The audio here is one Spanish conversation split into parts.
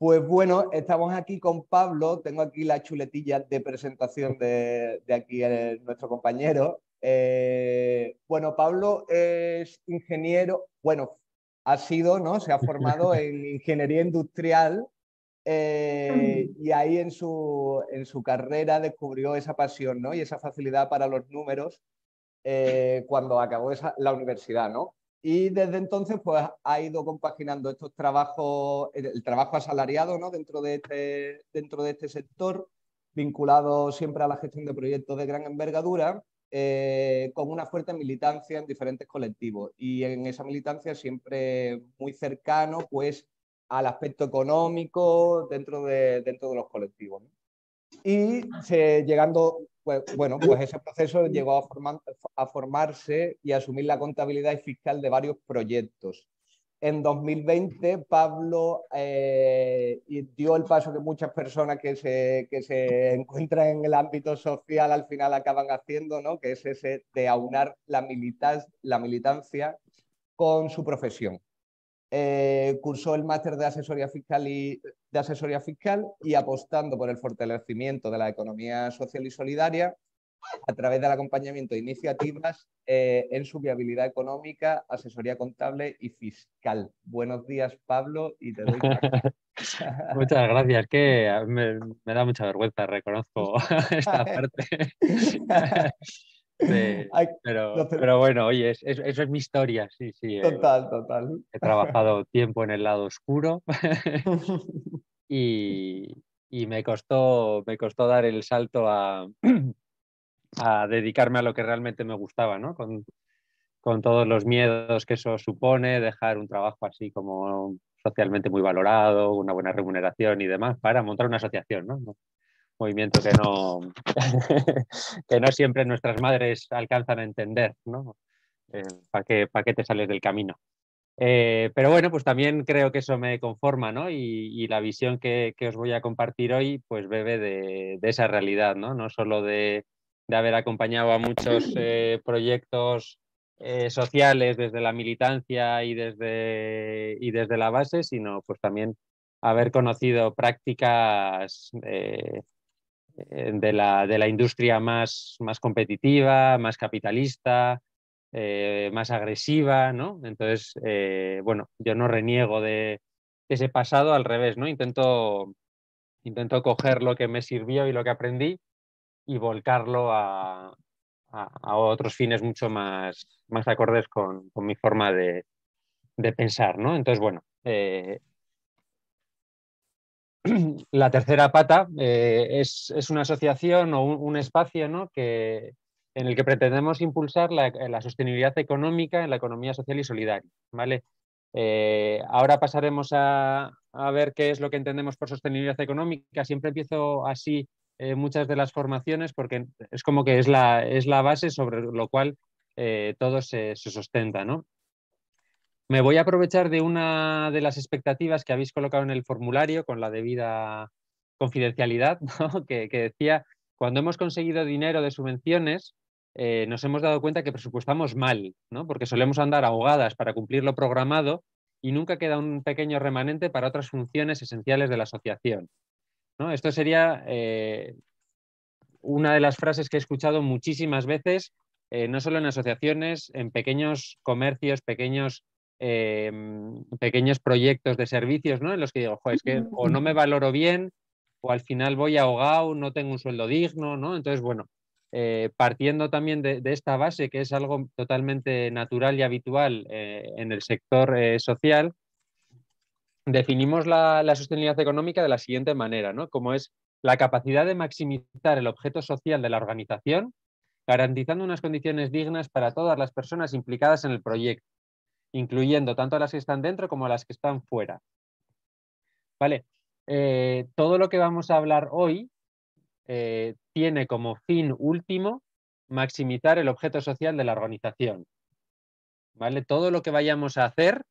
Pues bueno, estamos aquí con Pablo. Tengo aquí la chuletilla de presentación de, aquí nuestro compañero. Eh, bueno, Pablo es ingeniero, bueno, ha sido, ¿no? Se ha formado en ingeniería industrial eh, y ahí en su, en su, carrera descubrió esa pasión, ¿no? Y esa facilidad para los números eh, cuando acabó la universidad, ¿no? Y desde entonces pues, ha ido compaginando estos trabajos, el trabajo asalariado ¿no? dentro, de este, dentro de este sector, vinculado siempre a la gestión de proyectos de gran envergadura, eh, con una fuerte militancia en diferentes colectivos. Y en esa militancia siempre muy cercano pues, al aspecto económico dentro de, dentro de los colectivos. Y llegando pues, bueno, pues ese proceso llegó a, formarse y a asumir la contabilidad y fiscal de varios proyectos. En 2020, Pablo eh, dio el paso que muchas personas que se, que se encuentran en el ámbito social al final acaban haciendo, ¿no? que es ese de aunar la, la militancia con su profesión. Eh, cursó el máster de asesoría fiscal y de asesoría fiscal y apostando por el fortalecimiento de la economía social y solidaria a través del acompañamiento de iniciativas eh, en su viabilidad económica, asesoría contable y fiscal. Buenos días, Pablo, y te doy. Muchas gracias, que me, me, da mucha vergüenza, reconozco esta parte. Pero, bueno, oye, eso es mi historia, sí, sí. Eh, total, total. He trabajado tiempo en el lado oscuro y, me, costó, me costó dar el salto a, a dedicarme a lo que realmente me gustaba, ¿no? Con, todos los miedos que eso supone, dejar un trabajo así como socialmente muy valorado, una buena remuneración y demás, para montar una asociación, ¿no? Movimiento que no, que no siempre nuestras madres alcanzan a entender, ¿no? Eh, ¿Para qué, qué, te sales del camino? Eh, pero bueno, pues también creo que eso me conforma, ¿no? Y, la visión que, os voy a compartir hoy, pues bebe de, esa realidad, ¿no? No solo de, haber acompañado a muchos eh, proyectos sociales desde la militancia y desde, y desde la base, sino pues también haber conocido prácticas de la, de la industria más, más, competitiva, más capitalista, eh, más agresiva, ¿no? Entonces, eh, bueno, yo no reniego de ese pasado, al revés, ¿no? Intento, intento coger lo que me sirvió y lo que aprendí y volcarlo a, a, otros fines mucho más, más acordes con, con mi forma de, de, pensar, ¿no? Entonces, bueno, la tercera pata eh, es, una asociación o un, espacio que, en el que pretendemos impulsar la, sostenibilidad económica en la economía social y solidaria. ¿vale? Eh, ahora pasaremos a, ver qué es lo que entendemos por sostenibilidad económica. Siempre empiezo así eh, muchas de las formaciones porque es como que es la, es la base sobre lo cual todo se, se sustenta. ¿no? Me voy a aprovechar de una de las expectativas que habéis colocado en el formulario con la debida confidencialidad, que, decía, cuando hemos conseguido dinero de subvenciones, eh, nos hemos dado cuenta que presupuestamos mal, ¿no? porque solemos andar ahogadas para cumplir lo programado y nunca queda un pequeño remanente para otras funciones esenciales de la asociación. Esto sería eh, una de las frases que he escuchado muchísimas veces, eh, no solo en asociaciones, en pequeños comercios, pequeños Em, pequeños proyectos de servicios, ¿no? En los que digo, es que o no me valoro bien, o al final voy ahogado, no tengo un sueldo digno, ¿no? Entonces, bueno, eh, partiendo también de, esta base, que es algo totalmente natural y habitual eh, en el sector eh, social, definimos la, la, sostenibilidad económica de la siguiente manera, ¿no? Como es la capacidad de maximizar el objeto social de la organización, garantizando unas condiciones dignas para todas las personas implicadas en el proyecto incluyendo tanto las que están dentro como las que están fuera. Vale, eh, todo lo que vamos a hablar hoy eh, tiene como fin último maximizar el objeto social de la organización. ¿Vale? Todo lo que vayamos a hacer,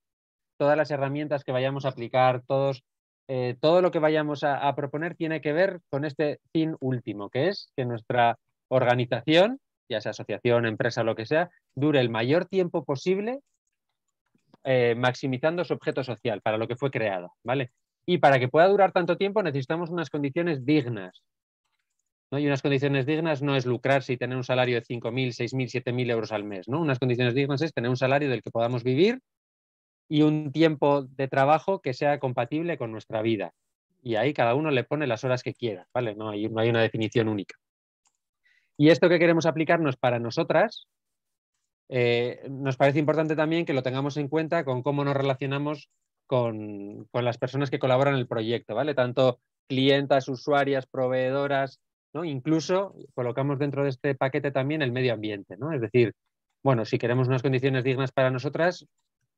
todas las herramientas que vayamos a aplicar, todos, eh, todo lo que vayamos a, a proponer tiene que ver con este fin último, que es que nuestra organización, ya sea asociación, empresa, lo que sea, dure el mayor tiempo posible eh, maximizando su objeto social para lo que fue creado, ¿vale? Y para que pueda durar tanto tiempo necesitamos unas condiciones dignas. ¿no? Y unas condiciones dignas no es lucrarse y tener un salario de 5.000, 6.000, 7.000 euros al mes. ¿no? Unas condiciones dignas es tener un salario del que podamos vivir y un tiempo de trabajo que sea compatible con nuestra vida. Y ahí cada uno le pone las horas que quiera, ¿vale? No no hay una definición única. Y esto que queremos aplicarnos para nosotras, eh, nos parece importante también que lo tengamos en cuenta con cómo nos relacionamos con, con, las personas que colaboran en el proyecto, ¿vale? Tanto clientas, usuarias, proveedoras, ¿no? Incluso colocamos dentro de este paquete también el medio ambiente, ¿no? Es decir, bueno, si queremos unas condiciones dignas para nosotras,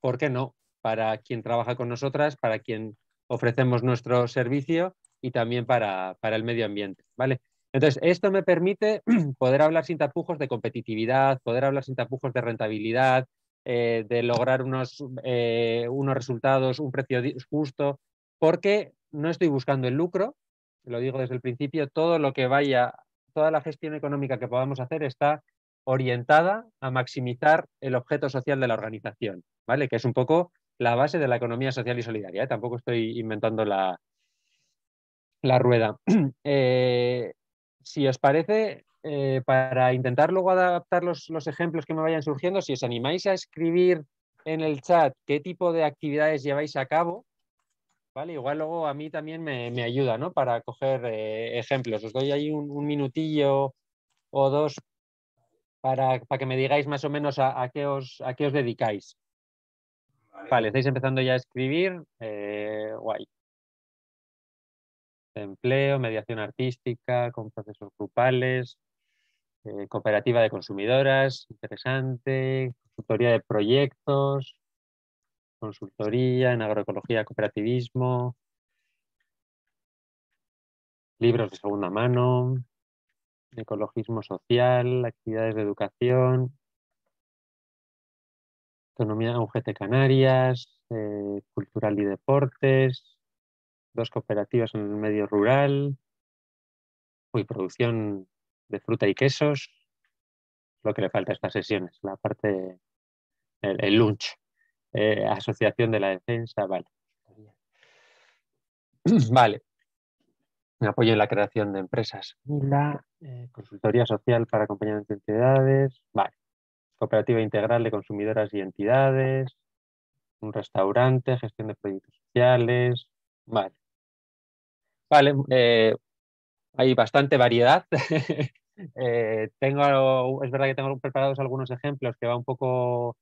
¿por qué no? Para quien trabaja con nosotras, para quien ofrecemos nuestro servicio y también para, para el medio ambiente, ¿vale? Entonces, esto me permite poder hablar sin tapujos de competitividad, poder hablar sin tapujos de rentabilidad, eh, de lograr unos, eh, unos resultados, un precio justo, porque no estoy buscando el lucro, lo digo desde el principio, todo lo que vaya, toda la gestión económica que podamos hacer está orientada a maximizar el objeto social de la organización, ¿vale? Que es un poco la base de la economía social y solidaria. ¿eh? Tampoco estoy inventando la, la rueda. si os parece, eh, para intentar luego adaptar los, los, ejemplos que me vayan surgiendo, si os animáis a escribir en el chat qué tipo de actividades lleváis a cabo, ¿vale? Igual luego a mí también me, me ayuda, ¿no? Para coger ejemplos. Os doy ahí un, un minutillo o dos para, para, que me digáis más o menos a, a, qué, os, a qué os dedicáis. Vale, vale estáis empezando ya a escribir. Eh, guay. Empleo, mediación artística, con procesos grupales, eh, cooperativa de consumidoras, interesante, consultoría de proyectos, consultoría en agroecología, cooperativismo, libros de segunda mano, ecologismo social, actividades de educación, economía UGT Canarias, eh, cultural y deportes, dos cooperativas en el medio rural, y producción de fruta y quesos, lo que le falta a estas sesiones, la parte, el, lunch, eh, asociación de la defensa, vale. Vale, apoyo en la creación de empresas. La eh, consultoría social para acompañamiento de entidades. Vale. Cooperativa integral de consumidoras y entidades. Un restaurante, gestión de proyectos sociales. Vale. Vale. Eh, hay bastante variedad. eh, tengo, es verdad que tengo preparados algunos ejemplos que va un poco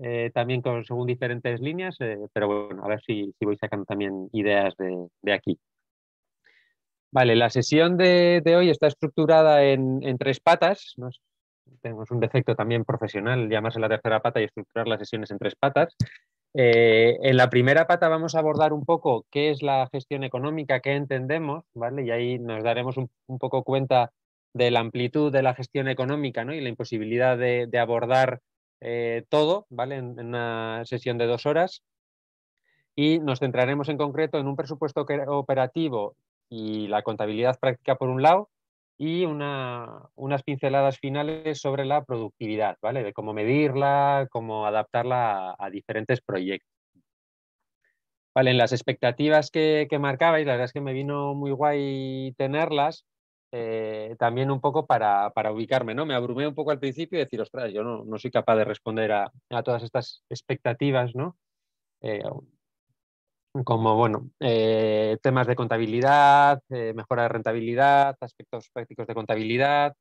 eh, también con, según diferentes líneas, pero bueno, a ver si, si, voy sacando también ideas de, de aquí. Vale, la sesión de, de hoy está estructurada en, en tres patas. ¿no? Tenemos un defecto también profesional, llamarse la tercera pata y estructurar las sesiones en tres patas. Eh, en la primera pata vamos a abordar un poco qué es la gestión económica, qué entendemos, ¿vale? Y ahí nos daremos un, un poco cuenta de la amplitud de la gestión económica ¿no? y la imposibilidad de, abordar eh, todo, ¿vale? En, en, una sesión de dos horas. Y nos centraremos en concreto en un presupuesto operativo y la contabilidad práctica por un lado y una, unas pinceladas finales sobre la productividad, ¿vale? De cómo medirla, cómo adaptarla a, a diferentes proyectos. Vale, en las expectativas que, que, marcabais, la verdad es que me vino muy guay tenerlas, eh, también un poco para, para, ubicarme, ¿no? Me abrumé un poco al principio y decir, ostras, yo no, no soy capaz de responder a, a todas estas expectativas, ¿no? Eh, como bueno, eh, temas de contabilidad, eh, mejora de rentabilidad, aspectos prácticos de contabilidad.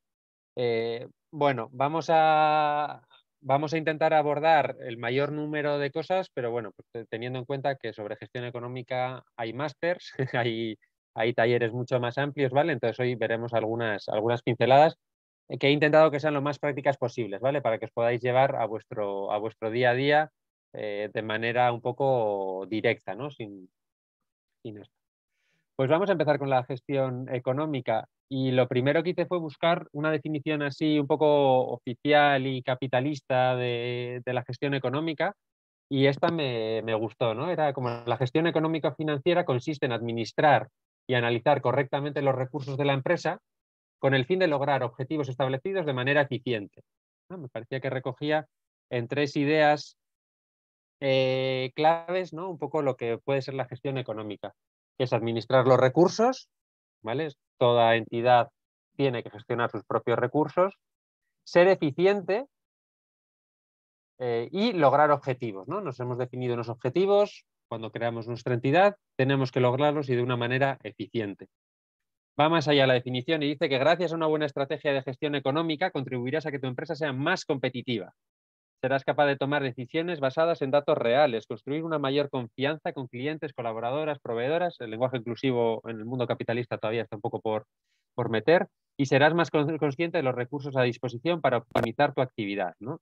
Eh, bueno, vamos a, vamos a intentar abordar el mayor número de cosas, pero bueno, pues, teniendo en cuenta que sobre gestión económica hay másters, hay, hay talleres mucho más amplios, ¿vale? Entonces hoy veremos algunas, algunas pinceladas que he intentado que sean lo más prácticas posibles, ¿vale? Para que os podáis llevar a vuestro, a vuestro día a día eh, de manera un poco directa, ¿no? Sin, sin esto. Pues vamos a empezar con la gestión económica y lo primero que hice fue buscar una definición así un poco oficial y capitalista de, la gestión económica y esta me, me, gustó, ¿no? Era como la gestión económica financiera consiste en administrar y analizar correctamente los recursos de la empresa con el fin de lograr objetivos establecidos de manera eficiente. Me parecía que recogía en tres ideas eh, claves, ¿no? Un poco lo que puede ser la gestión económica. que es administrar los recursos, ¿vale? Toda entidad tiene que gestionar sus propios recursos, ser eficiente eh, y lograr objetivos, ¿no? Nos hemos definido unos objetivos, cuando creamos nuestra entidad, tenemos que lograrlos y de una manera eficiente. Va más allá la definición y dice que gracias a una buena estrategia de gestión económica contribuirás a que tu empresa sea más competitiva. Serás capaz de tomar decisiones basadas en datos reales, construir una mayor confianza con clientes, colaboradoras, proveedoras. El lenguaje inclusivo en el mundo capitalista todavía está un poco por, por meter. Y serás más consciente de los recursos a disposición para optimizar tu actividad. ¿no?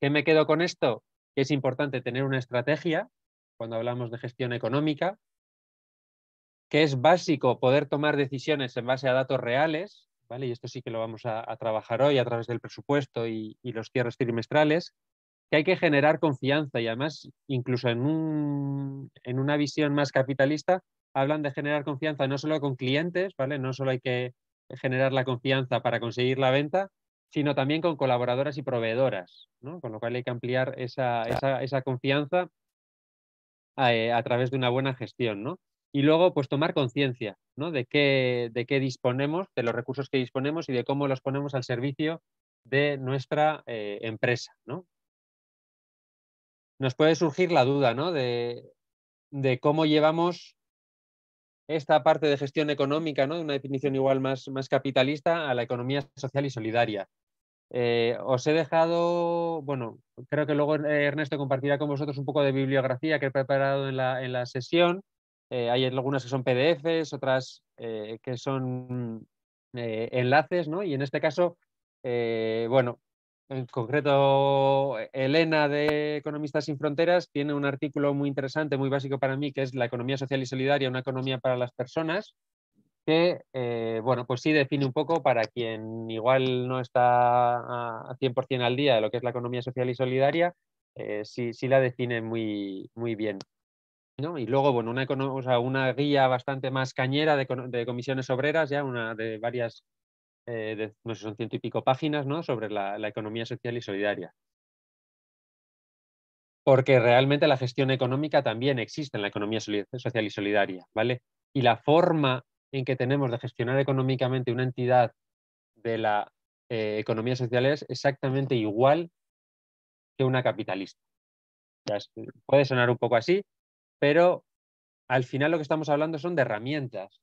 ¿Qué me quedo con esto? Que es importante tener una estrategia cuando hablamos de gestión económica, que es básico poder tomar decisiones en base a datos reales, ¿vale? y esto sí que lo vamos a, trabajar hoy a través del presupuesto y, los cierres trimestrales, que hay que generar confianza y además incluso en, un, en una visión más capitalista hablan de generar confianza no solo con clientes, ¿vale? no solo hay que generar la confianza para conseguir la venta, sino también con colaboradoras y proveedoras, ¿no? con lo cual hay que ampliar esa, esa, esa confianza eh, a, través de una buena gestión, ¿no? Y luego, pues tomar conciencia, ¿no? De qué, de qué disponemos, de los recursos que disponemos y de cómo los ponemos al servicio de nuestra eh, empresa, ¿no? Nos puede surgir la duda, ¿no? De, de, cómo llevamos esta parte de gestión económica, ¿no? De una definición igual más, más capitalista a la economía social y solidaria. Eh, os he dejado, bueno, creo que luego eh, Ernesto compartirá con vosotros un poco de bibliografía que he preparado en la, en la sesión. Eh, hay algunas que son PDFs, otras que son enlaces, ¿no? Y en este caso, bueno, en concreto, Elena de Economistas sin Fronteras tiene un artículo muy interesante, muy básico para mí, que es La economía social y solidaria, una economía para las personas, que, eh, bueno, pues sí define un poco para quien igual no está a 100% al día de lo que es la economía social y solidaria, eh, sí, sí, la define muy, muy bien. ¿No? Y luego, bueno, una, o sea, una guía bastante más cañera de, comisiones obreras, ya una de varias, eh, de, no sé, son ciento y pico páginas, ¿no? Sobre la, la economía social y solidaria porque realmente la gestión económica también existe en la economía social y solidaria, ¿vale? Y la forma en que tenemos de gestionar económicamente una entidad de la eh, economía social es exactamente igual que una capitalista. puede sonar un poco así, pero al final lo que estamos hablando son de herramientas.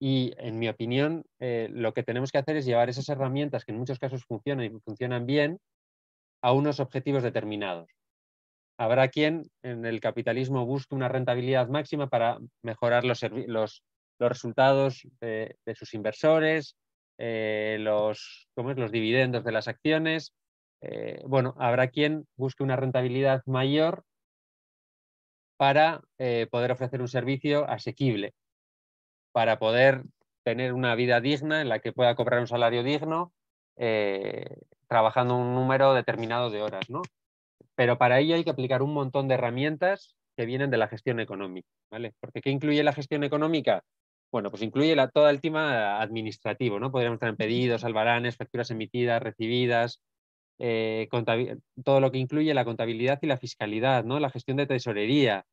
Y en mi opinión, eh, lo que tenemos que hacer es llevar esas herramientas que en muchos casos funcionan y funcionan bien a unos objetivos determinados. Habrá quien en el capitalismo busque una rentabilidad máxima para mejorar los, los, resultados de, sus inversores, eh, los, ¿cómo es? los dividendos de las acciones. Eh, bueno, habrá quien busque una rentabilidad mayor para eh, poder ofrecer un servicio asequible, para poder tener una vida digna en la que pueda cobrar un salario digno, trabajando un número determinado de horas. ¿no? Pero para ello hay que aplicar un montón de herramientas que vienen de la gestión económica. ¿vale? Porque ¿qué incluye la gestión económica? Bueno, pues incluye todo el tema administrativo, ¿no? Podríamos tener pedidos, albaranes, facturas emitidas, recibidas, eh, todo lo que incluye la contabilidad y la fiscalidad, ¿no? La gestión de tesorería,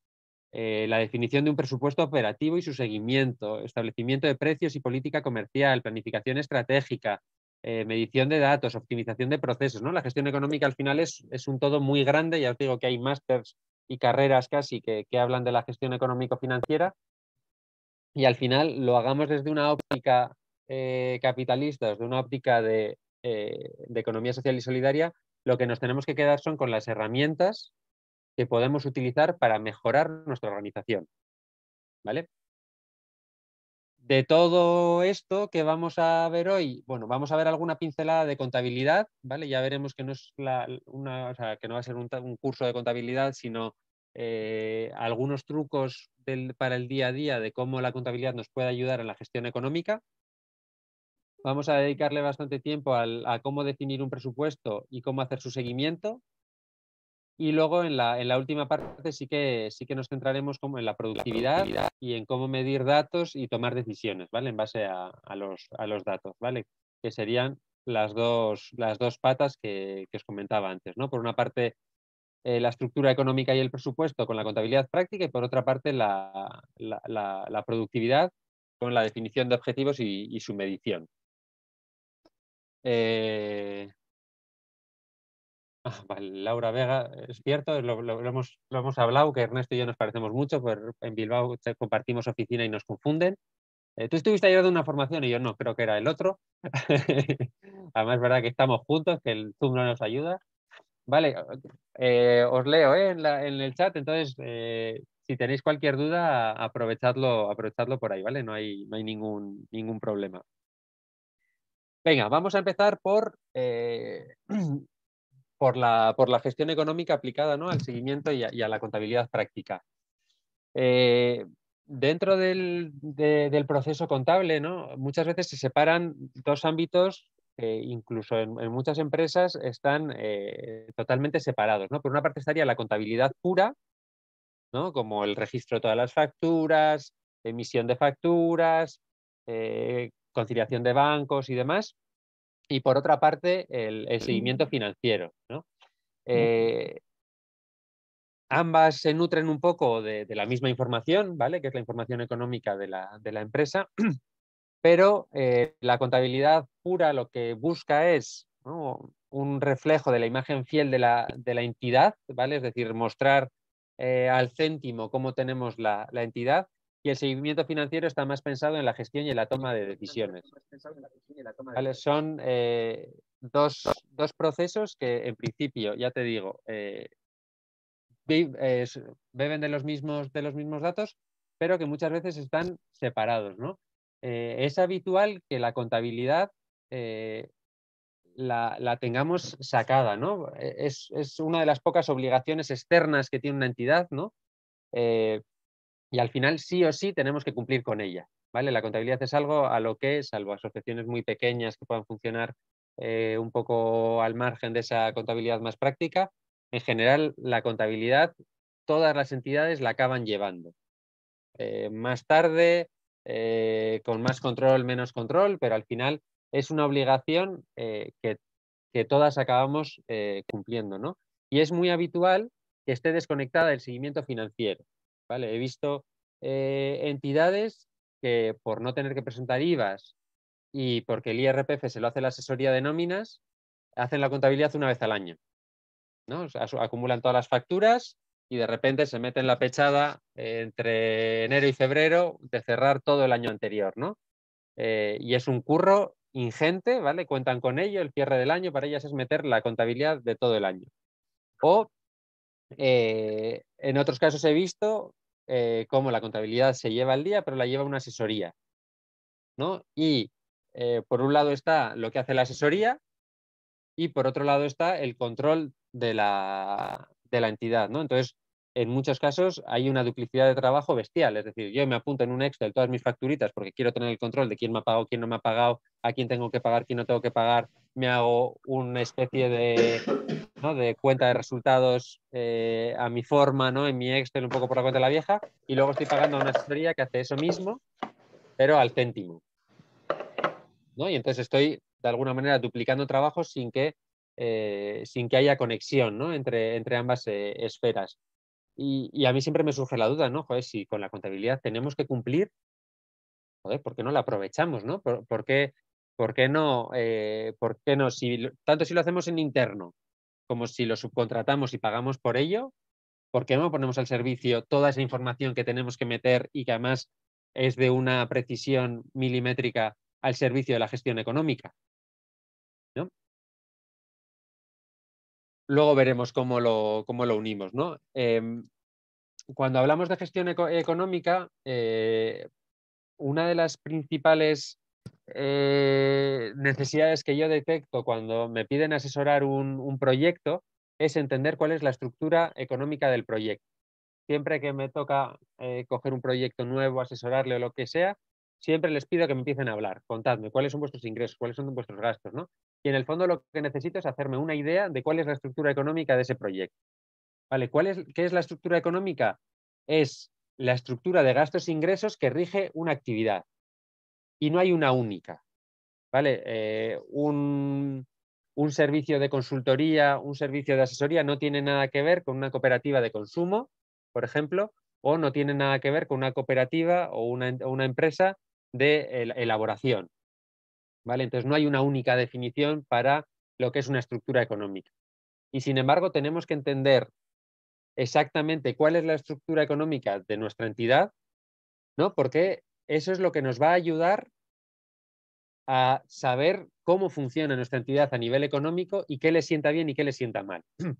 eh, la definición de un presupuesto operativo y su seguimiento, establecimiento de precios y política comercial, planificación estratégica, eh, medición de datos, optimización de procesos, ¿no? La gestión económica al final es, es un todo muy grande, ya os digo que hay másters y carreras casi que, que hablan de la gestión económico-financiera, y al final lo hagamos desde una óptica capitalista, desde una óptica eh, de, economía social y solidaria, lo que nos tenemos que quedar son con las herramientas que podemos utilizar para mejorar nuestra organización. ¿Vale? De todo esto que vamos a ver hoy, bueno, vamos a ver alguna pincelada de contabilidad, ¿vale? Ya veremos que no es una, que no va a ser un, curso de contabilidad, sino eh, algunos trucos para el día a día de cómo la contabilidad nos puede ayudar en la gestión económica. Vamos a dedicarle bastante tiempo a cómo definir un presupuesto y cómo hacer su seguimiento. Y luego en la, en la última parte sí que, sí que nos centraremos como en la productividad, y en cómo medir datos y tomar decisiones, ¿vale? En base a, los, a los, datos, ¿vale? Que serían las dos, las dos patas que, que, os comentaba antes, ¿no? Por una parte, eh, la estructura económica y el presupuesto con la contabilidad práctica y por otra parte la, productividad con la definición de objetivos y, su medición. Eh, ah, Laura Vega, es cierto, lo, hemos, lo, hemos, hablado, que Ernesto y yo nos parecemos mucho, pues en Bilbao compartimos oficina y nos confunden. Eh, tú estuviste ayudando una formación y yo no, creo que era el otro. Además, es verdad que estamos juntos, que el Zoom no nos ayuda. Vale, eh, os leo en, el chat, entonces si tenéis cualquier duda, aprovechadlo, aprovechadlo por ahí, ¿vale? No hay, no hay ningún, ningún problema. Venga, vamos a empezar por, por, la, por la gestión económica aplicada ¿no? al seguimiento y a, la contabilidad práctica. dentro del, del, proceso contable, ¿no? muchas veces se separan dos ámbitos incluso en, muchas empresas están eh, totalmente separados. ¿no? Por una parte estaría la contabilidad pura, ¿no? como el registro de todas las facturas, emisión de facturas, eh, conciliación de bancos y demás. Y por otra parte, el, seguimiento financiero. Eh, ambas se nutren un poco de, la misma información, ¿vale? que es la información económica de la, de la empresa, pero eh, la contabilidad pura lo que busca es un reflejo de la imagen fiel de la, entidad, ¿vale? es decir, mostrar eh, al céntimo cómo tenemos la, entidad y el seguimiento financiero está más pensado en la gestión y en la toma de decisiones. Son eh, dos, procesos que en principio, ya te digo, beben de los, mismos, de los mismos datos, pero que muchas veces están separados. ¿no? Eh, es habitual que la contabilidad eh, la, tengamos sacada, ¿no? E, es, una de las pocas obligaciones externas que tiene una entidad, ¿no? Eh, y al final sí o sí tenemos que cumplir con ella, ¿vale? La contabilidad es algo a lo que, salvo asociaciones muy pequeñas que puedan funcionar un poco al margen de esa contabilidad más práctica, en general la contabilidad todas las entidades la acaban llevando. más tarde eh, con más control, menos control, pero al final es una obligación eh, que, todas acabamos eh, cumpliendo, ¿no? Y es muy habitual que esté desconectada del seguimiento financiero, He visto entidades que por no tener que presentar IVAs y porque el IRPF se lo hace la asesoría de nóminas, hacen la contabilidad una vez al año, ¿no? acumulan todas las facturas y de repente se mete en la pechada entre enero y febrero de cerrar todo el año anterior, ¿no? Eh, y es un curro ingente, ¿vale? Cuentan con ello, el cierre del año para ellas es meter la contabilidad de todo el año. O eh, en otros casos he visto eh, cómo la contabilidad se lleva al día, pero la lleva una asesoría, ¿no? Y por un lado está lo que hace la asesoría y por otro lado está el control de la, de la entidad, ¿no? Entonces, en muchos casos hay una duplicidad de trabajo bestial, es decir, yo me apunto en un Excel todas mis facturitas porque quiero tener el control de quién me ha pagado, quién no me ha pagado, a quién tengo que pagar, quién no tengo que pagar, me hago una especie de, de cuenta de resultados eh, a mi forma, ¿no? en mi Excel, un poco por la cuenta de la vieja, y luego estoy pagando a una asesoría que hace eso mismo, pero al céntimo. ¿no? Y entonces estoy, de alguna manera, duplicando trabajos sin que eh, sin que haya conexión ¿no? entre, entre ambas eh, esferas. Y, a mí siempre me surge la duda, ¿no? Joder, si con la contabilidad tenemos que cumplir, joder, ¿por qué no la aprovechamos, no? ¿Por, qué, por qué, no, eh, por qué no si, tanto si lo hacemos en interno como si lo subcontratamos y pagamos por ello, ¿por qué no ponemos al servicio toda esa información que tenemos que meter y que además es de una precisión milimétrica al servicio de la gestión económica? ¿no? Luego veremos cómo lo, lo unimos. ¿no? Em, cuando hablamos de gestión económica, eh, una de las principales eh, necesidades que yo detecto cuando me piden asesorar un, proyecto es entender cuál es la estructura económica del proyecto. Siempre que me toca eh, coger un proyecto nuevo, asesorarle o lo que sea, siempre les pido que me empiecen a hablar. Contadme cuáles son vuestros ingresos, cuáles son vuestros gastos, ¿no? Y en el fondo lo que necesito es hacerme una idea de cuál es la estructura económica de ese proyecto. ¿Vale? ¿Cuál es, ¿Qué es la estructura económica? Es la estructura de gastos e ingresos que rige una actividad. Y no hay una única. ¿Vale? Eh, un, un servicio de consultoría, un servicio de asesoría no tiene nada que ver con una cooperativa de consumo, por ejemplo, o no tiene nada que ver con una cooperativa o una, empresa de elaboración. ¿vale? Entonces no hay una única definición para lo que es una estructura económica. Y sin embargo tenemos que entender exactamente cuál es la estructura económica de nuestra entidad, ¿no? porque eso es lo que nos va a ayudar a saber cómo funciona nuestra entidad a nivel económico y qué le sienta bien y qué le sienta mal.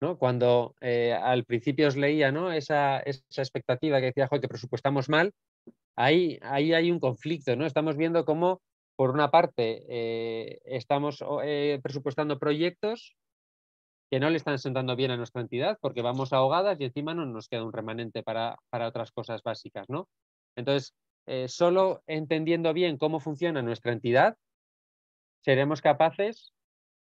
¿no? Cuando eh, al principio os leía ¿no? esa, esa expectativa que decía, que presupuestamos mal, ahí, ahí hay un conflicto, ¿no? Estamos viendo cómo, por una parte, eh, estamos eh, presupuestando proyectos que no le están sentando bien a nuestra entidad porque vamos ahogadas y encima no nos queda un remanente para, para otras cosas básicas, ¿no? Entonces, eh, solo entendiendo bien cómo funciona nuestra entidad, seremos capaces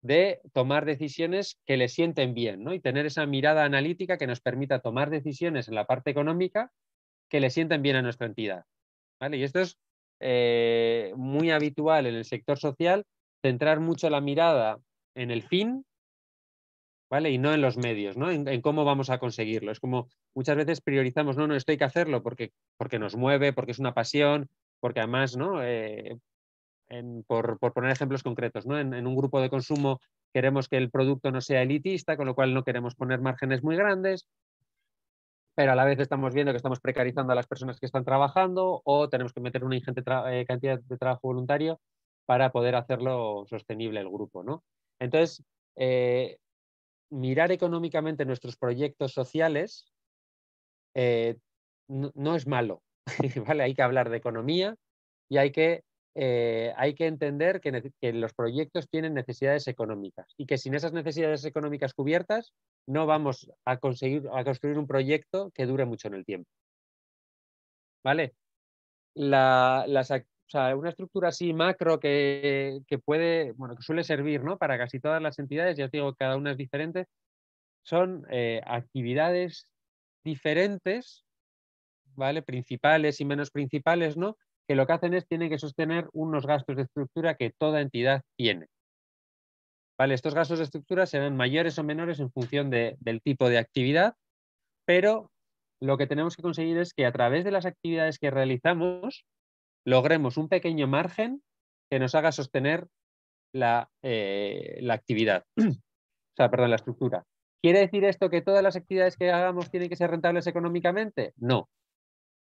de tomar decisiones que le sienten bien ¿no? y tener esa mirada analítica que nos permita tomar decisiones en la parte económica que le sienten bien a nuestra entidad. ¿vale? Y esto es eh, muy habitual en el sector social, centrar mucho la mirada en el fin ¿vale? Y no en los medios, ¿no? En, cómo vamos a conseguirlo. Es como muchas veces priorizamos, no, no, esto hay que hacerlo porque, porque nos mueve, porque es una pasión, porque además, ¿no? Eh, por, poner ejemplos concretos, ¿no? En, un grupo de consumo queremos que el producto no sea elitista, con lo cual no queremos poner márgenes muy grandes, pero a la vez estamos viendo que estamos precarizando a las personas que están trabajando o tenemos que meter una ingente eh, cantidad de trabajo voluntario para poder hacerlo sostenible el grupo, ¿no? Entonces, eh, mirar económicamente nuestros proyectos sociales eh, no, es malo. ¿vale? Hay que hablar de economía y hay que, eh, hay que entender que, los proyectos tienen necesidades económicas y que sin esas necesidades económicas cubiertas no vamos a conseguir a construir un proyecto que dure mucho en el tiempo. ¿Vale? La, las, o sea, una estructura así macro que, puede, bueno, que suele servir ¿no? para casi todas las entidades, ya os digo, cada una es diferente, son eh, actividades diferentes, ¿vale? Principales y menos principales, ¿no? Que lo que hacen es, tienen que sostener unos gastos de estructura que toda entidad tiene. ¿Vale? Estos gastos de estructura serán mayores o menores en función del tipo de actividad, pero lo que tenemos que conseguir es que a través de las actividades que realizamos, logremos un pequeño margen que nos haga sostener la, eh, la actividad, o sea, perdón, la estructura. ¿Quiere decir esto que todas las actividades que hagamos tienen que ser rentables económicamente? No.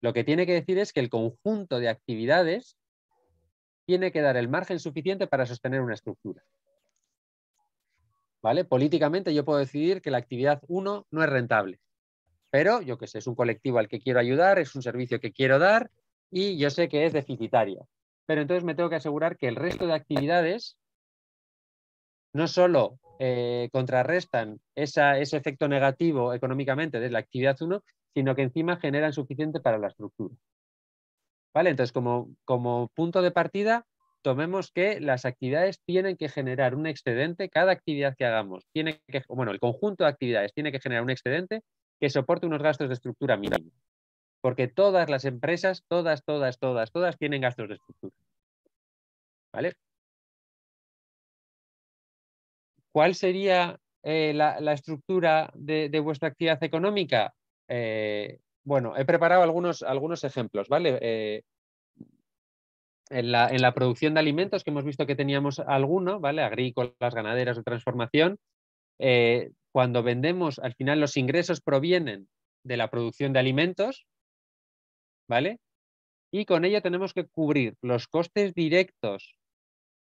Lo que tiene que decir es que el conjunto de actividades tiene que dar el margen suficiente para sostener una estructura. ¿Vale? Políticamente yo puedo decidir que la actividad 1 no es rentable, pero yo que sé, es un colectivo al que quiero ayudar, es un servicio que quiero dar y yo sé que es deficitaria. Pero entonces me tengo que asegurar que el resto de actividades no solo eh, contrarrestan ese efecto negativo económicamente de la actividad 1, sino que encima generan suficiente para la estructura. ¿Vale? Entonces, como, como punto de partida, tomemos que las actividades tienen que generar un excedente, cada actividad que hagamos tiene que, bueno, el conjunto de actividades tiene que generar un excedente que soporte unos gastos de estructura mínimos porque todas las empresas, todas, todas, todas, todas tienen gastos de estructura. ¿Vale? ¿Cuál sería eh, la, estructura de, vuestra actividad económica? Eh, bueno, he preparado algunos, algunos ejemplos, ¿vale? Eh, en, la, en, la, producción de alimentos, que hemos visto que teníamos alguno, ¿vale? Agrícolas, ganaderas de transformación. cuando vendemos, al final los ingresos provienen de la producción de alimentos, ¿vale? Y con ello tenemos que cubrir los costes directos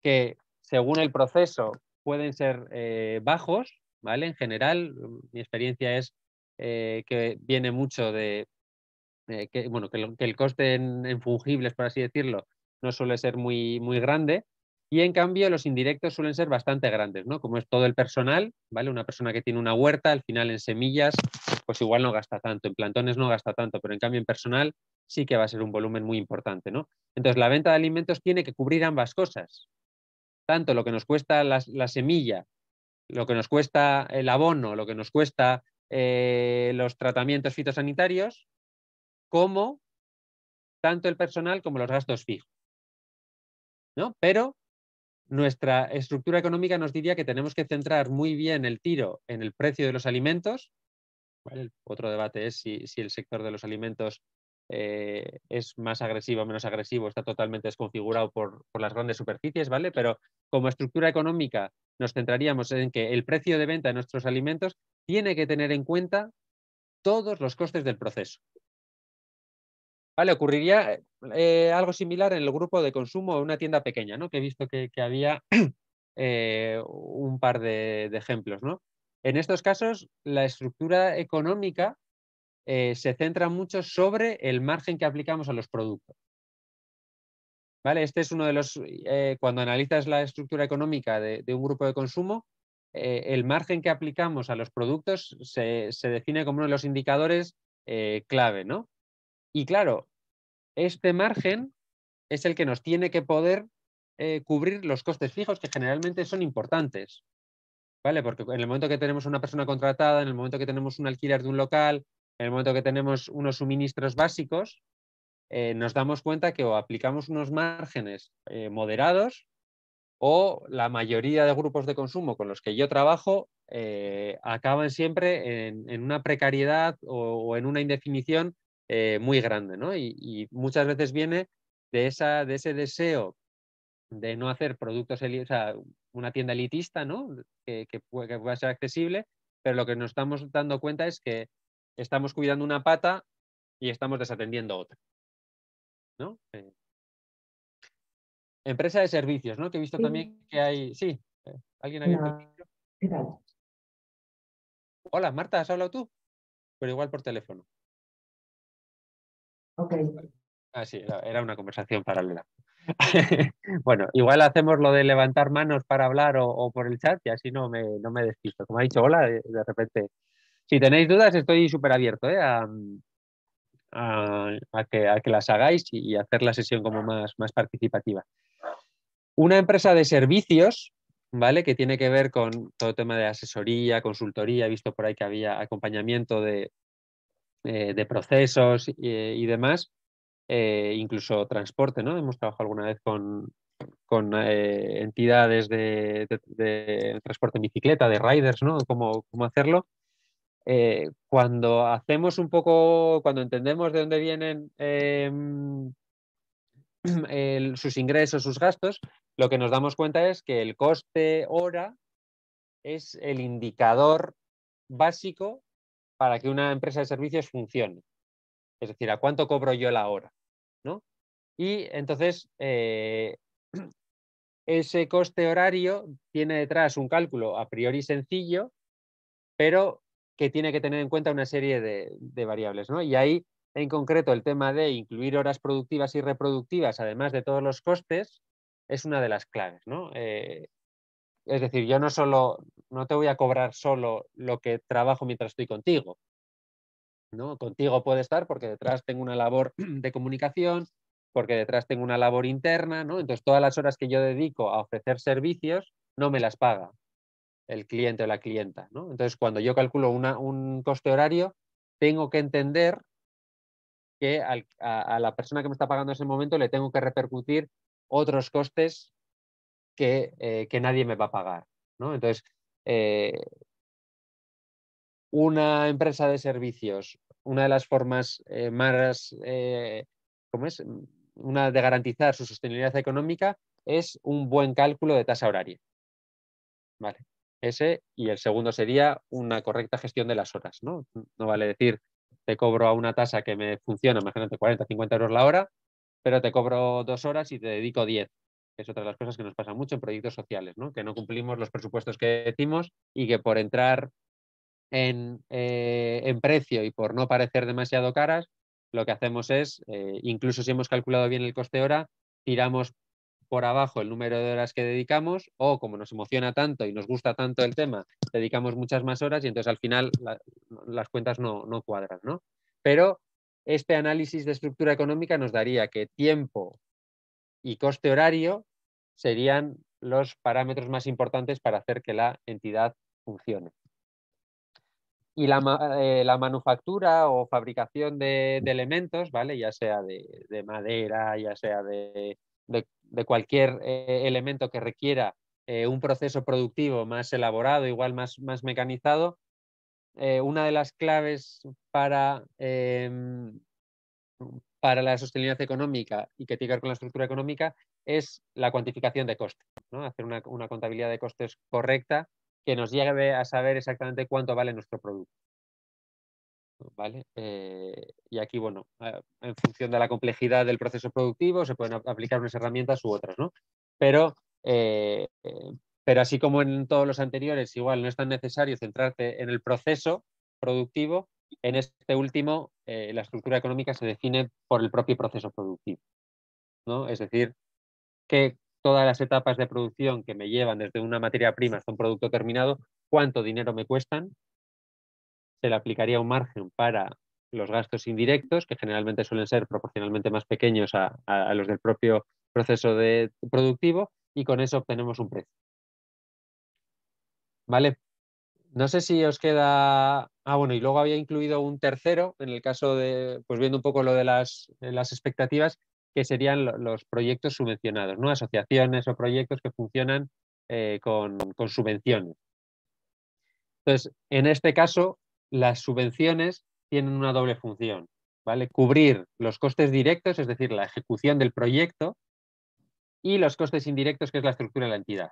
que, según el proceso, pueden ser eh, bajos, ¿vale? En general, mi experiencia es eh, que viene mucho de que, bueno, que, el coste en, fungibles, por así decirlo, no suele ser muy, muy grande. Y en cambio, los indirectos suelen ser bastante grandes, ¿no? Como es todo el personal, ¿vale? Una persona que tiene una huerta, al final en semillas, pues igual no gasta tanto, en plantones no gasta tanto, pero en cambio en personal sí que va a ser un volumen muy importante, ¿no? Entonces, la venta de alimentos tiene que cubrir ambas cosas, tanto lo que nos cuesta la, semilla, lo que nos cuesta el abono, lo que nos cuesta eh, los tratamientos fitosanitarios, como tanto el personal como los gastos fijos. ¿no? Pero nuestra estructura económica nos diría que tenemos que centrar muy bien el tiro en el precio de los alimentos. Otro debate es si, el sector de los alimentos eh, es más agresivo o menos agresivo, está totalmente desconfigurado por, por, las grandes superficies, ¿vale? Pero como estructura económica nos centraríamos en que el precio de venta de nuestros alimentos tiene que tener en cuenta todos los costes del proceso. Ocurriría eh, algo similar en el grupo de consumo de una tienda pequeña, ¿no? Que he visto que, había eh, un par de, ejemplos, ¿no? En estos casos, la estructura económica eh, se centra mucho sobre el margen que aplicamos a los productos. ¿Vale? Este es uno de los, cuando analizas la estructura económica de, un grupo de consumo, el margen que aplicamos a los productos se, se, define como uno de los indicadores clave, ¿no? Y claro, este margen es el que nos tiene que poder eh, cubrir los costes fijos que generalmente son importantes. ¿Vale? Porque en el momento que tenemos una persona contratada, en el momento que tenemos un alquiler de un local, en el momento que tenemos unos suministros básicos, eh, nos damos cuenta que o aplicamos unos márgenes eh, moderados o la mayoría de grupos de consumo con los que yo trabajo acaban siempre en, una precariedad o, en una indefinición eh, muy grande, ¿no? Y, muchas veces viene de, esa, de ese deseo de no hacer productos, o sea, una tienda elitista, ¿no? Que, pueda ser accesible, pero lo que nos estamos dando cuenta es que estamos cuidando una pata y estamos desatendiendo otra, ¿no? Eh, empresa de servicios, ¿no? Que he visto también que hay... Sí, eh, ¿alguien ha visto Hola, Marta, ¿has hablado tú? Pero igual por teléfono. Ok. Ah, sí, era una conversación paralela. bueno, igual hacemos lo de levantar manos para hablar o, por el chat y así no me, no me despisto. Como ha dicho, hola, de, repente. Si tenéis dudas, estoy súper abierto ¿eh? a, que, a, que, las hagáis y, hacer la sesión como más, más participativa. Una empresa de servicios, ¿vale? Que tiene que ver con todo el tema de asesoría, consultoría. He visto por ahí que había acompañamiento de, eh, de procesos y, demás, eh, incluso transporte, ¿no? Hemos trabajado alguna vez con, eh, entidades de, transporte en bicicleta, de riders, ¿no? Cómo, hacerlo. cuando hacemos un poco, cuando entendemos de dónde vienen em, sus ingresos, sus gastos, lo que nos damos cuenta es que el coste hora es el indicador básico para que una empresa de servicios funcione. Es decir, ¿a cuánto cobro yo la hora? ¿no? Y entonces, eh, ese coste horario tiene detrás un cálculo a priori sencillo, pero que tiene que tener en cuenta una serie de, variables. ¿no? Y ahí, en concreto, el tema de incluir horas productivas y reproductivas, además de todos los costes, es una de las claves. ¿no? Eh, es decir, yo no solo, no te voy a cobrar solo lo que trabajo mientras estoy contigo. ¿no? Contigo puede estar porque detrás tengo una labor de comunicación, porque detrás tengo una labor interna, ¿no? Entonces todas las horas que yo dedico a ofrecer servicios no me las paga el cliente o la clienta, ¿no? Entonces cuando yo calculo un coste horario, tengo que entender que a, la persona que me está pagando en ese momento le tengo que repercutir otros costes eh, que, nadie me va a pagar. ¿no? Entonces, eh, una empresa de servicios, una de las formas eh, más, ¿cómo es? Una de garantizar su sostenibilidad económica es un buen cálculo de tasa horaria. Vale. Ese, y el segundo sería una correcta gestión de las horas. No, no vale decir, te cobro a una tasa que me funciona, imagínate 40, 50 euros la hora, pero te cobro dos horas y te dedico 10 es otra de las cosas que nos pasa mucho en proyectos sociales, ¿no? que no cumplimos los presupuestos que decimos y que por entrar en, eh, precio y por no parecer demasiado caras, lo que hacemos es, eh, incluso si hemos calculado bien el coste hora, tiramos por abajo el número de horas que dedicamos o como nos emociona tanto y nos gusta tanto el tema, dedicamos muchas más horas y entonces al final las cuentas no, no cuadran. ¿no? Pero este análisis de estructura económica nos daría que tiempo y coste horario serían los parámetros más importantes para hacer que la entidad funcione. Y la, eh, manufactura o fabricación de, elementos, ¿vale? ya sea de, madera, ya sea de, de, cualquier eh, elemento que requiera eh, un proceso productivo más elaborado, igual más, más mecanizado, una de las claves para, em, para la sostenibilidad económica y que tiene que ver con la estructura económica es la cuantificación de costes, hacer una, contabilidad de costes correcta que nos lleve a saber exactamente cuánto vale nuestro producto. ¿Vale? Eh, y aquí, bueno, en función de la complejidad del proceso productivo se pueden aplicar unas herramientas u otras, ¿no? Pero eh, pero así como en todos los anteriores, igual no es tan necesario centrarte en el proceso productivo, en este último eh, la estructura económica se define por el propio proceso productivo. ¿no? Es decir, que todas las etapas de producción que me llevan desde una materia prima hasta un producto terminado, cuánto dinero me cuestan, se le aplicaría un margen para los gastos indirectos, que generalmente suelen ser proporcionalmente más pequeños a, los del propio proceso de productivo, y con eso obtenemos un precio. ¿Vale? No sé si os queda... Ah, bueno, y luego había incluido un tercero, en el caso de, pues viendo un poco lo de las, las expectativas, que serían los proyectos subvencionados, ¿no? Asociaciones o proyectos que funcionan eh, con, con subvenciones. Entonces, en este caso, las subvenciones tienen una doble función, ¿vale? Cubrir los costes directos, es decir, la ejecución del proyecto, y los costes indirectos, que es la estructura de la entidad.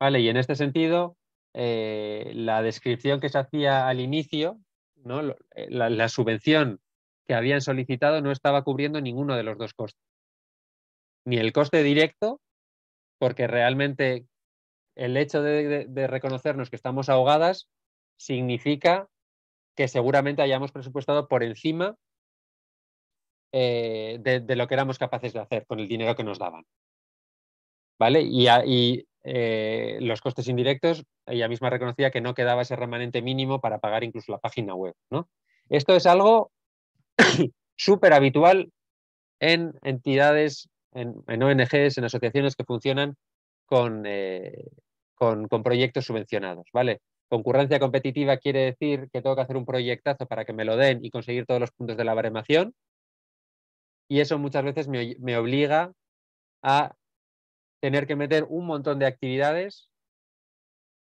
¿Vale? Y en este sentido, eh, la descripción que se hacía al inicio, ¿no? Eh, la, subvención que habían solicitado no estaba cubriendo ninguno de los dos costes. Ni el coste directo, porque realmente el hecho de, reconocernos que estamos ahogadas significa que seguramente hayamos presupuestado por encima eh, de, lo que éramos capaces de hacer con el dinero que nos daban. ¿Vale? Y, y eh, los costes indirectos, ella misma reconocía que no quedaba ese remanente mínimo para pagar incluso la página web. ¿no? Esto es algo súper habitual en entidades, en, ONGs, en asociaciones que funcionan con, eh, con, con, proyectos subvencionados. ¿vale? Concurrencia competitiva quiere decir que tengo que hacer un proyectazo para que me lo den y conseguir todos los puntos de la baremación y eso muchas veces me, obliga a tener que meter un montón de actividades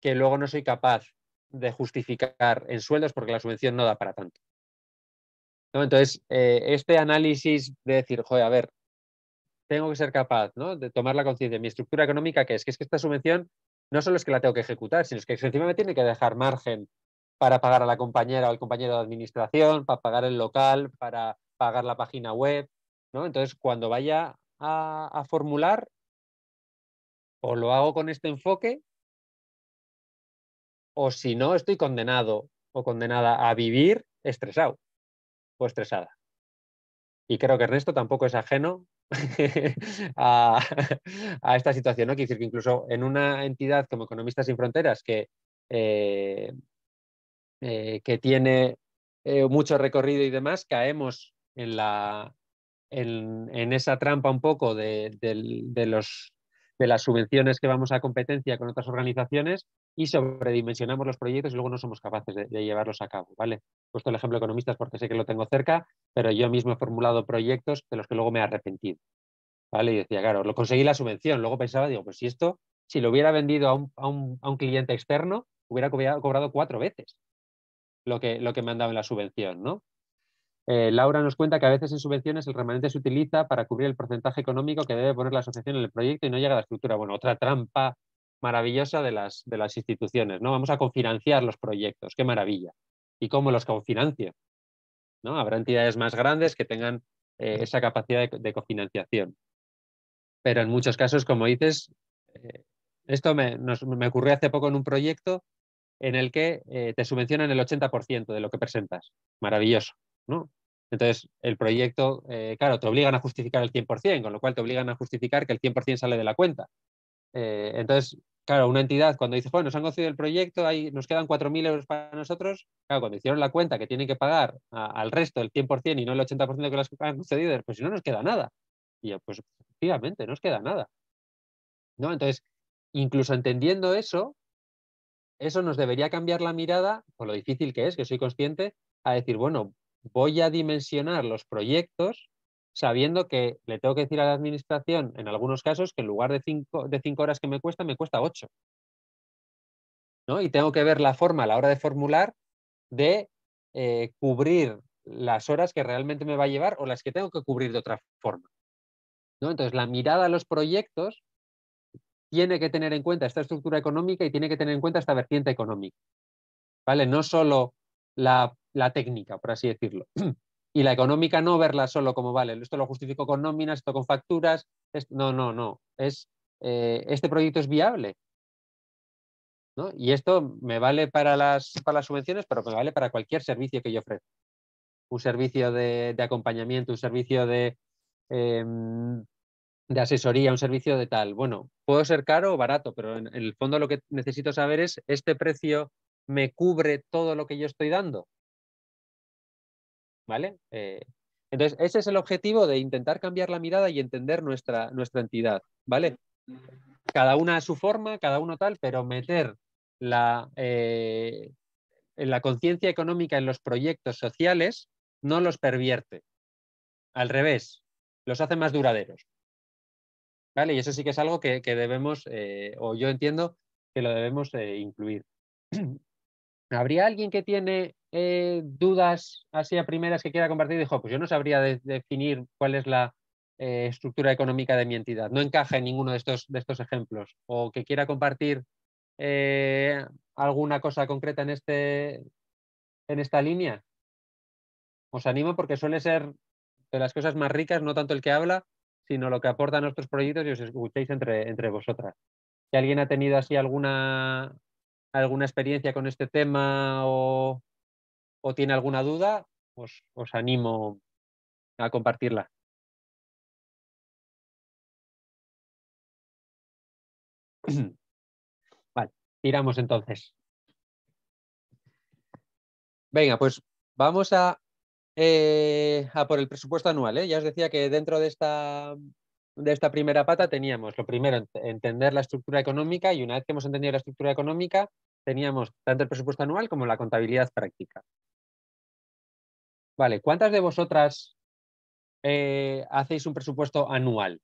que luego no soy capaz de justificar en sueldos porque la subvención no da para tanto. Entonces, eh, este análisis de decir, joder, a ver, tengo que ser capaz de tomar la conciencia de mi estructura económica, que es que, es que esta subvención no solo es que la tengo que ejecutar, sino es que encima me tiene que dejar margen para pagar a la compañera o al compañero de administración, para pagar el local, para pagar la página web, entonces, cuando vaya a, formular, o lo hago con este enfoque, o si no, estoy condenado o condenada a vivir estresado o estresada. Y creo que Ernesto tampoco es ajeno a, esta situación. ¿no? Quiere decir que incluso en una entidad como Economistas sin Fronteras, que, eh, eh, que tiene eh, mucho recorrido y demás, caemos en la, en, esa trampa un poco de, los, de las subvenciones que vamos a competencia con otras organizaciones y sobredimensionamos los proyectos y luego no somos capaces de, llevarlos a cabo. ¿vale? He puesto el ejemplo de economistas porque sé que lo tengo cerca, pero yo mismo he formulado proyectos de los que luego me he arrepentido. ¿vale? Y decía, claro, lo conseguí la subvención. Luego pensaba, digo, pues si esto, si lo hubiera vendido a un, a un, a un cliente externo, hubiera cobrado cuatro veces lo que, lo que me han dado en la subvención, ¿no? Eh, Laura nos cuenta que a veces en subvenciones el remanente se utiliza para cubrir el porcentaje económico que debe poner la asociación en el proyecto y no llega a la estructura. Bueno, otra trampa maravillosa de las, de las instituciones, ¿no? Vamos a cofinanciar los proyectos, qué maravilla. ¿Y cómo los cofinancio? ¿No? Habrá entidades más grandes que tengan eh, esa capacidad de, cofinanciación. Pero en muchos casos, como dices, eh, esto me, me, ocurrió hace poco en un proyecto en el que te subvencionan el 80% de lo que presentas. Maravilloso. Entonces, el proyecto, eh, claro, te obligan a justificar el 100%, con lo cual te obligan a justificar que el 100% sale de la cuenta. Eh, entonces, claro, una entidad cuando dice, bueno, nos han concedido el proyecto, ahí nos quedan 4.000 euros para nosotros, claro, cuando hicieron la cuenta que tienen que pagar al resto el 100% y no el 80% que les han concedido, pues si no nos queda nada. Y yo, pues efectivamente, no nos queda nada. ¿No? Entonces, incluso entendiendo eso, eso nos debería cambiar la mirada, por lo difícil que es, que soy consciente, a decir, bueno, voy a dimensionar los proyectos sabiendo que le tengo que decir a la administración, en algunos casos, que en lugar de cinco, de cinco horas que me cuesta, me cuesta ocho. ¿no? Y tengo que ver la forma a la hora de formular de eh, cubrir las horas que realmente me va a llevar o las que tengo que cubrir de otra forma. ¿no? Entonces, la mirada a los proyectos tiene que tener en cuenta esta estructura económica y tiene que tener en cuenta esta vertiente económica. ¿Vale? No solo la, técnica, por así decirlo. Y la económica no verla solo como, vale, esto lo justifico con nóminas, esto con facturas. no, no, no. Es, eh, este proyecto es viable. ¿no? Y esto me vale para las, subvenciones, pero me vale para cualquier servicio que yo ofrezca. Un servicio de, acompañamiento, un servicio em, de asesoría, un servicio de tal. Bueno, puedo ser caro o barato, pero en, el fondo lo que necesito saber es, ¿este precio me cubre todo lo que yo estoy dando? ¿Vale? Eh, entonces, ese es el objetivo de intentar cambiar la mirada y entender nuestra, nuestra entidad, ¿vale? Cada una a su forma, cada uno tal, pero meter la, eh, la conciencia económica en los proyectos sociales no los pervierte. Al revés, los hace más duraderos. ¿vale? Y eso sí que es algo que, debemos, eh, o yo entiendo que lo debemos incluir. ¿Habría alguien que tiene eh, dudas así a primeras que quiera compartir? Dijo, pues yo no sabría definir cuál es la estructura económica de mi entidad. No encaja en ninguno de estos, de estos ejemplos. O que quiera compartir alguna cosa concreta en, este, en esta línea. Os animo porque suele ser de las cosas más ricas, no tanto el que habla, sino lo que aportan nuestros proyectos y os escuchéis entre, entre vosotras. Si alguien ha tenido así alguna, alguna experiencia con este tema o, tiene alguna duda, os, os animo a compartirla. Vale, tiramos entonces. Venga, pues vamos a eh, a por el presupuesto anual. ¿eh? Ya os decía que dentro de esta, de esta primera pata teníamos lo primero, entender la estructura económica y una vez que hemos entendido la estructura económica, teníamos tanto el presupuesto anual como la contabilidad práctica. Vale, ¿cuántas de vosotras eh, hacéis un presupuesto anual?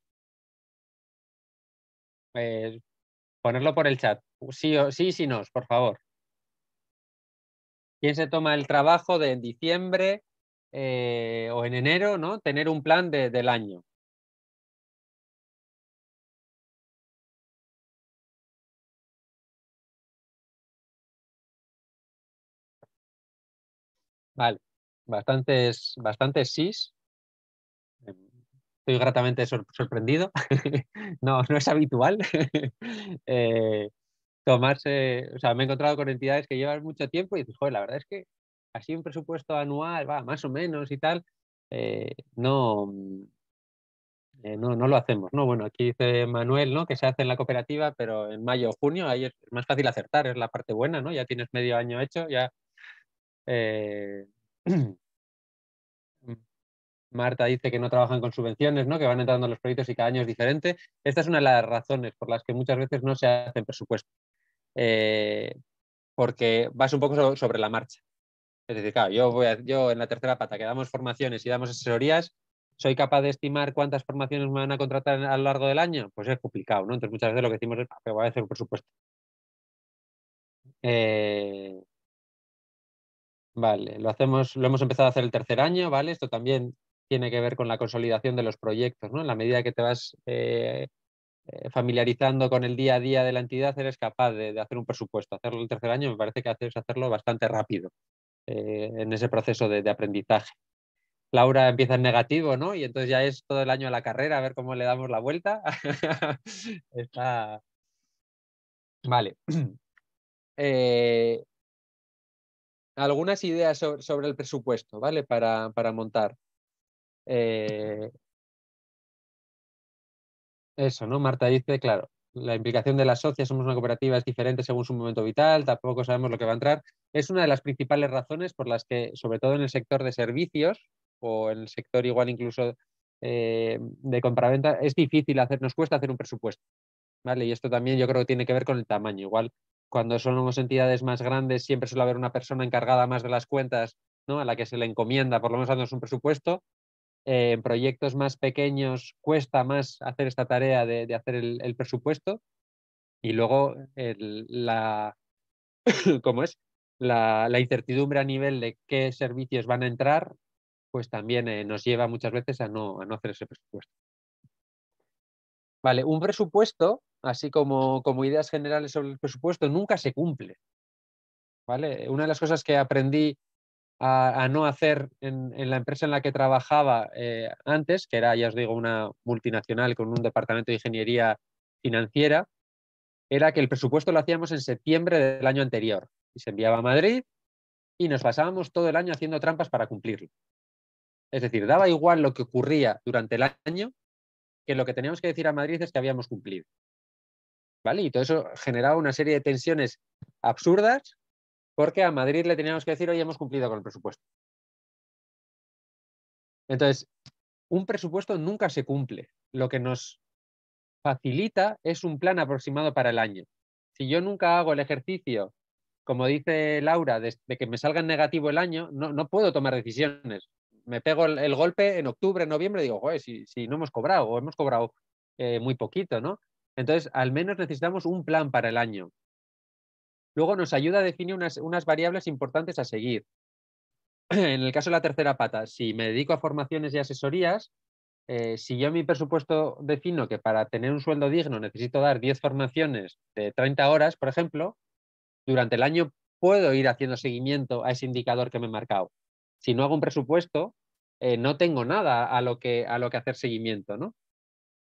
ponerlo por el chat. Sí, o, sí, sí, no, por favor. ¿Quién se toma el trabajo de en diciembre eh, o en enero, ¿no? Tener un plan del año. Vale, bastantes, bastantes sís. Estoy gratamente sorprendido. no, no es habitual. Eh, tomarse, o sea, me he encontrado con entidades que llevan mucho tiempo y dices, joder, la verdad es que así un presupuesto anual, va, más o menos y tal, eh, no, eh, no, no, lo hacemos. ¿no? Bueno, aquí dice Manuel ¿no? que se hace en la cooperativa, pero en mayo o junio ahí es más fácil acertar, es la parte buena, ¿no? Ya tienes medio año hecho, ya. Eh, Marta dice que no trabajan con subvenciones, ¿no? que van entrando los proyectos y cada año es diferente. Esta es una de las razones por las que muchas veces no se hacen presupuestos, porque vas un poco sobre la marcha. Es decir, claro, yo, voy yo en la tercera pata que damos formaciones y damos asesorías, ¿soy capaz de estimar cuántas formaciones me van a contratar a lo largo del año? Pues es complicado, ¿no? Entonces muchas veces lo que decimos es, que voy a hacer un presupuesto. Eh, vale, lo hacemos, lo hemos empezado a hacer el tercer año, ¿vale? Esto también tiene que ver con la consolidación de los proyectos, ¿no? En la medida que te vas eh, eh, familiarizando con el día a día de la entidad, eres capaz de, hacer un presupuesto. Hacerlo el tercer año me parece que haces hacerlo bastante rápido. Eh, en ese proceso de, aprendizaje. Laura empieza en negativo, ¿no? Y entonces ya es todo el año a la carrera, a ver cómo le damos la vuelta. Está... Vale. algunas ideas sobre, el presupuesto, ¿vale? Para, montar. Eh, eso, ¿no? Marta dice, claro, la implicación de las socias, somos una cooperativa, es diferente según su momento vital, tampoco sabemos lo que va a entrar. Es una de las principales razones por las que, sobre todo en el sector de servicios o en el sector igual incluso eh, de compraventa, es difícil hacer, nos cuesta hacer un presupuesto. ¿vale? Y esto también yo creo que tiene que ver con el tamaño. Igual cuando somos entidades más grandes siempre suele haber una persona encargada más de las cuentas, ¿no? a la que se le encomienda por lo menos darnos un presupuesto. Eh, en proyectos más pequeños cuesta más hacer esta tarea de, hacer el, presupuesto y luego la, ¿cómo es? La, incertidumbre a nivel de qué servicios van a entrar, pues también eh, nos lleva muchas veces a no, a no hacer ese presupuesto. Vale, un presupuesto, así como, como ideas generales sobre el presupuesto, nunca se cumple. ¿Vale? Una de las cosas que aprendí a, no hacer en, la empresa en la que trabajaba eh, antes, que era, ya os digo, una multinacional con un departamento de ingeniería financiera, era que el presupuesto lo hacíamos en septiembre del año anterior y se enviaba a Madrid y nos pasábamos todo el año haciendo trampas para cumplirlo. Es decir, daba igual lo que ocurría durante el año que lo que teníamos que decir a Madrid es que habíamos cumplido. ¿Vale? Y todo eso generaba una serie de tensiones absurdas porque a Madrid le teníamos que decir, hoy hemos cumplido con el presupuesto. Entonces, un presupuesto nunca se cumple. Lo que nos facilita es un plan aproximado para el año. Si yo nunca hago el ejercicio, como dice Laura, de, que me salga en negativo el año, no, puedo tomar decisiones. Me pego el, golpe en octubre, noviembre, digo, joder, si, no hemos cobrado o hemos cobrado eh, muy poquito, ¿no? Entonces, al menos necesitamos un plan para el año. Luego nos ayuda a definir unas, variables importantes a seguir. En el caso de la tercera pata, si me dedico a formaciones y asesorías, eh, si yo en mi presupuesto defino que para tener un sueldo digno necesito dar 10 formaciones de 30 horas, por ejemplo, durante el año puedo ir haciendo seguimiento a ese indicador que me he marcado. Si no hago un presupuesto, eh, no tengo nada a lo, que, a lo que hacer seguimiento. ¿no?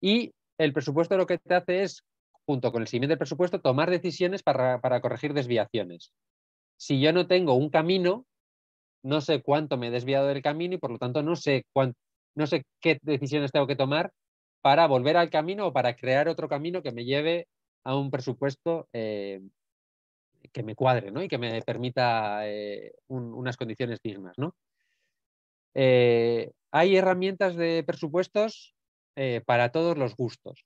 Y el presupuesto lo que te hace es junto con el seguimiento del presupuesto, tomar decisiones para, corregir desviaciones. Si yo no tengo un camino, no sé cuánto me he desviado del camino y por lo tanto no sé, no sé qué decisiones tengo que tomar para volver al camino o para crear otro camino que me lleve a un presupuesto eh, que me cuadre y que me permita eh, unas condiciones dignas. Eh, hay herramientas de presupuestos para todos los gustos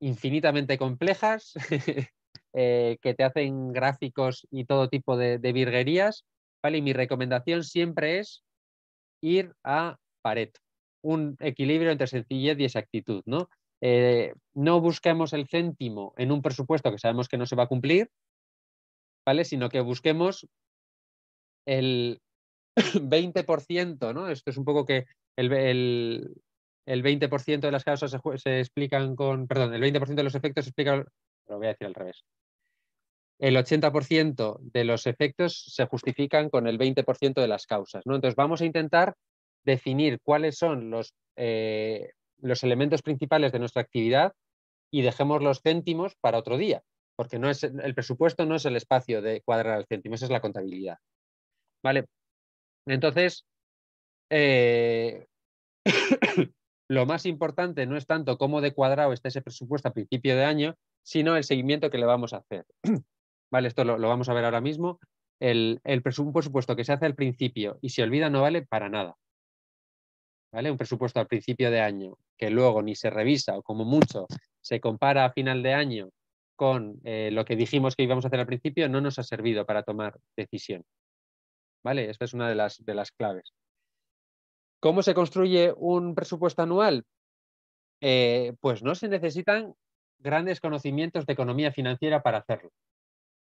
infinitamente complejas, eh, que te hacen gráficos y todo tipo de, virguerías. ¿vale? Y mi recomendación siempre es ir a Pareto, un equilibrio entre sencillez y exactitud. ¿no? Eh, no busquemos el céntimo en un presupuesto que sabemos que no se va a cumplir, ¿vale? sino que busquemos el 20%, ¿no? Esto es un poco que el, el 20% de las causas se, explican con, perdón, el 20% de los efectos se explican, lo voy a decir al revés. El 80% de los efectos se justifican con el 20% de las causas. ¿no? Entonces vamos a intentar definir cuáles son los, eh, los elementos principales de nuestra actividad y dejemos los céntimos para otro día, porque no es, el presupuesto no es el espacio de cuadrar el céntimo, esa es la contabilidad. ¿Vale? Entonces, eh, lo más importante no es tanto cómo de cuadrado está ese presupuesto a principio de año, sino el seguimiento que le vamos a hacer. vale, esto lo, vamos a ver ahora mismo. El, presupuesto que se hace al principio y se olvida no vale para nada. ¿Vale? Un presupuesto al principio de año que luego ni se revisa o como mucho se compara a final de año con eh, lo que dijimos que íbamos a hacer al principio, no nos ha servido para tomar decisión. ¿Vale? Esta es una de las, de las claves. ¿Cómo se construye un presupuesto anual? Eh, pues no se necesitan grandes conocimientos de economía financiera para hacerlo.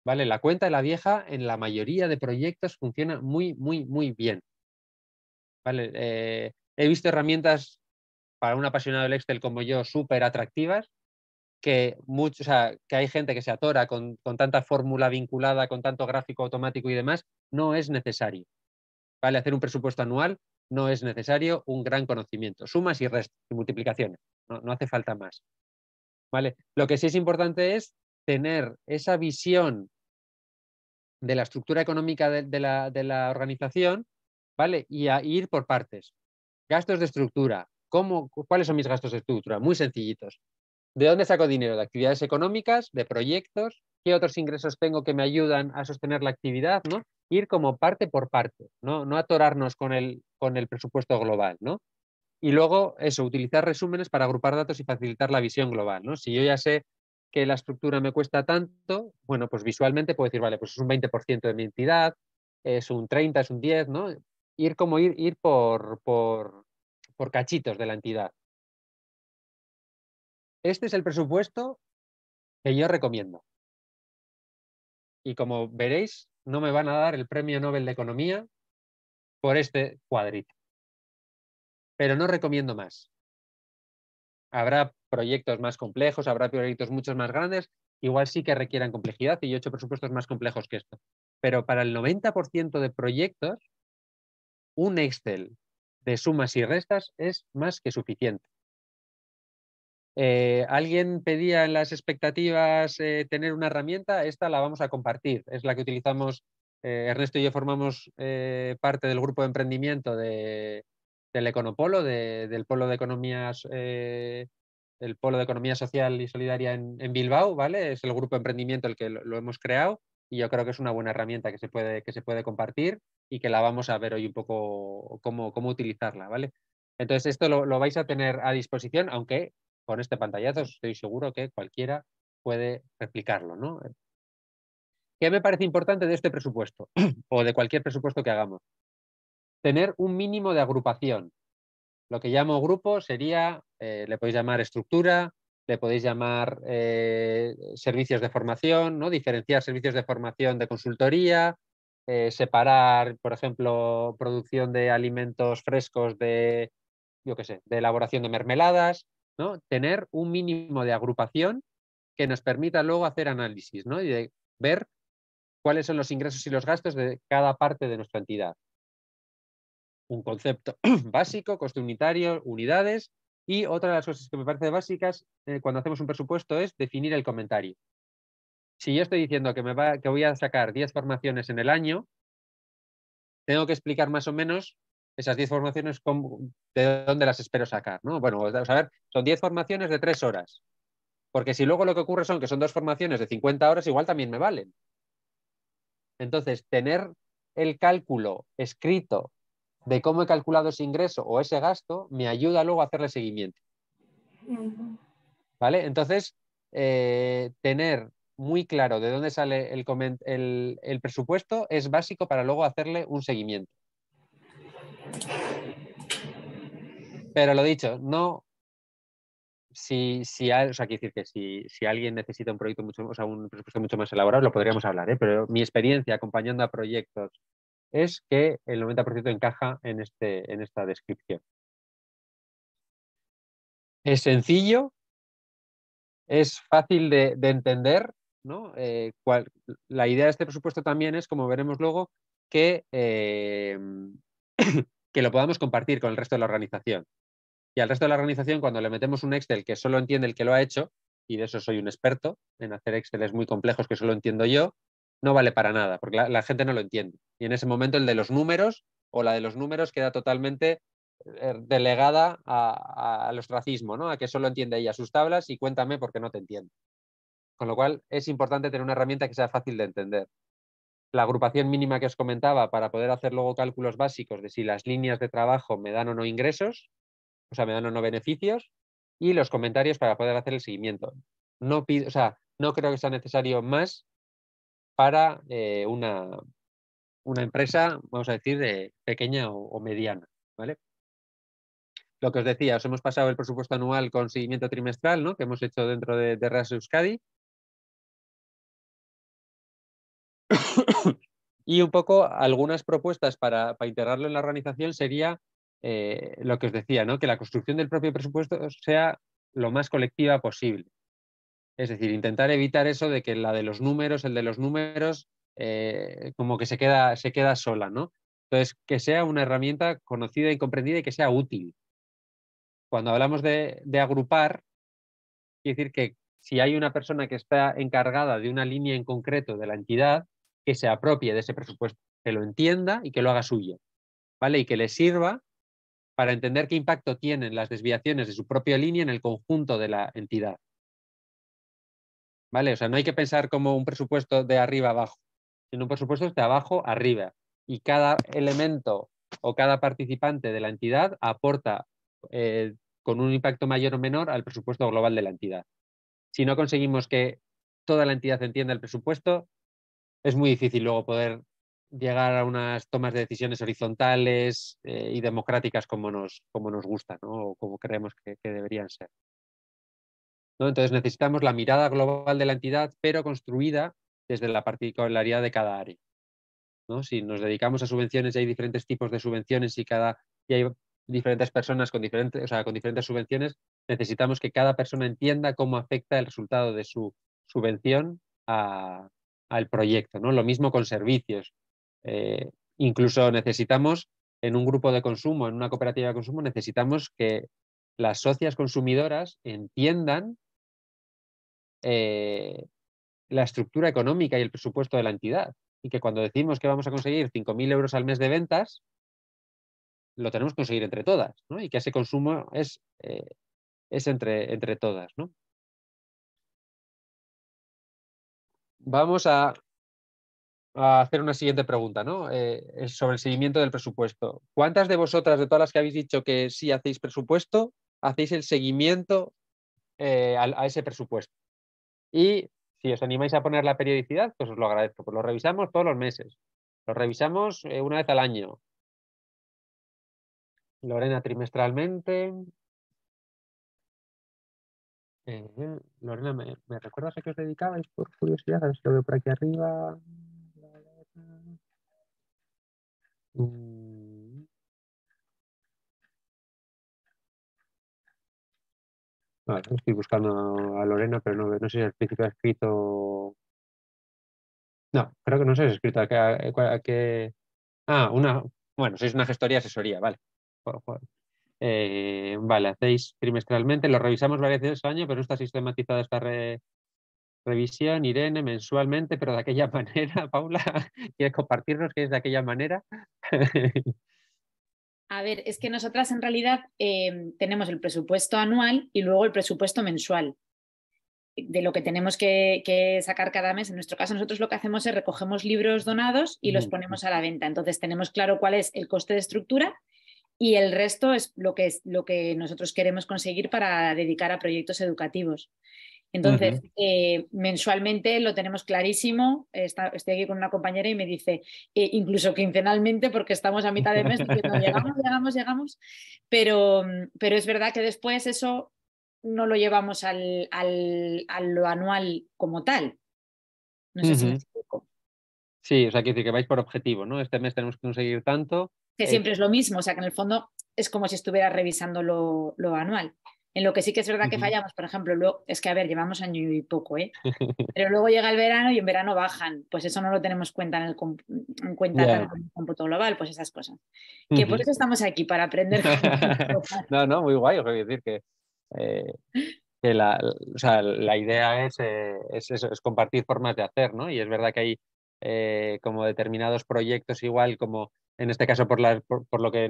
¿Vale? La cuenta de la vieja en la mayoría de proyectos funciona muy, muy, muy bien. ¿Vale? Eh, he visto herramientas para un apasionado del Excel como yo súper atractivas, que, mucho, que hay gente que se atora con, con tanta fórmula vinculada, con tanto gráfico automático y demás, no es necesario. ¿Vale? Hacer un presupuesto anual no es necesario un gran conocimiento. Sumas y restas y multiplicaciones. No, hace falta más. ¿Vale? Lo que sí es importante es tener esa visión de la estructura económica de, la, organización, ¿vale? Y a ir por partes. Gastos de estructura. ¿Cómo, ¿Cuáles son mis gastos de estructura? Muy sencillitos. ¿De dónde saco dinero? De actividades económicas, de proyectos, qué otros ingresos tengo que me ayudan a sostener la actividad, ¿no? Ir como parte por parte, ¿no? No atorarnos con el, con el presupuesto global, ¿no? Y luego eso, utilizar resúmenes para agrupar datos y facilitar la visión global, ¿no? Si yo ya sé que la estructura me cuesta tanto, bueno, pues visualmente puedo decir, vale, pues es un 20% de mi entidad, es un 30, es un 10, ¿no? ir como ir, ir por, por, por cachitos de la entidad. Este es el presupuesto que yo recomiendo. Y como veréis, no me van a dar el premio Nobel de Economía por este cuadrito. Pero no recomiendo más. Habrá proyectos más complejos, habrá proyectos muchos más grandes, igual sí que requieran complejidad y yo he hecho presupuestos más complejos que esto. Pero para el 90% de proyectos, un Excel de sumas y restas es más que suficiente. Eh, alguien pedía en las expectativas eh, tener una herramienta, esta la vamos a compartir. Es la que utilizamos, eh, Ernesto y yo formamos parte del grupo de emprendimiento de, del Econopolo, del Polo de Economías, el Polo de Economía Social y Solidaria en, Bilbao, ¿vale? Es el grupo de emprendimiento el que lo, hemos creado y yo creo que es una buena herramienta que se puede, que se puede compartir y que la vamos a ver hoy un poco cómo, cómo utilizarla, ¿vale? Entonces, esto lo, lo, vais a tener a disposición, aunque con este pantallazo estoy seguro que cualquiera puede replicarlo. ¿no? ¿Qué me parece importante de este presupuesto o de cualquier presupuesto que hagamos? Tener un mínimo de agrupación. Lo que llamo grupo sería, eh, le podéis llamar estructura, le podéis llamar eh, servicios de formación, ¿no? diferenciar servicios de formación de consultoría, eh, separar, por ejemplo, producción de alimentos frescos de, yo qué sé, de elaboración de mermeladas, Tener un mínimo de agrupación que nos permita luego hacer análisis, ¿no? Y de ver cuáles son los ingresos y los gastos de cada parte de nuestra entidad. Un concepto básico, coste unitario, unidades. Y otra de las cosas que me parece básicas eh, cuando hacemos un presupuesto es definir el comentario. Si yo estoy diciendo que, me va, que voy a sacar 10 formaciones en el año, tengo que explicar más o menos esas 10 formaciones, ¿de dónde las espero sacar? ¿no? Bueno, vamos a ver, son 10 formaciones de 3 horas. Porque si luego lo que ocurre son que son dos formaciones de 50 horas, igual también me valen. Entonces, tener el cálculo escrito de cómo he calculado ese ingreso o ese gasto me ayuda luego a hacerle seguimiento. ¿Vale? Entonces, eh, tener muy claro de dónde sale el presupuesto es básico para luego hacerle un seguimiento. Pero lo dicho, no. Si, si, alguien necesita un proyecto mucho, o sea, un presupuesto mucho más elaborado, lo podríamos hablar, ¿eh? pero mi experiencia acompañando a proyectos es que el 90% encaja en, este, en esta descripción. Es sencillo, es fácil de, entender, ¿no? Eh, la idea de este presupuesto también es, como veremos luego, que eh, que lo podamos compartir con el resto de la organización. Y al resto de la organización, cuando le metemos un Excel que solo entiende el que lo ha hecho, y de eso soy un experto, en hacer Exceles muy complejos que solo entiendo yo, no vale para nada, porque la, gente no lo entiende. Y en ese momento el de los números o la de los números queda totalmente eh, delegada al ostracismo, ¿no? a que solo entiende ella sus tablas y cuéntame porque no te entiendo. Con lo cual es importante tener una herramienta que sea fácil de entender la agrupación mínima que os comentaba para poder hacer luego cálculos básicos de si las líneas de trabajo me dan o no ingresos, o sea, me dan o no beneficios, y los comentarios para poder hacer el seguimiento. No, pido, o sea, no creo que sea necesario más para eh, una, una, empresa, vamos a decir, de pequeña o, mediana. ¿vale? Lo que os decía, os hemos pasado el presupuesto anual con seguimiento trimestral, ¿no? que hemos hecho dentro de, de RAS Euskadi. y un poco algunas propuestas para, integrarlo en la organización sería eh, lo que os decía, ¿no? que la construcción del propio presupuesto sea lo más colectiva posible. Es decir, intentar evitar eso de que la de los números, el de los números, eh, como que se queda, se queda sola, ¿no? Entonces, que sea una herramienta conocida y comprendida y que sea útil. Cuando hablamos de, de agrupar, quiere decir que si hay una persona que está encargada de una línea en concreto de la entidad, que se apropie de ese presupuesto, que lo entienda y que lo haga suyo, ¿vale? Y que le sirva para entender qué impacto tienen las desviaciones de su propia línea en el conjunto de la entidad. ¿Vale? O sea, no hay que pensar como un presupuesto de arriba abajo, sino un presupuesto de abajo arriba. Y cada elemento o cada participante de la entidad aporta eh, con un impacto mayor o menor al presupuesto global de la entidad. Si no conseguimos que toda la entidad entienda el presupuesto, es muy difícil luego poder llegar a unas tomas de decisiones horizontales eh, y democráticas como nos, como nos gusta, o como creemos que, deberían ser. Entonces necesitamos la mirada global de la entidad, pero construida desde la particularidad de cada área. Si nos dedicamos a subvenciones y hay diferentes tipos de subvenciones y, cada, y hay diferentes personas con diferentes, con diferentes subvenciones, necesitamos que cada persona entienda cómo afecta el resultado de su subvención al proyecto. ¿no? Lo mismo con servicios. Eh, incluso necesitamos, en un grupo de consumo, en una cooperativa de consumo, necesitamos que las socias consumidoras entiendan eh, la estructura económica y el presupuesto de la entidad. Y que cuando decimos que vamos a conseguir 5.000 euros al mes de ventas, lo tenemos que conseguir entre todas, Y que ese consumo es, eh, es entre, entre todas, Vamos a hacer una siguiente pregunta, ¿no? Eh, sobre el seguimiento del presupuesto. ¿Cuántas de vosotras, de todas las que habéis dicho que sí hacéis presupuesto, hacéis el seguimiento eh, a, ese presupuesto? Y si os animáis a poner la periodicidad, pues os lo agradezco. Pues lo revisamos todos los meses. Lo revisamos eh, una vez al año. Lorena trimestralmente. Lorena, ¿me, recuerdas a qué os dedicabais por curiosidad? A ver si lo veo por aquí arriba. Mm. estoy buscando a Lorena, pero no, no sé si el principio ha escrito. No, creo que no sé si ha escrito a qué. Ah, una. Bueno, sois una gestoría asesoría, vale. Eh, vale, hacéis trimestralmente, lo revisamos varias veces al año, pero no está sistematizada esta re, revisión, Irene, mensualmente, pero de aquella manera, Paula, ¿quieres compartirnos qué es de aquella manera? A ver, es que nosotras en realidad em, tenemos el presupuesto anual y luego el presupuesto mensual de lo que tenemos que, sacar cada mes. En nuestro caso, nosotros lo que hacemos es recogemos libros donados y los ponemos a la venta. Entonces tenemos claro cuál es el coste de estructura y el resto es lo que, es, lo que nosotros queremos conseguir para dedicar a proyectos educativos. Entonces, eh, mensualmente lo tenemos clarísimo. estoy aquí con una compañera y me dice, eh, incluso quincenalmente, porque estamos a mitad de mes, diciendo, llegamos, llegamos, llegamos. Pero, pero es verdad que después eso no lo llevamos al, al, a lo anual como tal. No sé si Sí, o sea, que decir que vais por objetivo, ¿no? Este mes tenemos que conseguir tanto. Que siempre es lo mismo, o sea, que en el fondo es como si estuviera revisando lo, lo anual. En lo que sí que es verdad que fallamos, por ejemplo, luego, es que a ver, llevamos año y poco, ¿eh? Pero luego llega el verano y en verano bajan, pues eso no lo tenemos cuenta en, el, en cuenta en el cómputo global, pues esas cosas. Que por eso estamos aquí, para aprender. no, no, muy guay, os voy a decir que, eh, que la, o sea, la, idea es, eh, es, es, compartir formas de hacer, ¿no? Y es verdad que hay eh, como determinados proyectos igual, como en este caso por, la, por lo que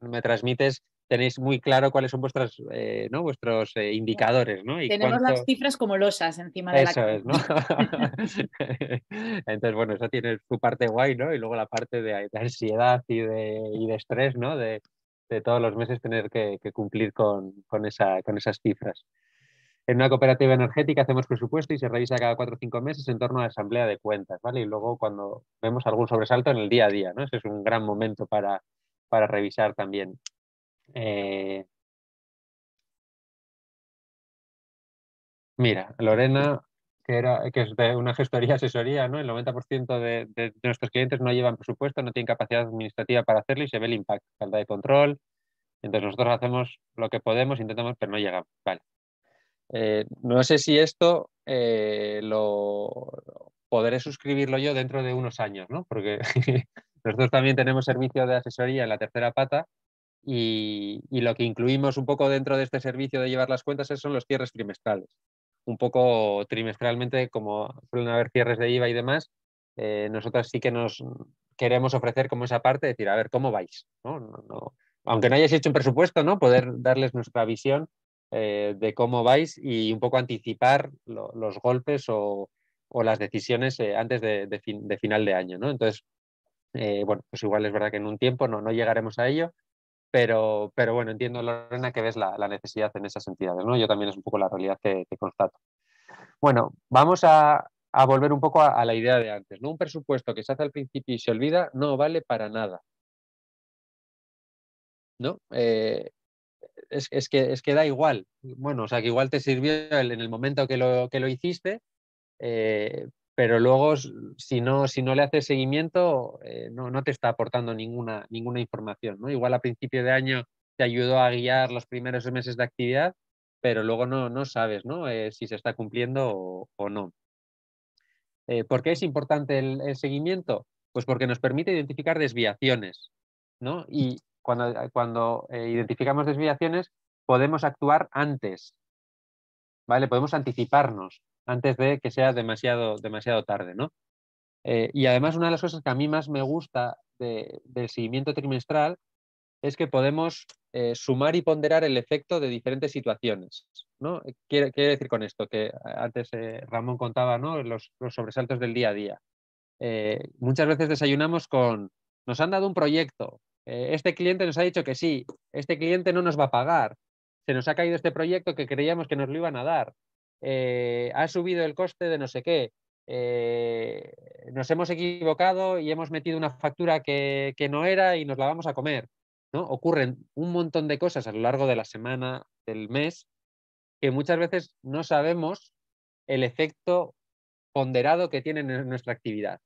me transmites, tenéis muy claro cuáles son vuestras, eh, ¿no? vuestros eh, indicadores. ¿no? Tenemos las cifras como losas encima de eso la es, ¿no? Entonces, bueno, eso tiene su parte guay, ¿no? Y luego la parte de, ansiedad y de, y de, estrés, ¿no? De, de, todos los meses tener que, cumplir con, con, esa, con esas cifras. En una cooperativa energética hacemos presupuesto y se revisa cada cuatro o cinco meses en torno a la asamblea de cuentas, ¿vale? Y luego cuando vemos algún sobresalto en el día a día, ¿no? Ese es un gran momento para, para revisar también. Eh, mira, Lorena, que, era, que es de una gestoría asesoría, ¿no? El 90% de, de, nuestros clientes no llevan presupuesto, no tienen capacidad administrativa para hacerlo y se ve el impacto, falta de control. Entonces nosotros hacemos lo que podemos, intentamos, pero no llegamos. Vale. Eh, no sé si esto eh, lo podré suscribirlo yo dentro de unos años, ¿no? Porque nosotros también tenemos servicio de asesoría en la tercera pata y, lo que incluimos un poco dentro de este servicio de llevar las cuentas son los cierres trimestrales. Un poco trimestralmente, como suelen haber cierres de IVA y demás, eh, nosotros sí que nos queremos ofrecer como esa parte, decir, a ver, ¿cómo vais? aunque no hayáis hecho un presupuesto, ¿no? poder darles nuestra visión eh, de cómo vais y un poco anticipar los golpes o, las decisiones eh, antes de, de, final de año. ¿no? Entonces, bueno, pues igual es verdad que en un tiempo no, no llegaremos a ello, pero, pero bueno, entiendo, Lorena, que ves la, necesidad en esas entidades, ¿no? Yo también es un poco la realidad que, constato. Bueno, vamos a, a volver un poco a, la idea de antes. ¿no? Un presupuesto que se hace al principio y se olvida no vale para nada. ¿No? Eh, es, que, es que da igual. Bueno, o sea, que igual te sirvió en el momento que lo, que lo hiciste, eh, pero luego si no, si no le haces seguimiento, eh, no, no, te está aportando ninguna, ninguna información. ¿no? Igual a principio de año te ayudó a guiar los primeros meses de actividad, pero luego no, no sabes ¿no? si se está cumpliendo o no. Eh, ¿Por qué es importante el, seguimiento? Pues porque nos permite identificar desviaciones, ¿no? Y cuando, eh, cuando eh, identificamos desviaciones, podemos actuar antes, ¿vale? Podemos anticiparnos antes de que sea demasiado, demasiado tarde, ¿no? y además una de las cosas que a mí más me gusta del seguimiento trimestral es que podemos eh, sumar y ponderar el efecto de diferentes situaciones. ¿no? Quiere, decir con esto que antes eh, Ramón contaba ¿no? los, sobresaltos del día a día. Eh, muchas veces desayunamos con, nos han dado un proyecto, este cliente nos ha dicho que sí, este cliente no nos va a pagar, se nos ha caído este proyecto que creíamos que nos lo iban a dar, ha subido el coste de no sé qué, nos hemos equivocado y hemos metido una factura que, que no era y nos la vamos a comer. Ocurren un montón de cosas a lo largo de la semana, del mes, que muchas veces no sabemos el efecto ponderado que tienen en nuestra actividad.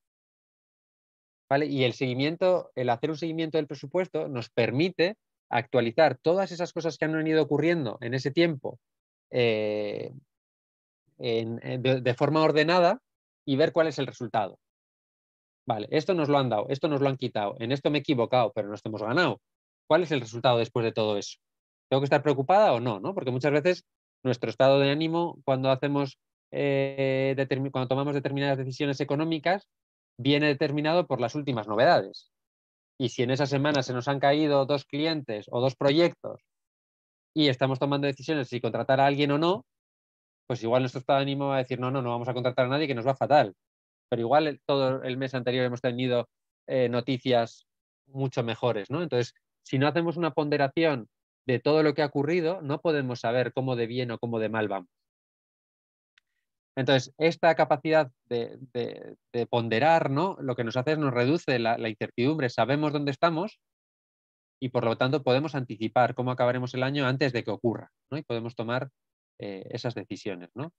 Y el seguimiento, el hacer un seguimiento del presupuesto nos permite actualizar todas esas cosas que han venido ocurriendo en ese tiempo eh, de, forma ordenada y ver cuál es el resultado. Vale, esto nos lo han dado, esto nos lo han quitado, en esto me he equivocado, pero no hemos ganado. ¿Cuál es el resultado después de todo eso? ¿Tengo que estar preocupada o no? ¿no? Porque muchas veces nuestro estado de ánimo cuando hacemos eh, cuando tomamos determinadas decisiones económicas viene determinado por las últimas novedades. Y si en esa semana se nos han caído dos clientes o dos proyectos y estamos tomando decisiones si contratar a alguien o no, pues igual nuestro estado de ánimo va a decir, no, no, no vamos a contratar a nadie que nos va fatal. Pero igual todo el mes anterior hemos tenido eh, noticias mucho mejores, ¿no? Entonces, si no hacemos una ponderación de todo lo que ha ocurrido, no podemos saber cómo de bien o cómo de mal vamos. Entonces, esta capacidad de, ponderar, ¿no? Lo que nos hace es nos reduce la, incertidumbre, sabemos dónde estamos y por lo tanto podemos anticipar cómo acabaremos el año antes de que ocurra, ¿no? Y podemos tomar eh, esas decisiones, ¿no?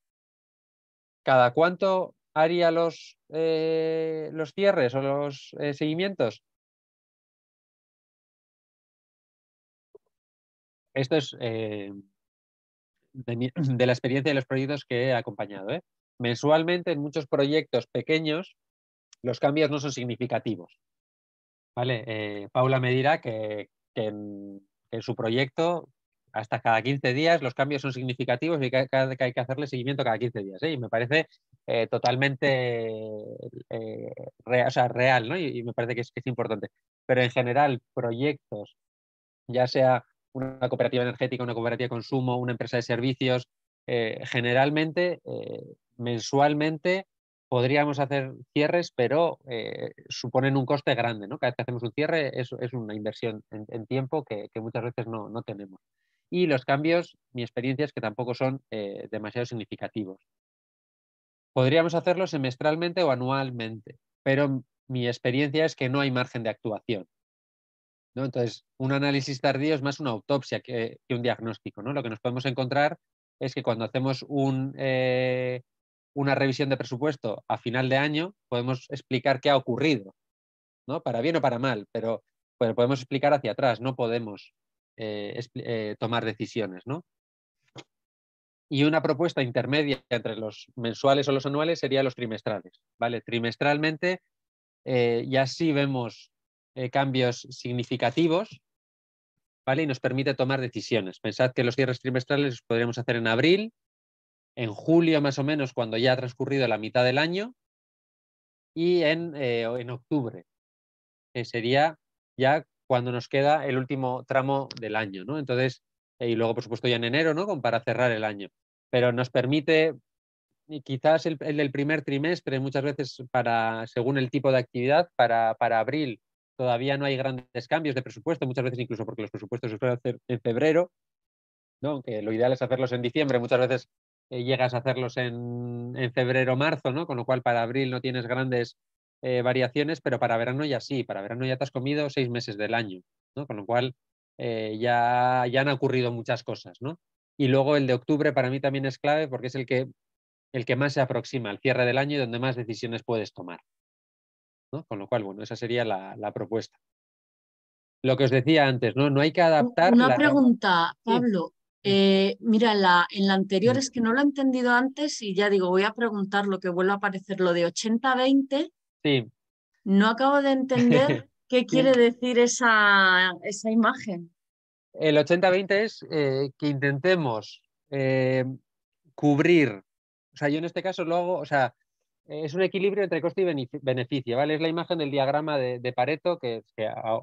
¿Cada cuánto haría los, eh, los cierres o los eh, seguimientos? esto es eh, de, la experiencia de los proyectos que he acompañado. ¿eh? Mensualmente en muchos proyectos pequeños los cambios no son significativos. ¿vale? Eh, Paula me dirá que, en, su proyecto hasta cada 15 días los cambios son significativos y que, hay que hacerle seguimiento cada 15 días. Y me parece totalmente real, ¿no? y, me parece que que es importante. Pero en general, proyectos, ya sea una cooperativa energética, una cooperativa de consumo, una empresa de servicios, eh, generalmente, eh, mensualmente, podríamos hacer cierres, pero eh, suponen un coste grande. ¿no? Cada vez que hacemos un cierre es, es una inversión en, tiempo que, muchas veces no, no, tenemos. Y los cambios, mi experiencia es que tampoco son demasiado significativos. Podríamos hacerlo semestralmente o anualmente, pero mi experiencia es que no hay margen de actuación. Entonces, un análisis tardío es más una autopsia que, un diagnóstico. ¿no? Lo que nos podemos encontrar es que cuando hacemos eh, una revisión de presupuesto a final de año, podemos explicar qué ha ocurrido, ¿no? para bien o para mal, pero, podemos explicar hacia atrás, no podemos eh, eh, tomar decisiones. ¿no? Y una propuesta intermedia entre los mensuales o los anuales sería los trimestrales. ¿vale? Trimestralmente ya sí vemos eh, cambios significativos ¿vale? y nos permite tomar decisiones. Pensad que los cierres trimestrales los podríamos hacer en abril, en julio más o menos, cuando ya ha transcurrido la mitad del año, y en, eh, en octubre, que sería ya cuando nos queda el último tramo del año. ¿no? Entonces, eh, y luego, por supuesto, ya en enero, ¿no? para cerrar el año. Pero nos permite quizás el, el, primer trimestre, muchas veces para, según el tipo de actividad, para, para abril todavía no hay grandes cambios de presupuesto, muchas veces incluso porque los presupuestos se suelen hacer en febrero, ¿no? que lo ideal es hacerlos en diciembre, muchas veces eh, llegas a hacerlos en, febrero o marzo, ¿no? Con lo cual para abril no tienes grandes eh, variaciones, pero para verano ya sí, para verano ya te has comido seis meses del año, ¿no? Con lo cual eh, ya, ya han ocurrido muchas cosas, ¿no? Y luego el de octubre para mí también es clave porque es el que, el que más se aproxima al cierre del año y donde más decisiones puedes tomar. ¿No? Con lo cual, bueno, esa sería la, prepuesta. Lo que os decía antes, ¿no? No hay que adaptar. Una pregunta, Pablo. Eh, mira, en la, en la anterior es que no lo he entendido antes y ya digo, voy a preguntar lo que vuelve a aparecer, lo de 80-20. Sí. No acabo de entender qué quiere decir esa, esa imagen. El 80-20 es eh, que intentemos eh, cubrir, o sea, yo en este caso lo hago, o sea, es un equilibrio entre coste y beneficio, ¿vale? Es la imagen del diagrama de, Pareto, que,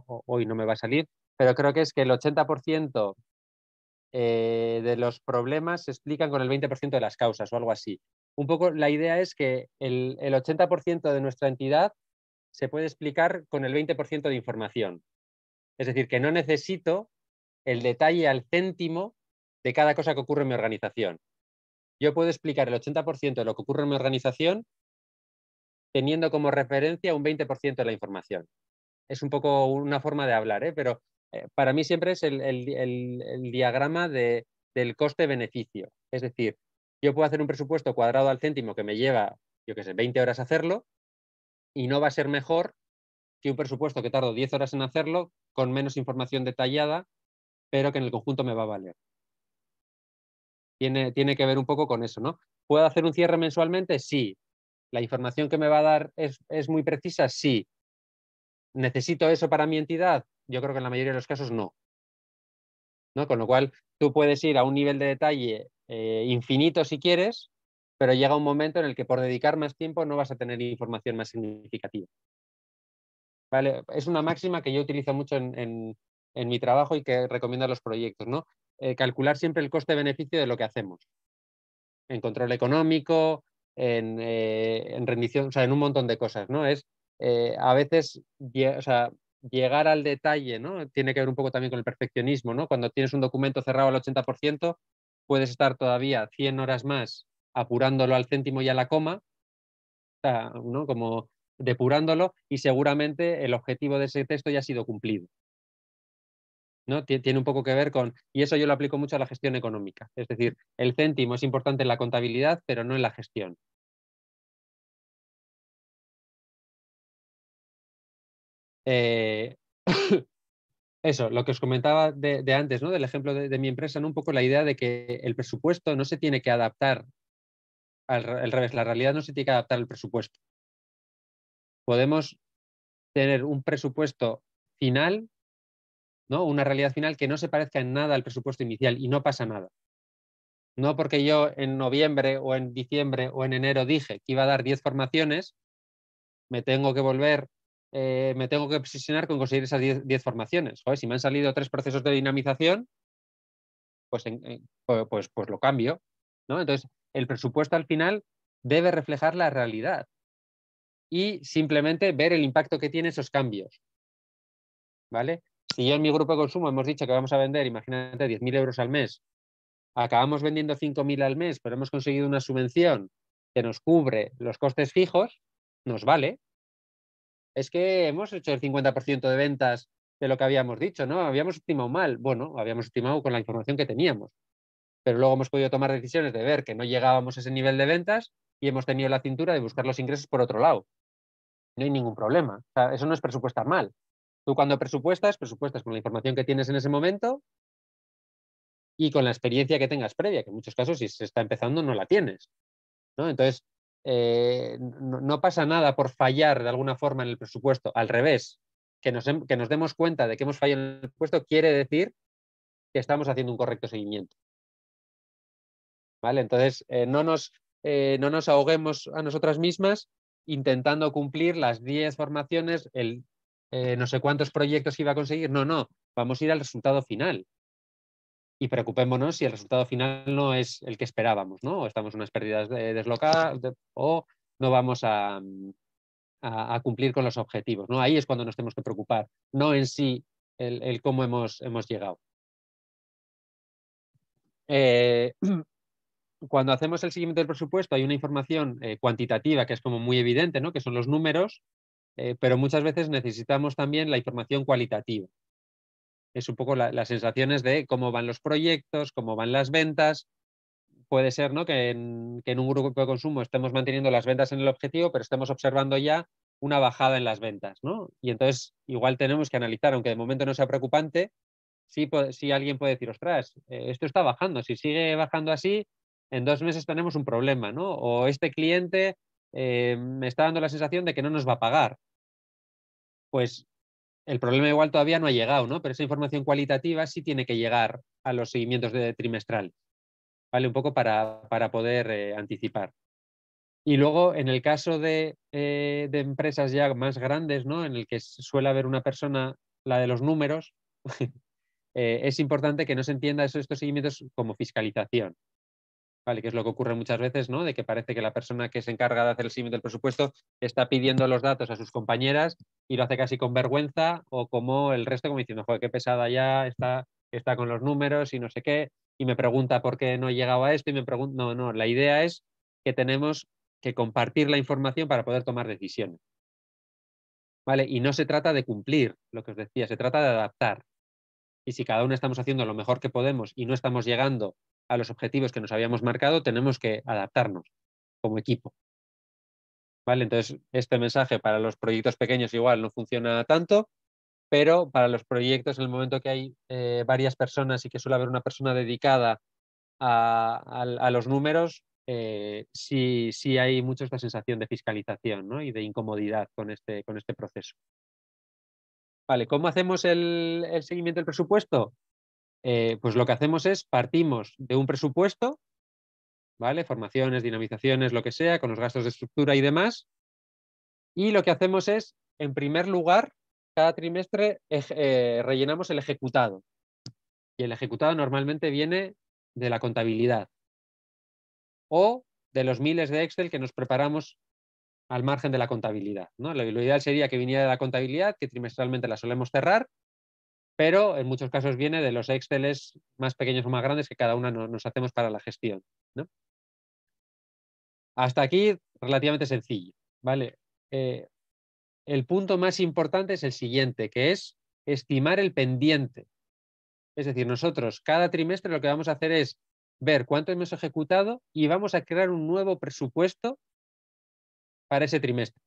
hoy no me va a salir, pero creo que es que el 80% eh, de los problemas se explican con el 20% de las causas o algo así. Un poco la idea es que el, el 80% de nuestra entidad se puede explicar con el 20% de información. Es decir, que no necesito el detalle al céntimo de cada cosa que ocurre en mi organización. Yo puedo explicar el 80% de lo que ocurre en mi organización teniendo como referencia un 20% de la información. Es un poco una forma de hablar, ¿eh? pero eh, para mí siempre es el, diagrama de, del coste-beneficio. Es decir, yo puedo hacer un presupuesto cuadrado al céntimo que me lleva, yo qué sé, 20 horas hacerlo y no va a ser mejor que un presupuesto que tardo 10 horas en hacerlo con menos información detallada pero que en el conjunto me va a valer. Tiene, tiene que ver un poco con eso, ¿no? ¿Puedo hacer un cierre mensualmente? Sí. ¿La información que me va a dar es, muy precisa? Sí. ¿Necesito eso para mi entidad? Yo creo que en la mayoría de los casos no. ¿No? Con lo cual, tú puedes ir a un nivel de detalle eh, infinito si quieres, pero llega un momento en el que por dedicar más tiempo no vas a tener información más significativa. ¿Vale? Es una máxima que yo utilizo mucho en, en mi trabajo y que recomiendo a los proyectos, ¿no? Eh, calcular siempre el coste-beneficio de lo que hacemos. En control económico, en, eh, rendición, o sea, en un montón de cosas, ¿no? Es eh, a veces, o sea, llegar al detalle, ¿no? Tiene que ver un poco también con el perfeccionismo, ¿no? Cuando tienes un documento cerrado al 80%, puedes estar todavía 100 horas más apurándolo al céntimo y a la coma, ¿no? Como depurándolo y seguramente el objetivo de ese texto ya ha sido cumplido. ¿No? Tiene un poco que ver con, y eso yo lo aplico mucho a la gestión económica. Es decir, el céntimo es importante en la contabilidad, pero no en la gestión. Eh, eso, lo que os comentaba de, antes, ¿no? del ejemplo de, mi empresa, ¿no? un poco la idea de que el presupuesto no se tiene que adaptar al, al revés, la realidad no se tiene que adaptar al presupuesto. Podemos tener un presupuesto final ¿no? Una realidad final que no se parezca en nada al presupuesto inicial y no pasa nada. No porque yo en noviembre o en diciembre o en enero dije que iba a dar 10 formaciones, me tengo que volver, eh, me tengo que obsesionar con conseguir esas 10, formaciones. si me han salido tres procesos de dinamización, pues, pues, pues, pues, lo cambio. ¿no? Entonces, el presupuesto al final debe reflejar la realidad y simplemente ver el impacto que tiene esos cambios. ¿Vale? Si yo en mi grupo de consumo hemos dicho que vamos a vender, imagínate, 10.000 euros al mes, acabamos vendiendo 5.000 al mes, pero hemos conseguido una subvención que nos cubre los costes fijos, nos vale. Es que hemos hecho el 50% de ventas de lo que habíamos dicho, ¿no? Habíamos estimado mal. Bueno, habíamos estimado con la información que teníamos. Pero luego hemos podido tomar decisiones de ver que no llegábamos a ese nivel de ventas y hemos tenido la cintura de buscar los ingresos por otro lado. No hay ningún problema. eso no es presupuestar mal. Tú cuando presupuestas, presupuestas con la información que tienes en ese momento y con la experiencia que tengas previa, que en muchos casos si se está empezando no la tienes. ¿no? Entonces, eh, no, pasa nada por fallar de alguna forma en el presupuesto. Al revés, que nos, que nos demos cuenta de que hemos fallado en el presupuesto quiere decir que estamos haciendo un correcto seguimiento. ¿Vale? Entonces, eh, no, nos, eh, no nos ahoguemos a nosotras mismas intentando cumplir las 10 formaciones, el eh, no sé cuántos proyectos iba a conseguir. No, no, vamos a ir al resultado final. Y preocupémonos si el resultado final no es el que esperábamos, ¿no? O estamos unas pérdidas de, deslocadas o no vamos a, cumplir con los objetivos, ¿no? Ahí es cuando nos tenemos que preocupar, no en sí el, cómo hemos, hemos llegado. Eh, cuando hacemos el seguimiento del presupuesto hay una información eh, cuantitativa que es como muy evidente, ¿no? que son los números, eh, pero muchas veces necesitamos también la información cualitativa. Es un poco las sensaciones de cómo van los proyectos, cómo van las ventas. Puede ser ¿no? que, en, un grupo de consumo estemos manteniendo las ventas en el objetivo, pero estemos observando ya una bajada en las ventas. ¿no? Y entonces igual tenemos que analizar, aunque de momento no sea preocupante, si, si alguien puede decir, ostras, eh, esto está bajando, si sigue bajando así, en dos meses tenemos un problema, ¿no? O este cliente eh, me está dando la sensación de que no nos va a pagar. Pues el problema igual todavía no ha llegado, ¿no? Pero esa información cualitativa sí tiene que llegar a los seguimientos de trimestral, ¿vale? Un poco para, para poder eh, anticipar. Y luego, en el caso de, de, empresas ya más grandes, ¿no? En el que suele haber una persona, la de los números, Eh, es importante que no se entienda estos seguimientos como fiscalización. ¿Vale? Que es lo que ocurre muchas veces, ¿no? De que parece que la persona que se encarga de hacer el seguimiento del presupuesto está pidiendo los datos a sus compañeras y lo hace casi con vergüenza o como el resto, como diciendo, joder, qué pesada ya está, está con los números y no sé qué, y me pregunta por qué no he llegado a esto y me pregunta, no, no, la idea es que tenemos que compartir la información para poder tomar decisiones. ¿Vale? Y no se trata de cumplir lo que os decía, se trata de adaptar. Y si cada uno estamos haciendo lo mejor que podemos y no estamos llegando a los objetivos que nos habíamos marcado, tenemos que adaptarnos como equipo. ¿Vale? Entonces, este mensaje para los proyectos pequeños igual no funciona tanto, pero para los proyectos, en el momento que hay eh, varias personas y que suele haber una persona dedicada a, los números, eh, sí, hay mucho esta sensación de fiscalización y de incomodidad con este, con este proceso. Vale, ¿cómo hacemos el, seguimiento del presupuesto? Eh, pues lo que hacemos es partimos de un presupuesto, ¿vale? Formaciones, dinamizaciones, lo que sea, con los gastos de estructura y demás. Y lo que hacemos es, en primer lugar, cada trimestre eh, rellenamos el ejecutado. Y el ejecutado normalmente viene de la contabilidad o de los miles de Excel que nos preparamos al margen de la contabilidad. ¿no? Lo, ideal sería que viniera de la contabilidad, que trimestralmente la solemos cerrar, pero en muchos casos viene de los Exceles más pequeños o más grandes que cada una nos hacemos para la gestión. Hasta aquí relativamente sencillo. ¿vale? Eh, el punto más importante es el siguiente, que es estimar el pendiente. Es decir, nosotros cada trimestre lo que vamos a hacer es ver cuánto hemos ejecutado y vamos a crear un nuevo presupuesto para ese trimestre,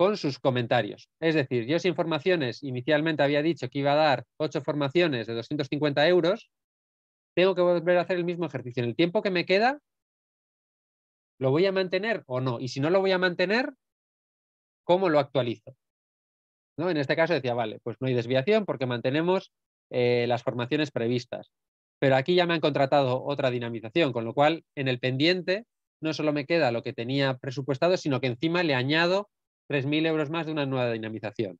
con sus comentarios. Es decir, yo sin formaciones inicialmente había dicho que iba a dar ocho formaciones de 250 euros, tengo que volver a hacer el mismo ejercicio. En el tiempo que me queda, ¿lo voy a mantener o no? Y si no lo voy a mantener, ¿cómo lo actualizo? ¿No? En este caso decía, vale, pues no hay desviación porque mantenemos eh, las formaciones previstas. Pero aquí ya me han contratado otra dinamización, con lo cual en el pendiente no solo me queda lo que tenía presupuestado, sino que encima le añado 3.000 euros más de una nueva dinamización.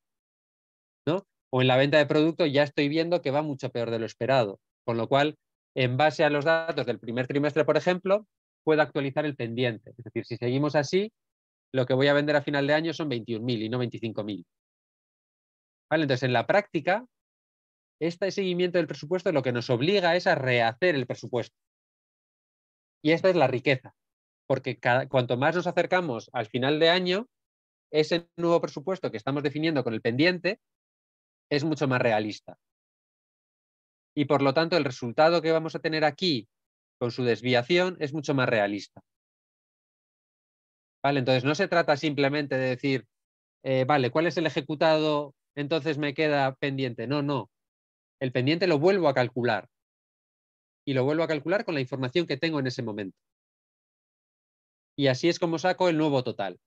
¿no? O en la venta de producto ya estoy viendo que va mucho peor de lo esperado. Con lo cual, en base a los datos del primer trimestre, por ejemplo, puedo actualizar el pendiente. Es decir, si seguimos así, lo que voy a vender a final de año son 21.000 y no 25.000. ¿Vale? Entonces, en la práctica, este seguimiento del presupuesto lo que nos obliga es a rehacer el presupuesto. Y esta es la riqueza porque cuanto más nos acercamos al final de año, ese nuevo presupuesto que estamos definiendo con el pendiente es mucho más realista. Y por lo tanto, el resultado que vamos a tener aquí con su desviación es mucho más realista. ¿Vale? Entonces, no se trata simplemente de decir, eh, vale, ¿cuál es el ejecutado? Entonces me queda pendiente. No, no. El pendiente lo vuelvo a calcular. Y lo vuelvo a calcular con la información que tengo en ese momento y así es como saco el nuevo total.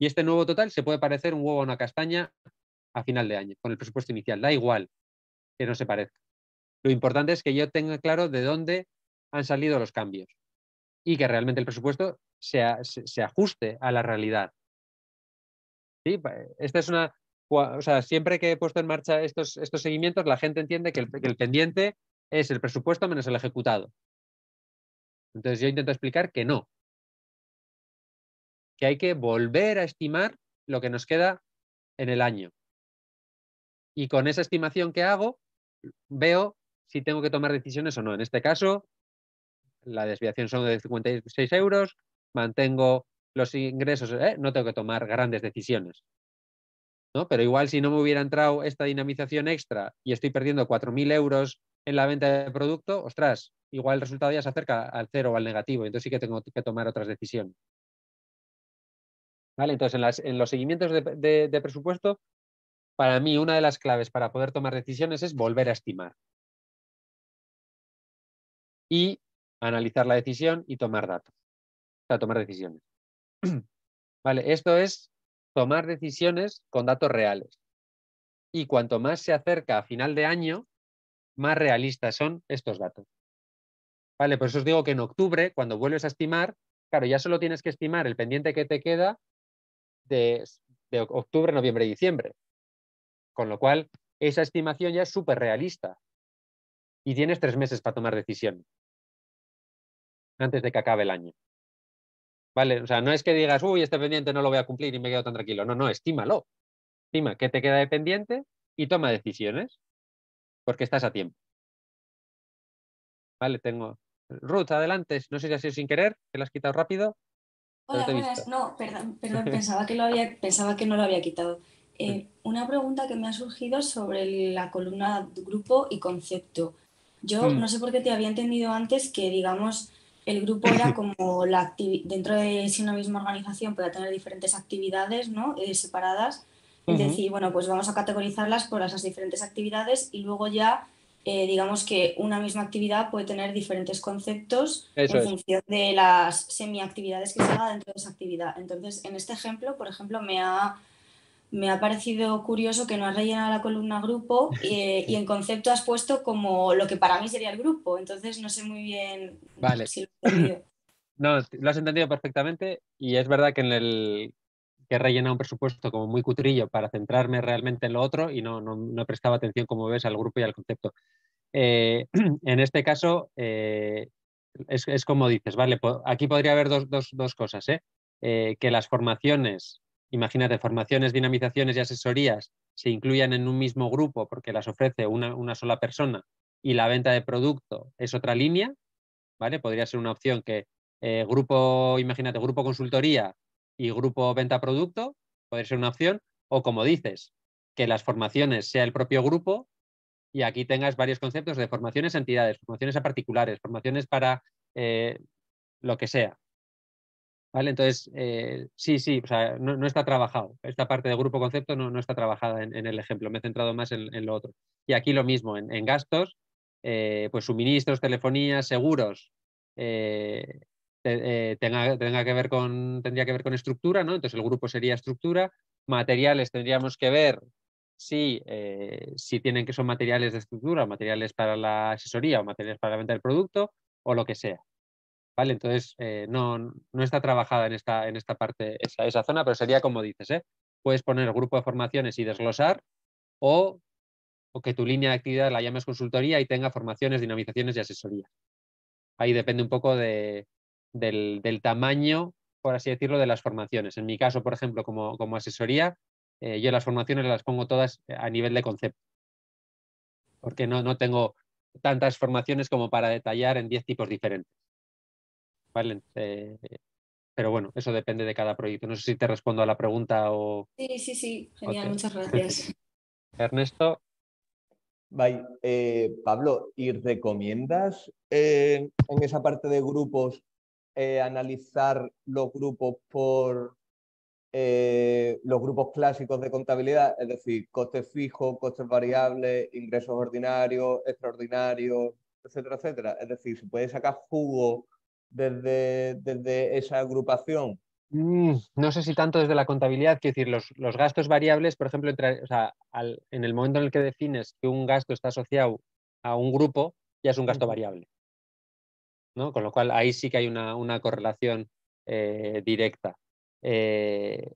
Y este nuevo total se puede parecer un huevo a una castaña a final de año, con el presupuesto inicial. Da igual que no se parezca. Lo importante es que yo tenga claro de dónde han salido los cambios y que realmente el presupuesto se, ajuste a la realidad. ¿Sí? Esta es una, o sea, siempre que he puesto en marcha estos, estos seguimientos, la gente entiende que el pendiente es el presupuesto menos el ejecutado. Entonces yo intento explicar que no, que hay que volver a estimar lo que nos queda en el año. Y con esa estimación que hago, veo si tengo que tomar decisiones o no. En este caso, la desviación son de 56 euros, mantengo los ingresos, ¿eh? no tengo que tomar grandes decisiones. ¿no? Pero igual si no me hubiera entrado esta dinamización extra y estoy perdiendo 4.000 euros en la venta de producto, ostras, igual el resultado ya se acerca al cero o al negativo, entonces sí que tengo que tomar otras decisiones. Entonces, en, los seguimientos de, presupuesto, para mí una de las claves para poder tomar decisiones es volver a estimar. Y analizar la decisión y tomar datos. Para tomar decisiones. Vale, esto es tomar decisiones con datos reales. Y cuanto más se acerca a final de año, más realistas son estos datos. Vale, por eso os digo que en octubre, cuando vuelves a estimar, claro, ya solo tienes que estimar el pendiente que te queda de, octubre, noviembre diciembre. Con lo cual, esa estimación ya es súper realista. Y tienes tres meses para tomar decisión antes de que acabe el año. ¿Vale? O sea, no es que digas, uy, este pendiente no lo voy a cumplir y me quedo tan tranquilo. No, no, estímalo. Estima qué te queda de pendiente y toma decisiones, porque estás a tiempo. Vale, tengo. Ruth, adelante. No sé si ha sido sin querer, que lo has quitado rápido. Hola, buenas. No, perdón, perdón pensaba, que lo había, pensaba que no lo había quitado. Eh, una pregunta que me ha surgido sobre la columna grupo y concepto. Yo mm. no sé por qué te había entendido antes que, digamos, el grupo era como la dentro de una misma organización puede tener diferentes actividades ¿no? Eh, separadas. Es decir, bueno, pues vamos a categorizarlas por esas diferentes actividades y luego ya, eh, digamos que una misma actividad puede tener diferentes conceptos en función de las semiactividades que se haga dentro de esa actividad. Entonces, en este ejemplo, por ejemplo, me ha me ha parecido curioso que no has rellenado la columna grupo y, en concepto has puesto como lo que para mí sería el grupo. Entonces no sé muy bien vale. si lo No, lo has entendido perfectamente y es verdad que en el que he rellenado un presupuesto como muy cutrillo para centrarme realmente en lo otro y no, no, prestaba atención, como ves, al grupo y al concepto. Eh, en este caso, eh, es, como dices, ¿vale? Aquí podría haber dos, dos, dos cosas, ¿eh? que las formaciones imagínate, formaciones, dinamizaciones y asesorías se incluyan en un mismo grupo porque las ofrece una, sola persona y la venta de producto es otra línea, ¿vale? Podría ser una opción que grupo, imagínate, grupo consultoría y grupo venta producto, podría ser una opción, o como dices, que las formaciones sea el propio grupo y aquí tengas varios conceptos de formaciones a entidades, formaciones a particulares, formaciones para eh, lo que sea, ¿Vale? Entonces, eh, sí, sí, o sea, no, está trabajado. Esta parte del grupo concepto no, está trabajada en, el ejemplo. Me he centrado más en, lo otro. Y aquí lo mismo, en, gastos, eh, pues suministros, telefonía, seguros, tenga, tenga, que ver con, tendría que ver con estructura, ¿no? Entonces el grupo sería estructura. Materiales tendríamos que ver si, si tienen que son materiales de estructura, materiales para la asesoría o materiales para la venta del producto o lo que sea. Entonces, eh, no, no, está trabajada en esta, en esta parte, esa, esa zona, pero sería como dices, ¿eh? Puedes poner grupo de formaciones y desglosar o, o, que tu línea de actividad la llames consultoría y tenga formaciones, dinamizaciones y asesoría. Ahí depende un poco de, del, del, tamaño, por así decirlo, de las formaciones. En mi caso, por ejemplo, como, como asesoría, eh, yo las formaciones las pongo todas a nivel de concepto, porque no, no tengo tantas formaciones como para detallar en 10 tipos diferentes. ¿vale? Eh, pero bueno, eso depende de cada proyecto. No sé si te respondo a la pregunta o... Sí, sí, sí, genial, muchas gracias. Ernesto. Bye. Eh, Pablo, ¿y recomiendas eh, en esa parte de grupos analizar los grupos por los grupos clásicos de contabilidad, es decir, costes fijos, costes variables, ingresos ordinarios, extraordinarios, etcétera, etcétera? Es decir, se puede sacar jugo desde, desde esa agrupación? Mm, no sé si tanto desde la contabilidad, quiero decir, los, los gastos variables, por ejemplo, entre, o sea, en el momento en el que defines que un gasto está asociado a un grupo, ya es un gasto variable. Con lo cual ahí sí que hay una, una correlación eh, directa. Eh,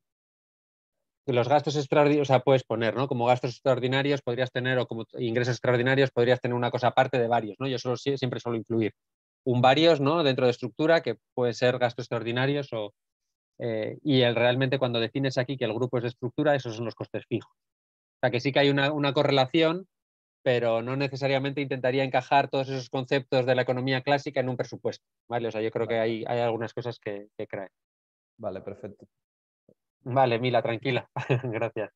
los gastos extraordinarios, o sea, puedes poner, ¿no? Como gastos extraordinarios podrías tener, o como ingresos extraordinarios podrías tener una cosa aparte de varios, ¿no? Yo solo, siempre suelo incluir un varios ¿no? dentro de estructura, que puede ser gastos extraordinarios o, eh, y el, realmente cuando defines aquí que el grupo es de estructura, esos son los costes fijos. O sea que sí que hay una, correlación, pero no necesariamente intentaría encajar todos esos conceptos de la economía clásica en un presupuesto. ¿vale? O sea, yo creo que hay, hay algunas cosas que, que Vale, perfecto. Vale, Mila, tranquila. Gracias.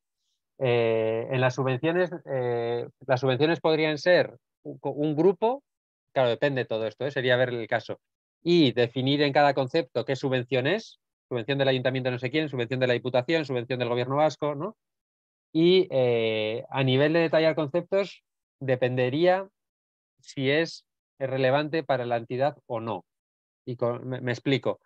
Eh, en las subvenciones, eh, las subvenciones podrían ser un, grupo, claro, depende de todo esto, ¿eh? sería ver el caso, y definir en cada concepto qué subvención es, subvención del ayuntamiento no sé quién, subvención de la diputación, subvención del gobierno vasco, ¿no? Y a nivel de detallar conceptos, dependería si es relevante para la entidad o no. Y me, explico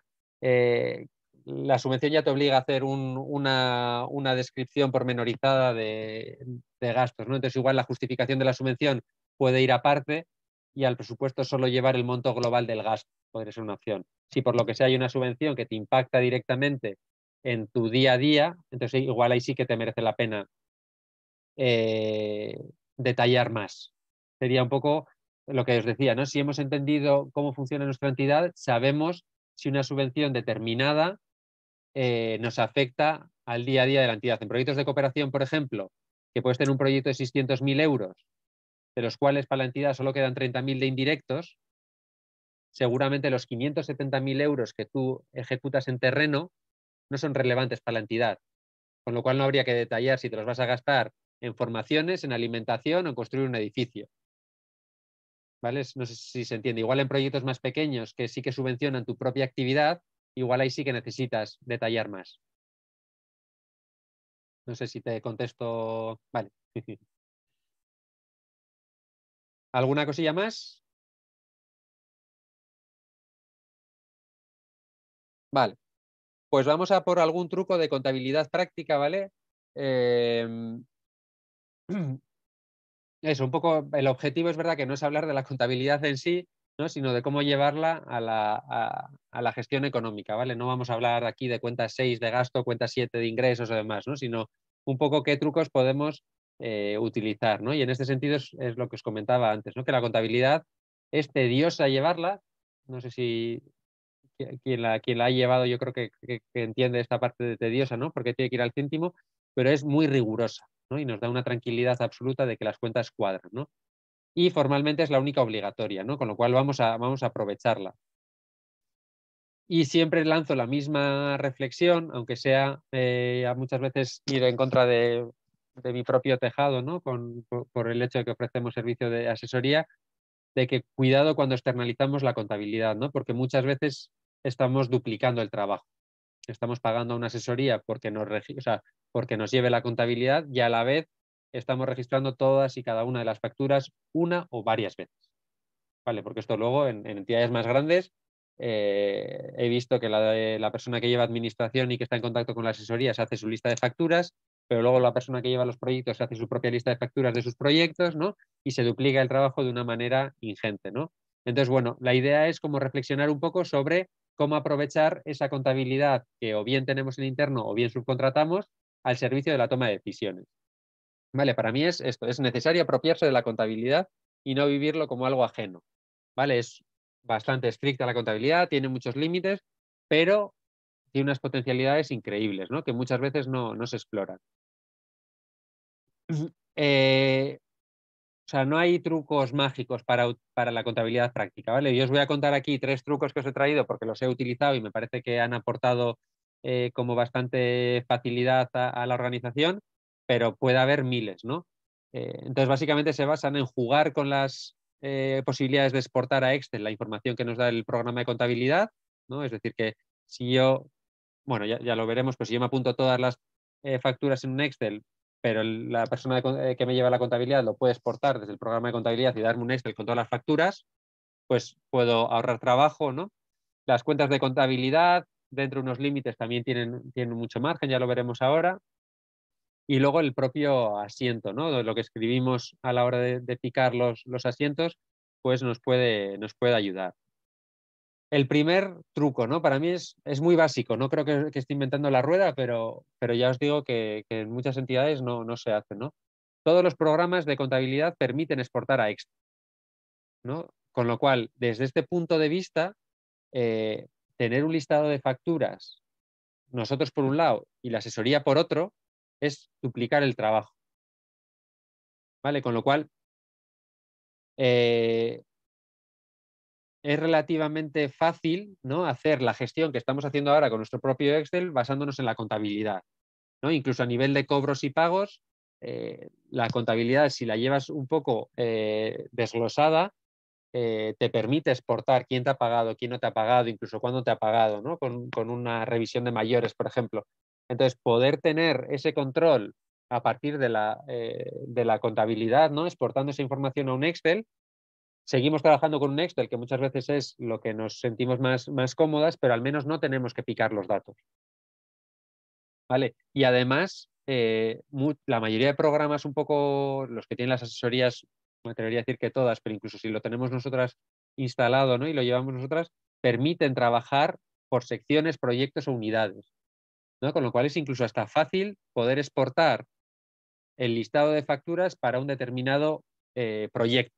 la subvención ya te obliga a hacer una, descripción pormenorizada de, gastos, ¿no? Entonces, igual la justificación de la subvención puede ir aparte y al presupuesto solo llevar el monto global del gasto, podría ser una opción. Si por lo que sea hay una subvención que te impacta directamente en tu día a día, entonces igual ahí sí que te merece la pena eh, detallar más. Sería un poco lo que os decía, ¿no? Si hemos entendido cómo funciona nuestra entidad, sabemos si una subvención determinada eh, nos afecta al día a día de la entidad. En proyectos de cooperación, por ejemplo, que puedes tener un proyecto de 600.000 euros, de los cuales para la entidad solo quedan 30.000 de indirectos, seguramente los 570.000 euros que tú ejecutas en terreno no son relevantes para la entidad. Con lo cual no habría que detallar si te los vas a gastar en formaciones, en alimentación o en construir un edificio. ¿Vale? No sé si se entiende. Igual en proyectos más pequeños que sí que subvencionan tu propia actividad, igual ahí sí que necesitas detallar más. No sé si te contesto. Vale. ¿Alguna cosilla más? Vale. Pues vamos a por algún truco de contabilidad práctica, ¿vale? Em, eso, un poco, el objetivo es verdad que no es hablar de la contabilidad en sí, sino de cómo llevarla a la, gestión económica. ¿vale? No vamos a hablar aquí de cuentas 6 de gasto, cuentas 7 de ingresos o demás, ¿no? sino un poco qué trucos podemos eh, utilizar. ¿no? Y en este sentido es, lo que os comentaba antes, ¿no? que la contabilidad es tediosa llevarla. No sé si quien la, la ha llevado yo creo que, entiende esta parte de tediosa, ¿no? porque tiene que ir al céntimo, pero es muy rigurosa y nos da una tranquilidad absoluta de que las cuentas cuadran. ¿no? y formalmente es la única obligatoria, ¿no? con lo cual vamos a, vamos a aprovecharla. Y siempre lanzo la misma reflexión, aunque sea eh, muchas veces ir en contra de, mi propio tejado, ¿no? Por, el hecho de que ofrecemos servicio de asesoría, de que cuidado cuando externalizamos la contabilidad, ¿no? porque muchas veces estamos duplicando el trabajo. Estamos pagando una asesoría porque nos, porque nos lleve la contabilidad y a la vez estamos registrando todas y cada una de las facturas una o varias veces. ¿Vale? Porque esto luego en, entidades más grandes eh, he visto que la, la, persona que lleva administración y que está en contacto con la asesoría se hace su lista de facturas, pero luego la persona que lleva los proyectos se hace su propia lista de facturas de sus proyectos, ¿no? Y se duplica el trabajo de una manera ingente, ¿no? Entonces, bueno, la idea es como reflexionar un poco sobre cómo aprovechar esa contabilidad que o bien tenemos en interno o bien subcontratamos al servicio de la toma de decisiones. Vale, para mí es esto, es necesario apropiarse de la contabilidad y no vivirlo como algo ajeno. Vale, es bastante estricta la contabilidad, tiene muchos límites, pero tiene unas potencialidades increíbles, ¿no? Que muchas veces no, se exploran. Eh, o sea, no hay trucos mágicos para, para, la contabilidad práctica, ¿vale? Yo os voy a contar aquí tres trucos que os he traído porque los he utilizado y me parece que han aportado eh, como bastante facilidad a, la organización pero puede haber miles, ¿no? Eh, entonces, básicamente se basan en jugar con las eh, posibilidades de exportar a Excel la información que nos da el programa de contabilidad, ¿no? Es decir, que si yo, bueno, ya, lo veremos, pues si yo me apunto todas las facturas en un Excel, pero la persona que me lleva la contabilidad lo puede exportar desde el programa de contabilidad y darme un Excel con todas las facturas, pues puedo ahorrar trabajo, ¿no? Las cuentas de contabilidad, dentro de unos límites, también tienen, tienen mucho margen, ya lo veremos ahora y luego el propio asiento, ¿no? Lo que escribimos a la hora de, picar los, los, asientos, pues nos puede, nos puede ayudar. El primer truco, ¿no? Para mí es, es muy básico, no creo que, esté inventando la rueda, pero, pero ya os digo que, en muchas entidades no, no se hace, ¿no? Todos los programas de contabilidad permiten exportar a Excel, ¿no? Con lo cual, desde este punto de vista, eh, tener un listado de facturas, nosotros por un lado y la asesoría por otro, es duplicar el trabajo. ¿Vale? Con lo cual, eh, es relativamente fácil ¿no? hacer la gestión que estamos haciendo ahora con nuestro propio Excel basándonos en la contabilidad. ¿no? Incluso a nivel de cobros y pagos, eh, la contabilidad, si la llevas un poco eh, desglosada, eh, te permite exportar quién te ha pagado, quién no te ha pagado, incluso cuándo te ha pagado, ¿no? con, una revisión de mayores, por ejemplo. Entonces, poder tener ese control a partir de la, de la contabilidad, ¿no? exportando esa información a un Excel, seguimos trabajando con un Excel, que muchas veces es lo que nos sentimos más, más cómodas, pero al menos no tenemos que picar los datos. ¿Vale? Y además, eh, la mayoría de programas, un poco los que tienen las asesorías, me atrevería a decir que todas, pero incluso si lo tenemos nosotras instalado ¿no? y lo llevamos nosotras, permiten trabajar por secciones, proyectos o unidades. ¿no? Con lo cual es incluso hasta fácil poder exportar el listado de facturas para un determinado eh, proyecto.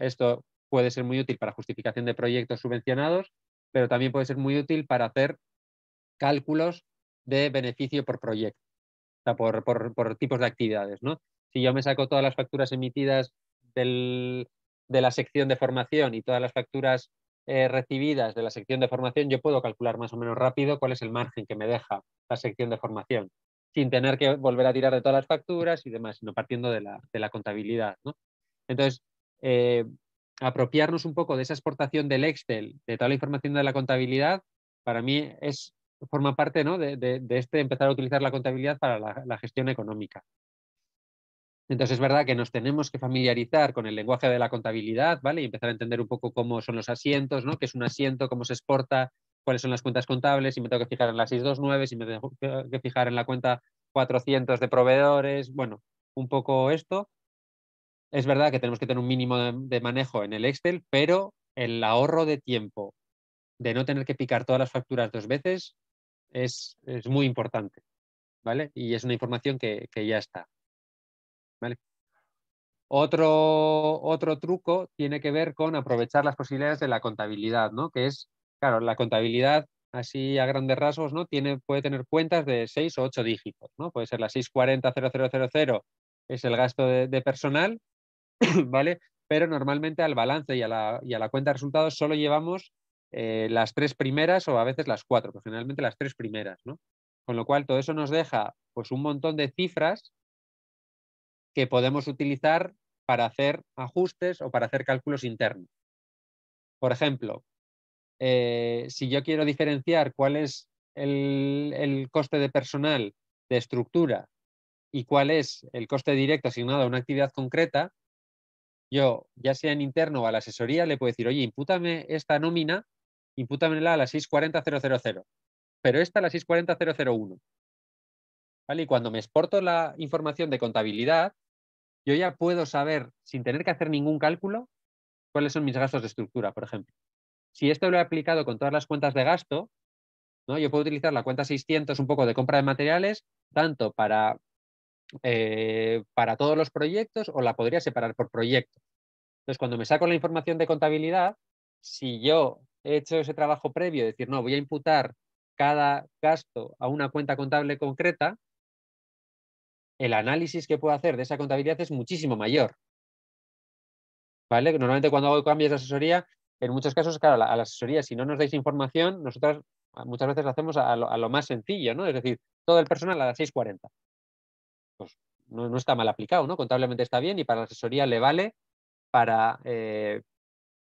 Esto puede ser muy útil para justificación de proyectos subvencionados, pero también puede ser muy útil para hacer cálculos de beneficio por proyecto, o sea, por, tipos de actividades. ¿no? Si yo me saco todas las facturas emitidas de la sección de formación y todas las facturas eh, recibidas de la sección de formación, yo puedo calcular más o menos rápido cuál es el margen que me deja la sección de formación, sin tener que volver a tirar de todas las facturas y demás, sino partiendo de la, de la contabilidad. ¿no? Entonces, eh, apropiarnos un poco de esa exportación del Excel, de toda la información de la contabilidad, para mí es, forma parte de, este empezar a utilizar la contabilidad para la, gestión económica. Entonces es verdad que nos tenemos que familiarizar con el lenguaje de la contabilidad, ¿vale? Y empezar a entender un poco cómo son los asientos, ¿no? ¿Qué es un asiento? ¿Cómo se exporta? ¿Cuáles son las cuentas contables? Si me tengo que fijar en la 629, si me tengo que fijar en la cuenta 400 de proveedores, bueno, un poco esto. Es verdad que tenemos que tener un mínimo de, manejo en el Excel, pero el ahorro de tiempo de no tener que picar todas las facturas dos veces es, muy importante. ¿Vale? Y es una información que, ya está. Otro, otro, truco tiene que ver con aprovechar las posibilidades de la contabilidad, ¿no? Que es, claro, la contabilidad, así a grandes rasgos, ¿no? Tiene, puede tener cuentas de 6 o 8 dígitos, ¿no? Puede ser la 640 es el gasto de personal ¿vale? Pero normalmente al balance y a la, cuenta de resultados solo llevamos eh, las tres primeras o a veces las cuatro, pero generalmente las tres primeras, ¿no? Con lo cual todo eso nos deja pues un montón de cifras que podemos utilizar para hacer ajustes o para hacer cálculos internos. Por ejemplo, eh, si yo quiero diferenciar cuál es el, el, coste de personal de estructura y cuál es el coste directo asignado a una actividad concreta, yo, ya sea en interno o a la asesoría, le puedo decir, oye, impútame esta nómina, impútamela a la 640000, pero esta a la 640001. ¿Vale? Y cuando me exporto la información de contabilidad, yo ya puedo saber, sin tener que hacer ningún cálculo, cuáles son mis gastos de estructura, por ejemplo. Si esto lo he aplicado con todas las cuentas de gasto, ¿no? yo puedo utilizar la cuenta 600 un poco de compra de materiales, tanto para eh, para todos los proyectos o la podría separar por proyecto. Entonces, cuando me saco la información de contabilidad, si yo he hecho ese trabajo previo, decir, no, voy a imputar cada gasto a una cuenta contable concreta, el análisis que puedo hacer de esa contabilidad es muchísimo mayor. ¿Vale? Normalmente cuando hago cambios de asesoría, en muchos casos, claro, a la, asesoría, si no nos dais información, nosotros muchas veces lo hacemos a lo, a lo, más sencillo, ¿no? Es decir, todo el personal a las 6.40 pues no, está mal aplicado, ¿no? Contablemente está bien y para la asesoría le vale para, eh,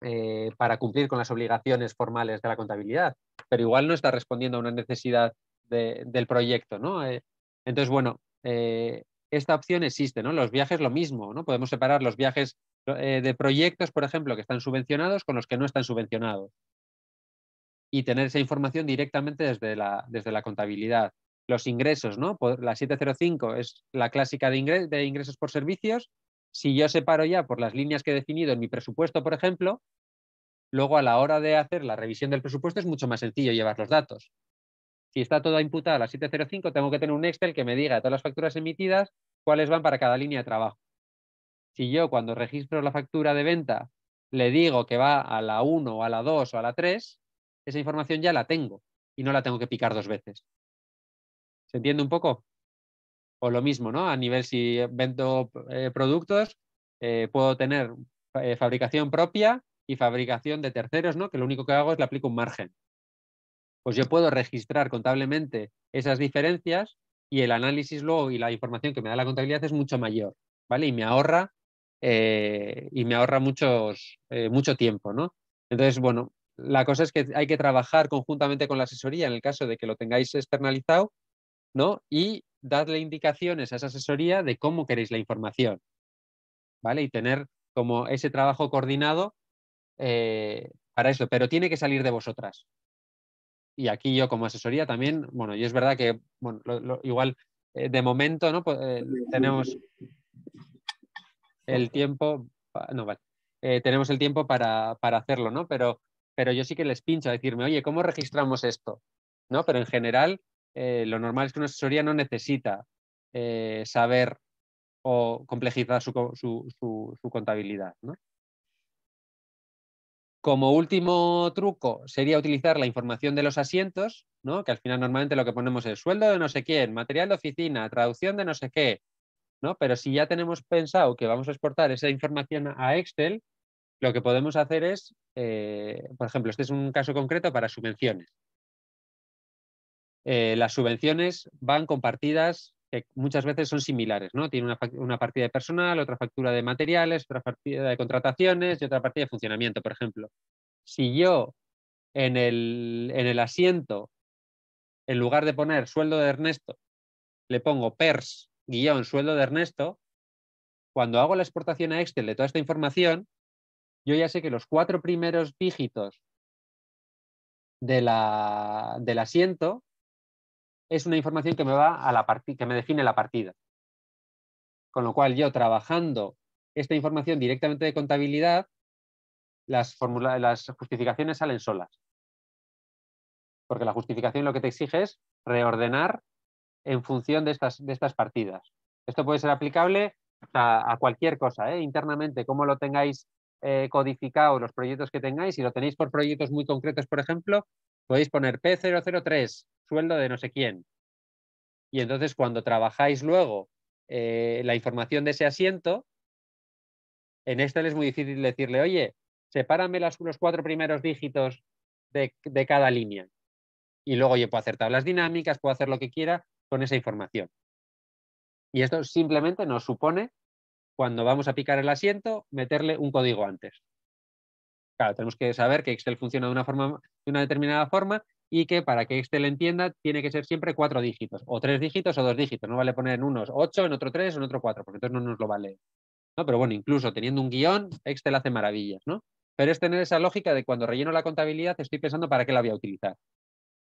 eh, para cumplir con las obligaciones formales de la contabilidad, pero igual no está respondiendo a una necesidad del proyecto, ¿no? Eh, entonces, bueno, esta opción existe, ¿no? Los viajes lo mismo, ¿no? Podemos separar los viajes de proyectos, por ejemplo, que están subvencionados con los que no están subvencionados y tener esa información directamente desde la, desde la contabilidad los ingresos, ¿no? La 705 es la clásica de, de ingresos por servicios. Si yo separo ya por las líneas que he definido en mi presupuesto, por ejemplo, luego a la hora de hacer la revisión del presupuesto es mucho más sencillo llevar los datos. Si está todo imputado a la 705, tengo que tener un Excel que me diga todas las facturas emitidas cuáles van para cada línea de trabajo. Si yo cuando registro la factura de venta le digo que va a la 1 o a la 2 o a la 3, esa información ya la tengo y no la tengo que picar dos veces. ¿Se entiende un poco? O lo mismo, ¿no? A nivel si vendo eh, productos, eh, puedo tener eh, fabricación propia y fabricación de terceros, ¿no? que lo único que hago es le aplico un margen. Pues yo puedo registrar contablemente esas diferencias y el análisis luego y la información que me da la contabilidad es mucho mayor, ¿vale? Y me ahorra, y me ahorra muchos, mucho tiempo, ¿no? Entonces, bueno, la cosa es que hay que trabajar conjuntamente con la asesoría en el caso de que lo tengáis externalizado, ¿no? Y darle indicaciones a esa asesoría de cómo queréis la información, ¿vale? Y tener como ese trabajo coordinado eh, para eso, pero tiene que salir de vosotras. Y aquí yo como asesoría también, bueno, y es verdad que, bueno, igual eh, de momento, ¿no? Pues, eh, tenemos el tiempo, no, vale, tenemos el tiempo para, para hacerlo, ¿no? Pero pero yo sí que les pincho a decirme, oye, ¿cómo registramos esto? ¿No? Pero en general, eh, lo normal es que una asesoría no necesita eh, saber o complejizar su, contabilidad. Como último truco sería utilizar la información de los asientos, ¿no? que al final normalmente lo que ponemos es sueldo de no sé quién, material de oficina, traducción de no sé qué, ¿no? pero si ya tenemos pensado que vamos a exportar esa información a Excel, lo que podemos hacer es, eh, por ejemplo, este es un caso concreto para subvenciones. Eh, las subvenciones van compartidas que muchas veces son similares, ¿no? Tiene una, partida de personal, otra factura de materiales, otra partida de contrataciones y otra partida de funcionamiento, por ejemplo. Si yo en el, en el asiento, en lugar de poner sueldo de Ernesto, le pongo PERS guion sueldo de Ernesto, cuando hago la exportación a Excel de toda esta información, yo ya sé que los cuatro primeros dígitos de la, del asiento es una información que me va a la que me define la partida. Con lo cual, yo trabajando esta información directamente de contabilidad, las, las justificaciones salen solas. Porque la justificación lo que te exige es reordenar en función de estas, de estas partidas. Esto puede ser aplicable a, cualquier cosa, ¿eh? internamente, como lo tengáis eh, codificado los proyectos que tengáis, si lo tenéis por proyectos muy concretos, por ejemplo, podéis poner P003, sueldo de no sé quién. Y entonces cuando trabajáis luego eh, la información de ese asiento, en Excel es muy difícil decirle, oye, sepárame los cuatro primeros dígitos de, de cada línea. Y luego yo puedo hacer tablas dinámicas, puedo hacer lo que quiera con esa información. Y esto simplemente nos supone cuando vamos a picar el asiento, meterle un código antes. Claro, tenemos que saber que Excel funciona de una, forma, de una determinada forma y que para que Excel entienda tiene que ser siempre cuatro dígitos, o tres dígitos o dos dígitos. No vale poner en unos ocho, en otro tres en otro cuatro, porque entonces no nos lo vale. ¿no? Pero bueno, incluso teniendo un guion, Excel hace maravillas. ¿no? Pero es tener esa lógica de cuando relleno la contabilidad estoy pensando para qué la voy a utilizar.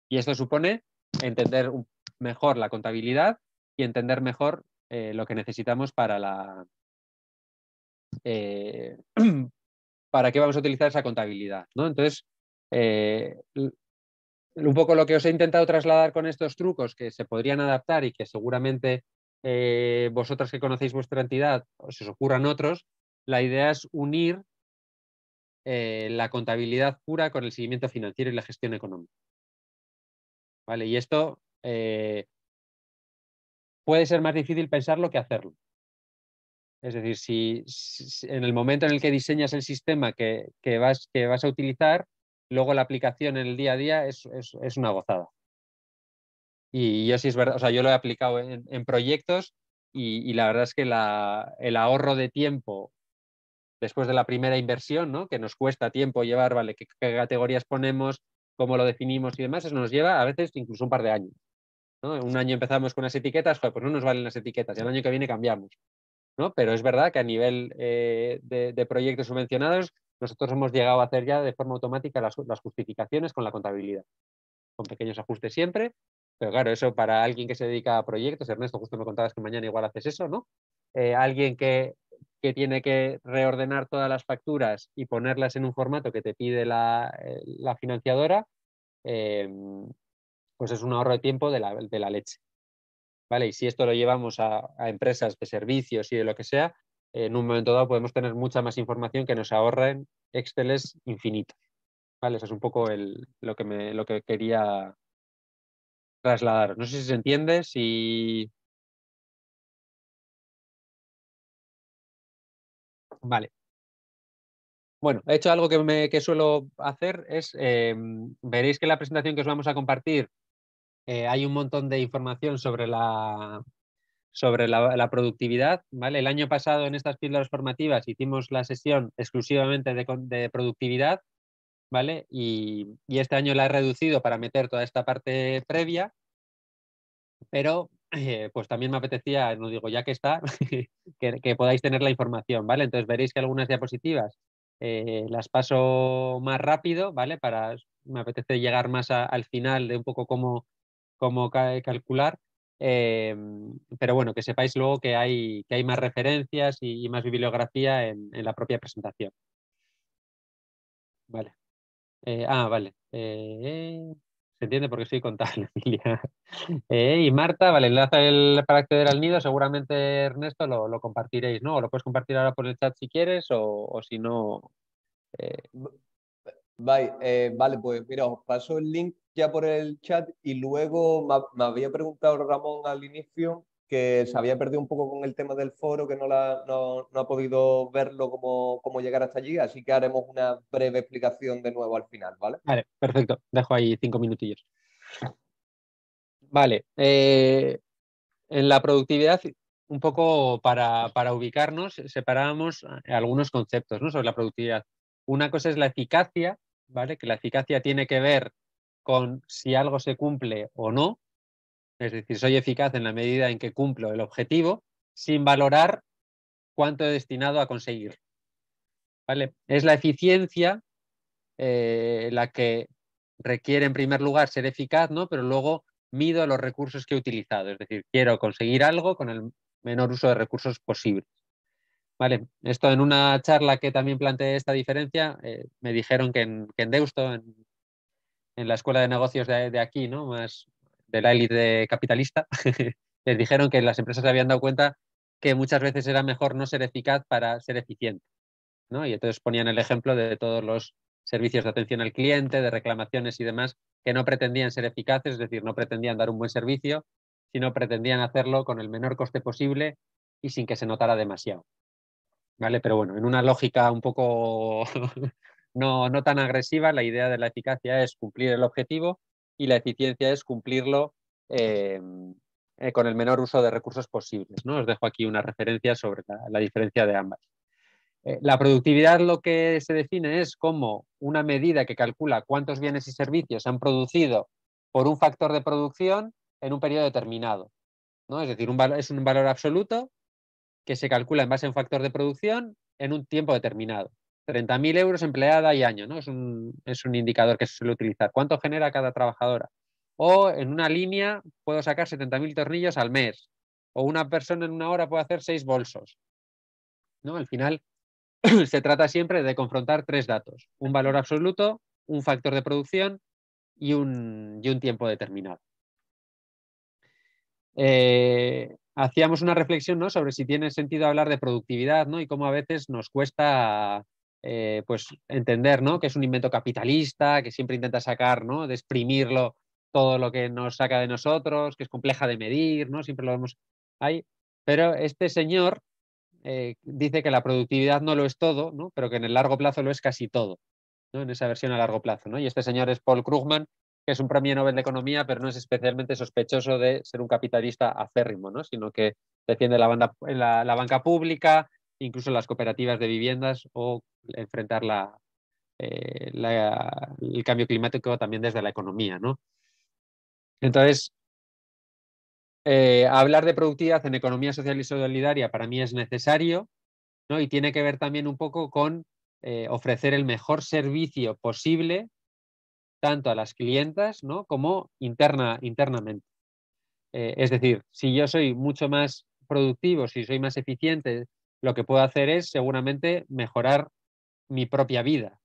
Y esto supone entender mejor la contabilidad y entender mejor eh, lo que necesitamos para la, eh, para qué vamos a utilizar esa contabilidad. ¿no? Entonces, eh, un poco lo que os he intentado trasladar con estos trucos que se podrían adaptar y que seguramente eh, vosotras que conocéis vuestra entidad os, os ocurran otros, la idea es unir la contabilidad pura con el seguimiento financiero y la gestión económica. ¿Vale? Y esto puede ser más difícil pensarlo que hacerlo. Es decir, si, en el momento en el que diseñas el sistema que, vas, que vas a utilizar, luego la aplicación en el día a día es, una gozada. Y yo sí es verdad, o sea, yo lo he aplicado en, proyectos y, la verdad es que el ahorro de tiempo después de la primera inversión, ¿no? que nos cuesta tiempo llevar, ¿vale? ¿Qué, categorías ponemos, cómo lo definimos y demás, eso nos lleva a veces incluso un par de años. Un año empezamos con las etiquetas, pues no nos valen las etiquetas, y el año que viene cambiamos. Pero es verdad que a nivel eh, de, proyectos subvencionados, nosotros hemos llegado a hacer ya de forma automática las, justificaciones con la contabilidad, con pequeños ajustes siempre, pero claro, eso para alguien que se dedica a proyectos, Ernesto, justo me contabas que mañana igual haces eso, ¿no? Eh, alguien que, tiene que reordenar todas las facturas y ponerlas en un formato que te pide la, eh, financiadora, pues es un ahorro de tiempo de la leche. Y si esto lo llevamos a, empresas de servicios y de lo que sea, en un momento dado podemos tener mucha más información que nos ahorren Exceles infinitos. ¿Vale? Eso es un poco lo, que me, lo que quería trasladar. No sé si se entiende, si... Vale. Bueno, he hecho algo que, me, que suelo hacer, es, em, veréis que la presentación que os vamos a compartir eh, hay un montón de información sobre la, sobre la, productividad. ¿vale? El año pasado en estas píldoras formativas hicimos la sesión exclusivamente de, productividad ¿vale? Y, este año la he reducido para meter toda esta parte previa, pero eh, pues también me apetecía, no digo ya que está, que, podáis tener la información. ¿vale? Entonces veréis que algunas diapositivas eh, las paso más rápido, ¿vale? Para, me apetece llegar más al final de un poco cómo, cómo calcular Em, pero bueno, que sepáis luego que hay, que hay más referencias y, más bibliografía en, la propia presentación. Vale. Eh, ah, vale. Eh, se entiende porque estoy contando, Emilia. Eh, y Marta, vale, enlaza el, para acceder al nido, seguramente Ernesto lo, compartiréis, ¿no? O lo puedes compartir ahora por el chat si quieres, o, si no. Vale, vale, pues mira, os paso el link ya por el chat y luego me, había preguntado Ramón al inicio que se había perdido un poco con el tema del foro, que no, la, no, ha podido verlo cómo, llegar hasta allí, así que haremos una breve explicación de nuevo al final, ¿vale? Vale, perfecto. Dejo ahí cinco minutillos. Vale. Eh, en la productividad, un poco para, para ubicarnos, separamos algunos conceptos ¿no? sobre la productividad. Una cosa es la eficacia, ¿vale? Que la eficacia tiene que ver con si algo se cumple o no, es decir, soy eficaz en la medida en que cumplo el objetivo, sin valorar cuánto he destinado a conseguir. ¿Vale? Es la eficiencia eh, la que requiere en primer lugar ser eficaz, ¿no? pero luego mido los recursos que he utilizado, es decir, quiero conseguir algo con el menor uso de recursos posibles. Vale, esto en una charla que también planteé esta diferencia, eh, me dijeron que en, que en Deusto, en en la escuela de negocios de, aquí, ¿no? Más de la capitalista, les dijeron que las empresas se habían dado cuenta que muchas veces era mejor no ser eficaz para ser eficiente. ¿no? Y entonces ponían el ejemplo de todos los servicios de atención al cliente, de reclamaciones y demás, que no pretendían ser eficaces, es decir, no pretendían dar un buen servicio, sino pretendían hacerlo con el menor coste posible y sin que se notara demasiado. ¿Vale? Pero bueno, en una lógica un poco no, no tan agresiva, la idea de la eficacia es cumplir el objetivo y la eficiencia es cumplirlo em, eh, con el menor uso de recursos posibles. ¿no? Os dejo aquí una referencia sobre la, diferencia de ambas. Eh, la productividad lo que se define es como una medida que calcula cuántos bienes y servicios se han producido por un factor de producción en un periodo determinado. ¿no? Es decir, un, es un valor absoluto que se calcula en base a un factor de producción en un tiempo determinado. 30.000 euros empleada y año, ¿no? Es un, es un, indicador que se suele utilizar. ¿Cuánto genera cada trabajadora? O en una línea puedo sacar 70.000 tornillos al mes. O una persona en una hora puede hacer seis bolsos. ¿no? Al final se trata siempre de confrontar tres datos. Un valor absoluto, un factor de producción y un, y un tiempo determinado. Eh, hacíamos una reflexión ¿no? sobre si tiene sentido hablar de productividad ¿no? y cómo a veces nos cuesta eh, pues entender ¿no? que es un invento capitalista, que siempre intenta sacar, ¿no? de exprimirlo todo lo que nos saca de nosotros, que es compleja de medir, ¿no? siempre lo vemos ahí. Pero este señor eh, dice que la productividad no lo es todo, ¿no? pero que en el largo plazo lo es casi todo, ¿no? en esa versión a largo plazo. ¿no? Y este señor es Paul Krugman, que es un premio Nobel de Economía, pero no es especialmente sospechoso de ser un capitalista acérrimo, ¿no? sino que defiende la, banda, la, la banca pública, incluso las cooperativas de viviendas o enfrentar eh, la, el cambio climático también desde la economía. ¿no? Entonces, eh, hablar de productividad en economía social y solidaria para mí es necesario ¿no? y tiene que ver también un poco con eh, ofrecer el mejor servicio posible tanto a las clientas ¿no? como interna, internamente. es decir, si yo soy mucho más productivo, si soy más eficiente, lo que puedo hacer es seguramente mejorar mi propia vida.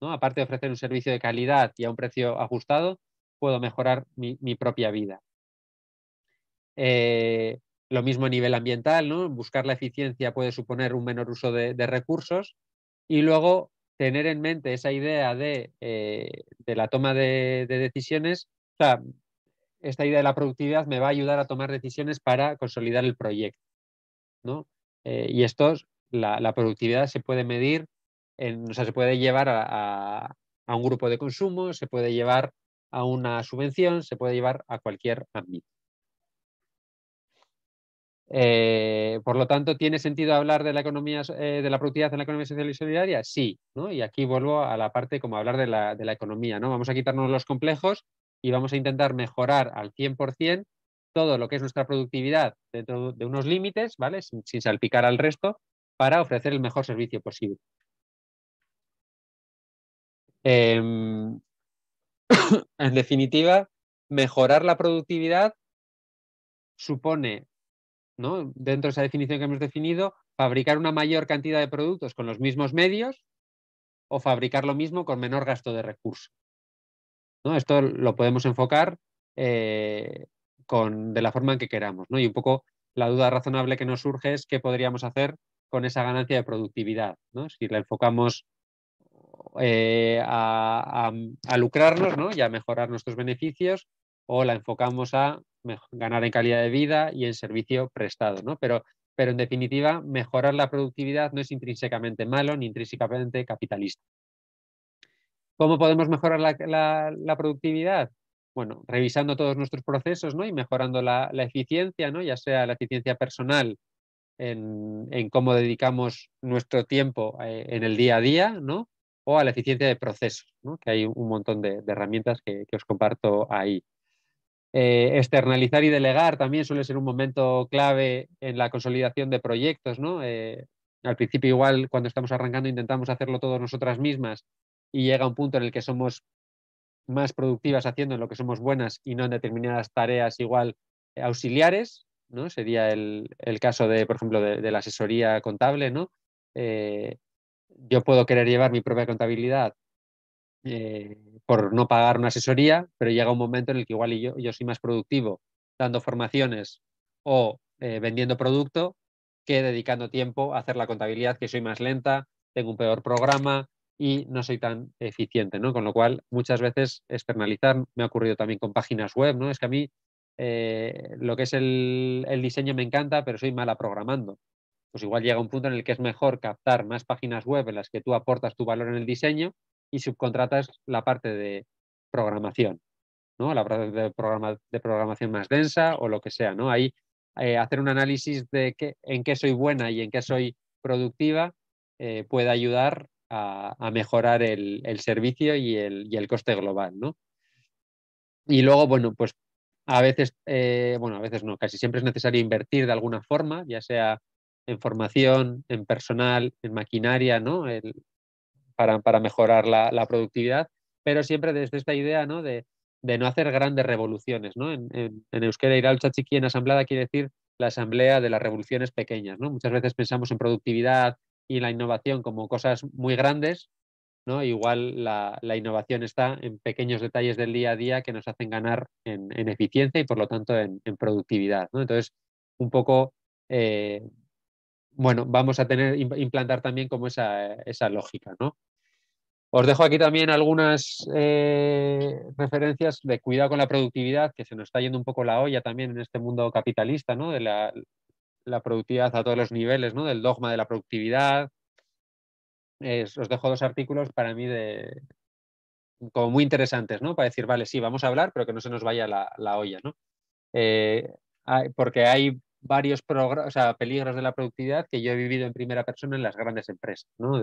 ¿no? Aparte de ofrecer un servicio de calidad y a un precio ajustado, puedo mejorar mi, propia vida. Eh, lo mismo a nivel ambiental, ¿no? buscar la eficiencia puede suponer un menor uso de, recursos y luego tener en mente esa idea de, eh, la toma de, de, decisiones, o sea, esta idea de la productividad me va a ayudar a tomar decisiones para consolidar el proyecto. ¿no? Eh, y esto la, productividad se puede medir, en, o sea, se puede llevar a, un grupo de consumo, se puede llevar a una subvención, se puede llevar a cualquier ámbito. Eh, por lo tanto, ¿tiene sentido hablar de la economía, eh, de la productividad en la economía social y solidaria? Sí, ¿no? Y aquí vuelvo a la parte como hablar de la, de la economía, ¿no? Vamos a quitarnos los complejos y vamos a intentar mejorar al 100% todo lo que es nuestra productividad dentro de unos límites, ¿vale? Sin, salpicar al resto, para ofrecer el mejor servicio posible. Em, en definitiva, mejorar la productividad supone, ¿no? dentro de esa definición que hemos definido, fabricar una mayor cantidad de productos con los mismos medios o fabricar lo mismo con menor gasto de recursos. ¿no? Esto lo podemos enfocar eh, con, de la forma en que queramos. ¿no? Y un poco la duda razonable que nos surge es qué podríamos hacer con esa ganancia de productividad. ¿no? Si la enfocamos eh, a, lucrarnos ¿no? y a mejorar nuestros beneficios o la enfocamos a ganar en calidad de vida y en servicio prestado. ¿no? Pero, pero en definitiva, mejorar la productividad no es intrínsecamente malo ni intrínsecamente capitalista. ¿Cómo podemos mejorar la, productividad? Bueno, revisando todos nuestros procesos ¿no? y mejorando la, eficiencia, ¿no? ya sea la eficiencia personal en, cómo dedicamos nuestro tiempo eh, en el día a día, ¿no? o a la eficiencia de procesos, ¿no? que hay un montón de, herramientas que, os comparto ahí. Eh, externalizar y delegar también suele ser un momento clave en la consolidación de proyectos. ¿no? Eh, al principio igual cuando estamos arrancando intentamos hacerlo todos nosotras mismas y llega un punto en el que somos más productivas haciendo en lo que somos buenas y no en determinadas tareas igual auxiliares, ¿no? Sería el, caso de, por ejemplo, de, la asesoría contable, ¿no? Eh, yo puedo querer llevar mi propia contabilidad eh, por no pagar una asesoría, pero llega un momento en el que igual yo, yo soy más productivo dando formaciones o eh, vendiendo producto que dedicando tiempo a hacer la contabilidad, que soy más lenta, tengo un peor programa, y no soy tan eficiente, ¿no? Con lo cual, muchas veces externalizar, me ha ocurrido también con páginas web, ¿no? Es que a mí eh, lo que es el, diseño me encanta, pero soy mala programando. Pues igual llega un punto en el que es mejor captar más páginas web en las que tú aportas tu valor en el diseño y subcontratas la parte de programación, ¿no? La parte de, programación más densa o lo que sea, ¿no? Ahí eh, hacer un análisis de qué, en qué soy buena y en qué soy productiva eh, puede ayudar a, mejorar el, servicio y el, coste global, ¿no? Y luego, bueno, pues a veces, eh, bueno, a veces no, casi siempre es necesario invertir de alguna forma, ya sea en formación, en personal, en maquinaria, ¿no? para, mejorar la, productividad, pero siempre desde esta idea, ¿no? De, no hacer grandes revoluciones, ¿no? En, en, en euskera, ir al en asamblea quiere decir la asamblea de las revoluciones pequeñas, ¿no? Muchas veces pensamos en productividad, y la innovación como cosas muy grandes, ¿no? Igual la, innovación está en pequeños detalles del día a día que nos hacen ganar en, eficiencia y por lo tanto en, productividad. ¿no? Entonces, un poco, eh, bueno, vamos a tener, implantar también como esa, esa lógica. ¿no? Os dejo aquí también algunas eh, referencias de cuidado con la productividad, que se nos está yendo un poco la olla también en este mundo capitalista, ¿no? de la, la productividad a todos los niveles, ¿no? Del dogma de la productividad. os dejo dos artículos para mí de como muy interesantes, ¿no? Para decir, vale, sí, vamos a hablar, pero que no se nos vaya la, olla, ¿no? Eh, porque hay varios peligros de la productividad que yo he vivido en primera persona en las grandes empresas, ¿no?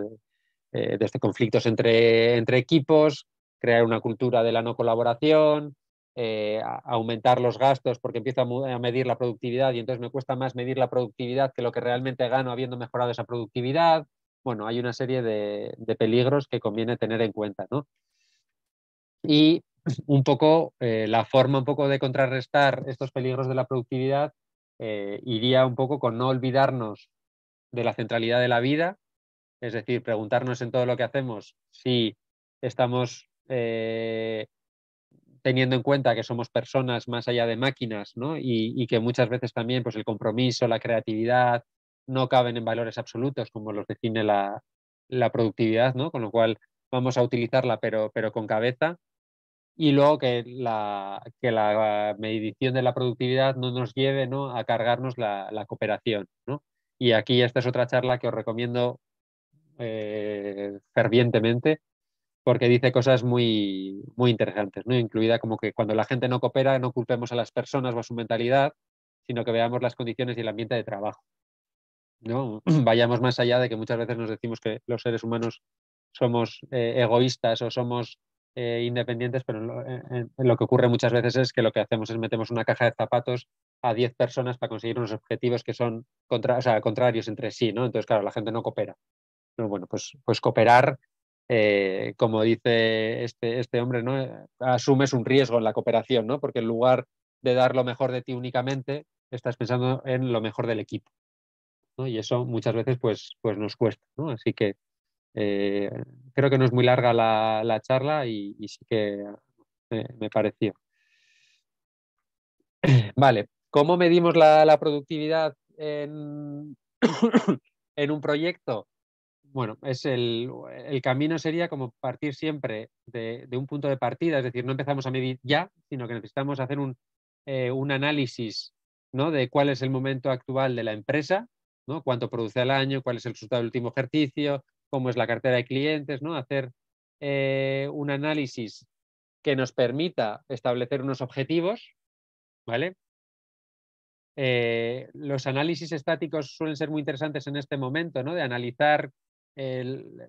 Eh, desde conflictos entre, entre equipos, crear una cultura de la no colaboración, eh, aumentar los gastos porque empiezo a, medir la productividad y entonces me cuesta más medir la productividad que lo que realmente gano habiendo mejorado esa productividad. Bueno, hay una serie de, peligros que conviene tener en cuenta, ¿no? Y un poco eh, la forma un poco de contrarrestar estos peligros de la productividad eh, iría un poco con no olvidarnos de la centralidad de la vida, es decir, preguntarnos en todo lo que hacemos si estamos teniendo en cuenta que somos personas más allá de máquinas, ¿no? Y, que muchas veces también pues, el compromiso, la creatividad no caben en valores absolutos como los define la, productividad, ¿no? Con lo cual vamos a utilizarla pero, pero con cabeza. Y luego que la, que la medición de la productividad no nos lleve ¿no? a cargarnos la, cooperación, ¿no? Y aquí esta es otra charla que os recomiendo eh, fervientemente porque dice cosas muy, muy interesantes, ¿no? incluida como que cuando la gente no coopera no culpemos a las personas o a su mentalidad, sino que veamos las condiciones y el ambiente de trabajo. ¿no? Vayamos más allá de que muchas veces nos decimos que los seres humanos somos eh, egoístas o somos eh, independientes, pero lo, que ocurre muchas veces es que lo que hacemos es metemos una caja de zapatos a 10 personas para conseguir unos objetivos que son contra, contrarios entre sí, ¿no? Entonces, claro, la gente no coopera. bueno, pues, pues cooperar, eh, como dice este, este hombre, ¿no? Asumes un riesgo en la cooperación, ¿no? Porque en lugar de dar lo mejor de ti únicamente, estás pensando en lo mejor del equipo. Y eso muchas veces pues, pues nos cuesta. ¿no? Así que eh, creo que no es muy larga la, charla y, sí que me, pareció. Vale, ¿cómo medimos la, productividad en, en, un proyecto? Bueno, es el, camino sería como partir siempre de, un punto de partida, es decir, no empezamos a medir ya, sino que necesitamos hacer un, eh, un análisis ¿no? de cuál es el momento actual de la empresa, ¿no? cuánto produce al año, cuál es el resultado del último ejercicio, cómo es la cartera de clientes, ¿no? hacer eh, un análisis que nos permita establecer unos objetivos, ¿vale? Eh, los análisis estáticos suelen ser muy interesantes en este momento, ¿no? De analizar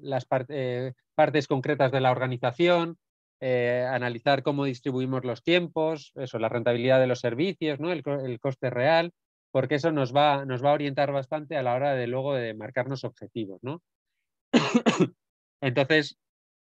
las eh, partes concretas de la organización, analizar cómo distribuimos los tiempos, eso, la rentabilidad de los servicios, ¿no? el, el coste real, porque eso nos va, nos va a orientar bastante a la hora de luego de marcarnos objetivos, ¿no? Entonces,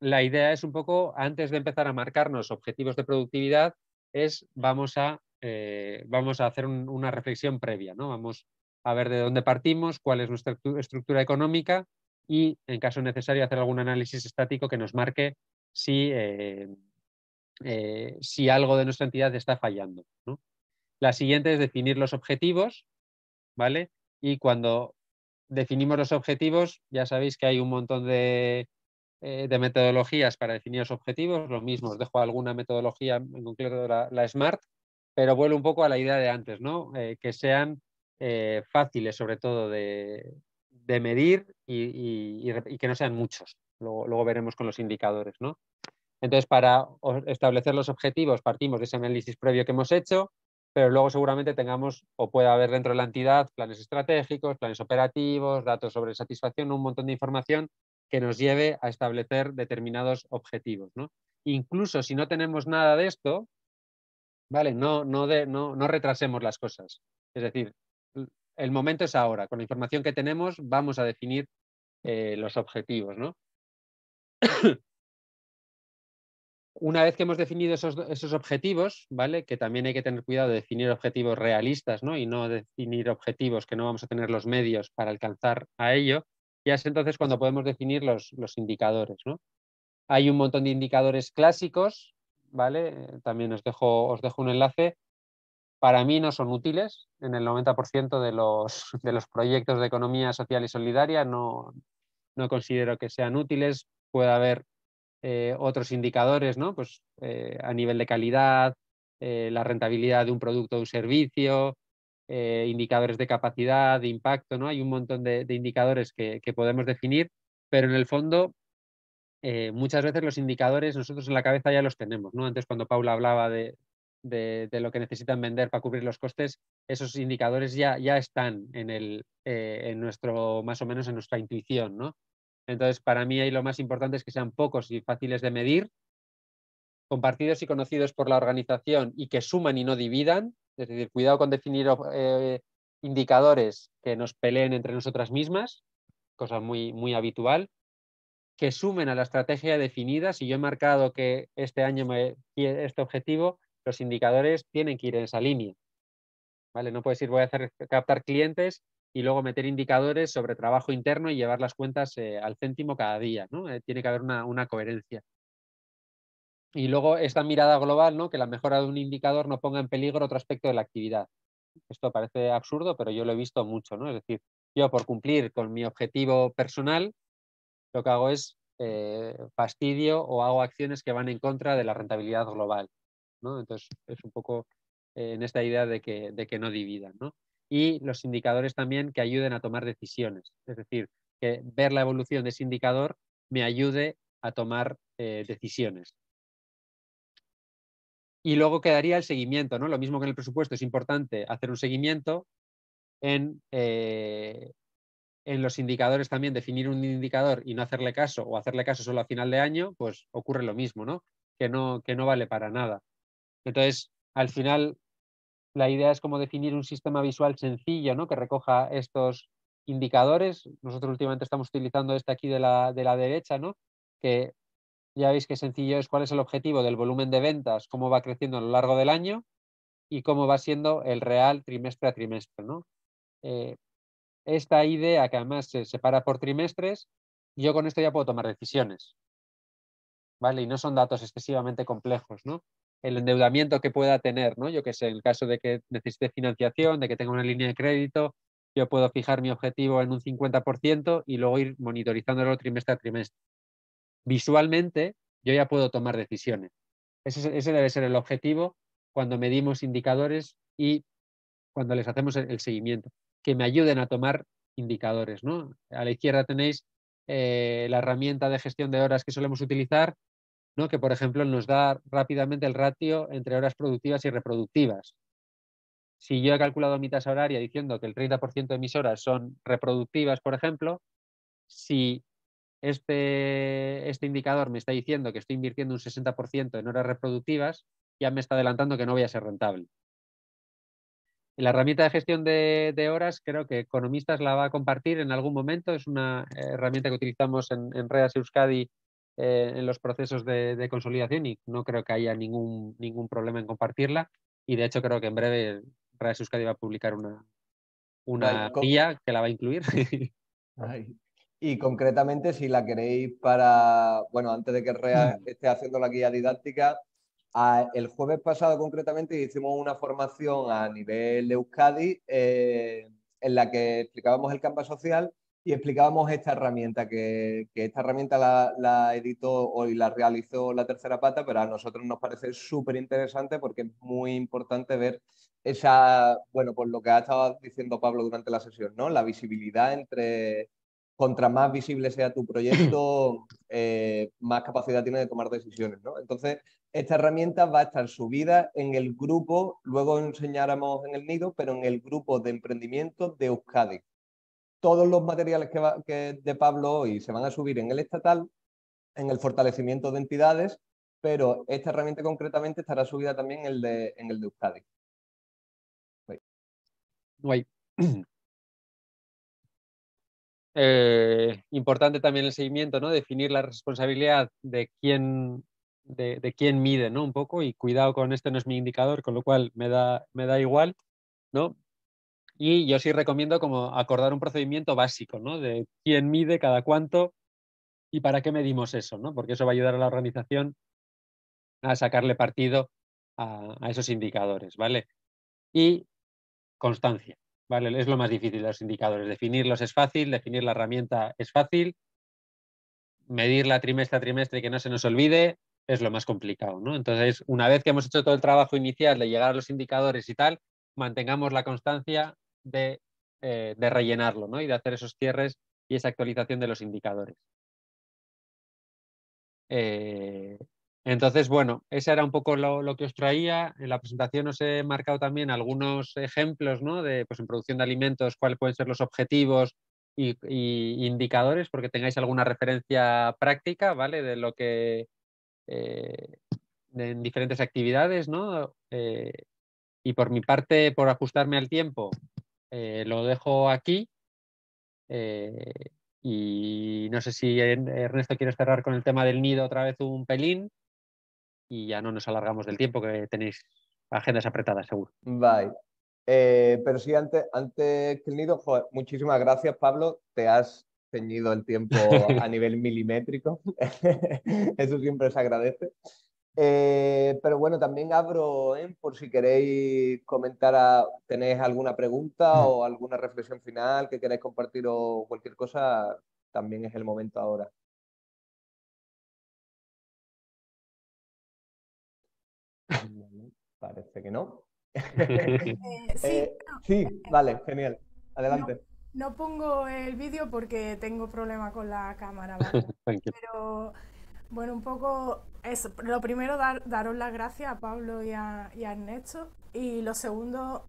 la idea es un poco, antes de empezar a marcarnos objetivos de productividad, es vamos a, eh, vamos a hacer una reflexión previa, ¿no? Vamos a ver de dónde partimos, cuál es nuestra estructura económica y, en caso necesario, hacer algún análisis estático que nos marque si, eh, eh, si algo de nuestra entidad está fallando. La siguiente es definir los objetivos, ¿vale? Y cuando definimos los objetivos, ya sabéis que hay un montón de, eh, metodologías para definir los objetivos. Lo mismo, os dejo alguna metodología, en concreto la, SMART, pero vuelvo un poco a la idea de antes, ¿no? Que sean fáciles, sobre todo, de, medir y, que no sean muchos. Luego, luego, veremos con los indicadores, ¿no? Entonces, para establecer los objetivos, partimos de ese análisis previo que hemos hecho, pero luego seguramente tengamos o pueda haber dentro de la entidad planes estratégicos, planes operativos, datos sobre satisfacción, un montón de información que nos lleve a establecer determinados objetivos. ¿no? Incluso si no tenemos nada de esto, ¿vale? no, no, de, no, no retrasemos las cosas. Es decir, el momento es ahora. Con la información que tenemos vamos a definir eh, los objetivos. ¿no? Una vez que hemos definido esos, objetivos, ¿vale? Que también hay que tener cuidado de definir objetivos realistas, ¿no? Y no definir objetivos que no vamos a tener los medios para alcanzar a ello, ya es entonces cuando podemos definir los, indicadores, ¿no? Hay un montón de indicadores clásicos, ¿vale? También os dejo, os dejo un enlace. Para mí no son útiles. En el 90% de los, de los proyectos de economía social y solidaria no, no considero que sean útiles. Puede haber eh, otros indicadores, ¿no? Pues eh, a nivel de calidad, eh, la rentabilidad de un producto o un servicio, indicadores de capacidad, de impacto, ¿no? Hay un montón de, indicadores que, podemos definir, pero en el fondo muchas veces los indicadores nosotros en la cabeza ya los tenemos, ¿no? Antes cuando Paula hablaba de, lo que necesitan vender para cubrir los costes, esos indicadores ya, ya están en, el, en nuestro, más o menos en nuestra intuición, ¿no? Entonces, para mí ahí lo más importante es que sean pocos y fáciles de medir, compartidos y conocidos por la organización y que suman y no dividan. Es decir, cuidado con definir eh, indicadores que nos peleen entre nosotras mismas, cosa muy, muy habitual, que sumen a la estrategia definida. Si yo he marcado que este año me, este objetivo, los indicadores tienen que ir en esa línea. ¿Vale? No puedes ir, voy a hacer captar clientes y luego meter indicadores sobre trabajo interno y llevar las cuentas eh, al céntimo cada día. ¿no? Eh, tiene que haber una, coherencia. Y luego esta mirada global, ¿no? que la mejora de un indicador no ponga en peligro otro aspecto de la actividad. Esto parece absurdo, pero yo lo he visto mucho. ¿no? Es decir, yo por cumplir con mi objetivo personal, lo que hago es eh, fastidio o hago acciones que van en contra de la rentabilidad global. Entonces, es un poco en esta idea de que, no dividan. ¿no? y los indicadores también que ayuden a tomar decisiones. Es decir, que ver la evolución de ese indicador me ayude a tomar eh, decisiones. Y luego quedaría el seguimiento, ¿no? Lo mismo que en el presupuesto es importante hacer un seguimiento, en, eh, en los indicadores también definir un indicador y no hacerle caso o hacerle caso solo a final de año, pues ocurre lo mismo, no, que no vale para nada. Entonces, al final, la idea es como definir un sistema visual sencillo, ¿no? Que recoja estos indicadores. Nosotros últimamente estamos utilizando este aquí de la, de la derecha, ¿no? Que ya veis qué sencillo es cuál es el objetivo del volumen de ventas, cómo va creciendo a lo largo del año y cómo va siendo el real trimestre a trimestre, ¿no? Eh, esta idea que además se separa por trimestres, yo con esto ya puedo tomar decisiones. ¿Vale? Y no son datos excesivamente complejos, ¿no? El endeudamiento que pueda tener, ¿no? Yo que sé, en el caso de que necesite financiación, de que tenga una línea de crédito, yo puedo fijar mi objetivo en un 50% y luego ir monitorizándolo trimestre a trimestre. Visualmente, yo ya puedo tomar decisiones. Ese, debe ser el objetivo cuando medimos indicadores y cuando les hacemos el seguimiento que me ayuden a tomar indicadores. ¿no? A la izquierda tenéis eh, la herramienta de gestión de horas que solemos utilizar, ¿no? que por ejemplo nos da rápidamente el ratio entre horas productivas y reproductivas. Si yo he calculado mi tasa horaria diciendo que el 30% de mis horas son reproductivas, por ejemplo, si este, este indicador me está diciendo que estoy invirtiendo un 60% en horas reproductivas, ya me está adelantando que no voy a ser rentable. La herramienta de gestión de, horas creo que Economistas la va a compartir en algún momento. Es una herramienta que utilizamos en, en Reas Euskadi eh, en los procesos de, consolidación y no creo que haya ningún, ningún problema en compartirla. Y de hecho creo que en breve Reas Euskadi va a publicar una, una guía que la va a incluir. Y concretamente, si la queréis para, bueno, antes de que Reas mm. esté haciendo la guía didáctica, el jueves pasado concretamente hicimos una formación a nivel de Euskadi eh, en la que explicábamos el campo social y explicábamos esta herramienta, que, esta herramienta la, editó y la realizó la tercera pata, pero a nosotros nos parece súper interesante porque es muy importante ver esa, bueno, pues lo que ha estado diciendo Pablo durante la sesión, ¿no? La visibilidad entre, contra más visible sea tu proyecto, eh, más capacidad tiene de tomar decisiones. ¿no? Entonces, esta herramienta va a estar subida en el grupo, luego enseñáramos en el nido, pero en el grupo de emprendimiento de Euskadi. Todos los materiales que, que de Pablo hoy se van a subir en el estatal, en el fortalecimiento de entidades, pero esta herramienta concretamente estará subida también en el de, en de Euskadi. Guay. Eh, importante también el seguimiento, ¿no? Definir la responsabilidad de quién, de, quién mide, ¿no? Un poco, y cuidado con este no es mi indicador, con lo cual me da, me da igual, ¿no? Y yo sí recomiendo como acordar un procedimiento básico, ¿no? De quién mide, cada cuánto y para qué medimos eso, ¿no? Porque eso va a ayudar a la organización a sacarle partido a, esos indicadores, ¿vale? Y constancia. ¿vale? Es lo más difícil de los indicadores. Definirlos es fácil, definir la herramienta es fácil, medirla trimestre a trimestre y que no se nos olvide es lo más complicado, ¿no? Entonces, una vez que hemos hecho todo el trabajo inicial de llegar a los indicadores y tal, mantengamos la constancia de, eh, de rellenarlo, ¿no? Y de hacer esos cierres y esa actualización de los indicadores. Eh, entonces, bueno, ese era un poco lo, que os traía. En la presentación os he marcado también algunos ejemplos, ¿no? De, pues en producción de alimentos, cuáles pueden ser los objetivos y, indicadores, porque tengáis alguna referencia práctica, ¿vale? De lo que eh, en diferentes actividades, ¿no? Y por mi parte, por ajustarme al tiempo, eh, lo dejo aquí. y no sé si Ernesto quieres cerrar con el tema del nido otra vez un pelín y ya no nos alargamos del tiempo que tenéis agendas apretadas, seguro. Bye. Eh, pero sí, antes, antes que el nido, muchísimas gracias, Pablo. Te has ceñido el tiempo a nivel milimétrico. Eso siempre se agradece. Eh, pero bueno, también abro ¿eh? por si queréis comentar, a, tenéis alguna pregunta mm. o alguna reflexión final que queráis compartir o cualquier cosa, también es el momento ahora. Parece que no. Eh, sí, vale, genial. Adelante. No, pongo el vídeo porque tengo problema con la cámara, Pero bueno, un poco eso. Lo primero, dar, daros las gracias a Pablo y a, y a Ernesto. Y lo segundo,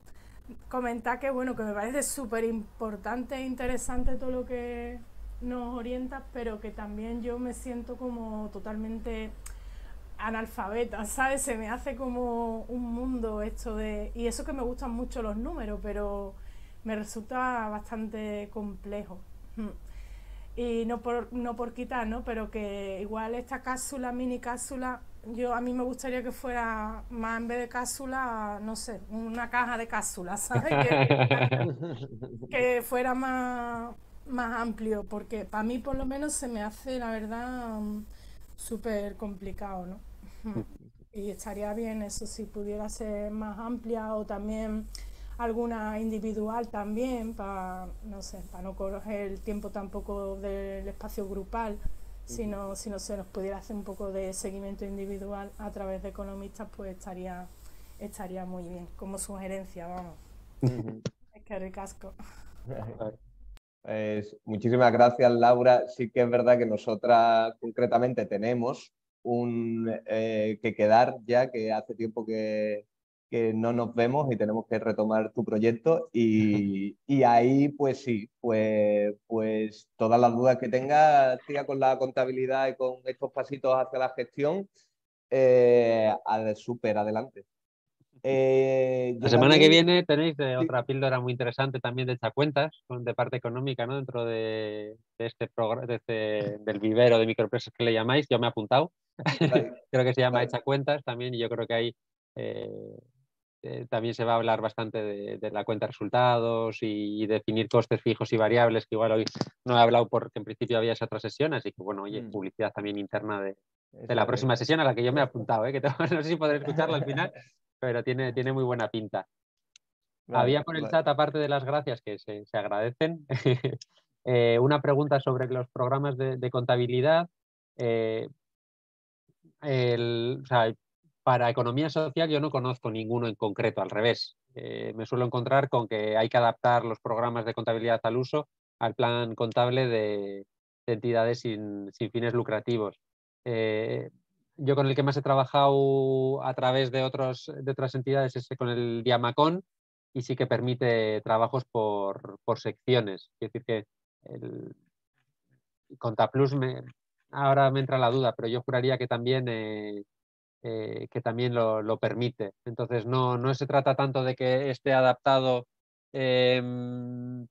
comentar que bueno, que me parece súper importante e interesante todo lo que nos orienta, pero que también yo me siento como totalmente analfabeta, ¿sabes? Se me hace como un mundo esto de... Y eso que me gustan mucho los números, pero me resulta bastante complejo. Y no por, no por quitar, ¿no? Pero que igual esta cápsula, mini cápsula, yo a mí me gustaría que fuera más en vez de cápsula, no sé, una caja de cápsulas, ¿sabes? Que, fuera más, más amplio, porque para mí por lo menos se me hace, la verdad, súper complicado, ¿no? Y estaría bien eso si pudiera ser más amplia o también alguna individual también para no sé para no coger el tiempo tampoco del espacio grupal sino si no se nos pudiera hacer un poco de seguimiento individual a través de economistas pues estaría estaría muy bien como sugerencia vamos. Es que ricasco pues, muchísimas gracias Laura. Sí que es verdad que nosotras concretamente tenemos un eh, que quedar ya que hace tiempo que que no nos vemos y tenemos que retomar tu proyecto y, ahí pues sí, pues, pues todas las dudas que tengas tía, con la contabilidad y con estos pasitos hacia la gestión, eh, súper adelante. Eh, la semana que viene tenéis otra píldora muy interesante también de esta cuentas, de parte económica, ¿no? Dentro de, este programa, este, del vivero de microempresas que le llamáis, yo me he apuntado. creo que se llama Hecha Cuentas también y yo creo que hay eh, eh, también se va a hablar bastante de, la cuenta de resultados y, definir costes fijos y variables, que igual hoy no he hablado porque en principio había esa otra sesión, así que bueno, oye, mm. publicidad también interna de, la próxima sesión a la que yo me he apuntado, ¿eh? que no sé si podré escucharla al final, pero tiene, tiene muy buena pinta. había por el chat, aparte de las gracias que se, agradecen, eh, una pregunta sobre los programas de, contabilidad. El, para economía social yo no conozco ninguno en concreto, al revés. Eh, me suelo encontrar con que hay que adaptar los programas de contabilidad al uso al plan contable de, entidades sin, fines lucrativos. Eh, yo con el que más he trabajado a través de, otros, de otras entidades es con el Diamacon y sí que permite trabajos por, secciones. Es decir, que el Contaplus, ahora me entra la duda, pero yo juraría que también... Eh, eh, que también lo, permite. Entonces, no, no, se trata tanto de que esté adaptado em,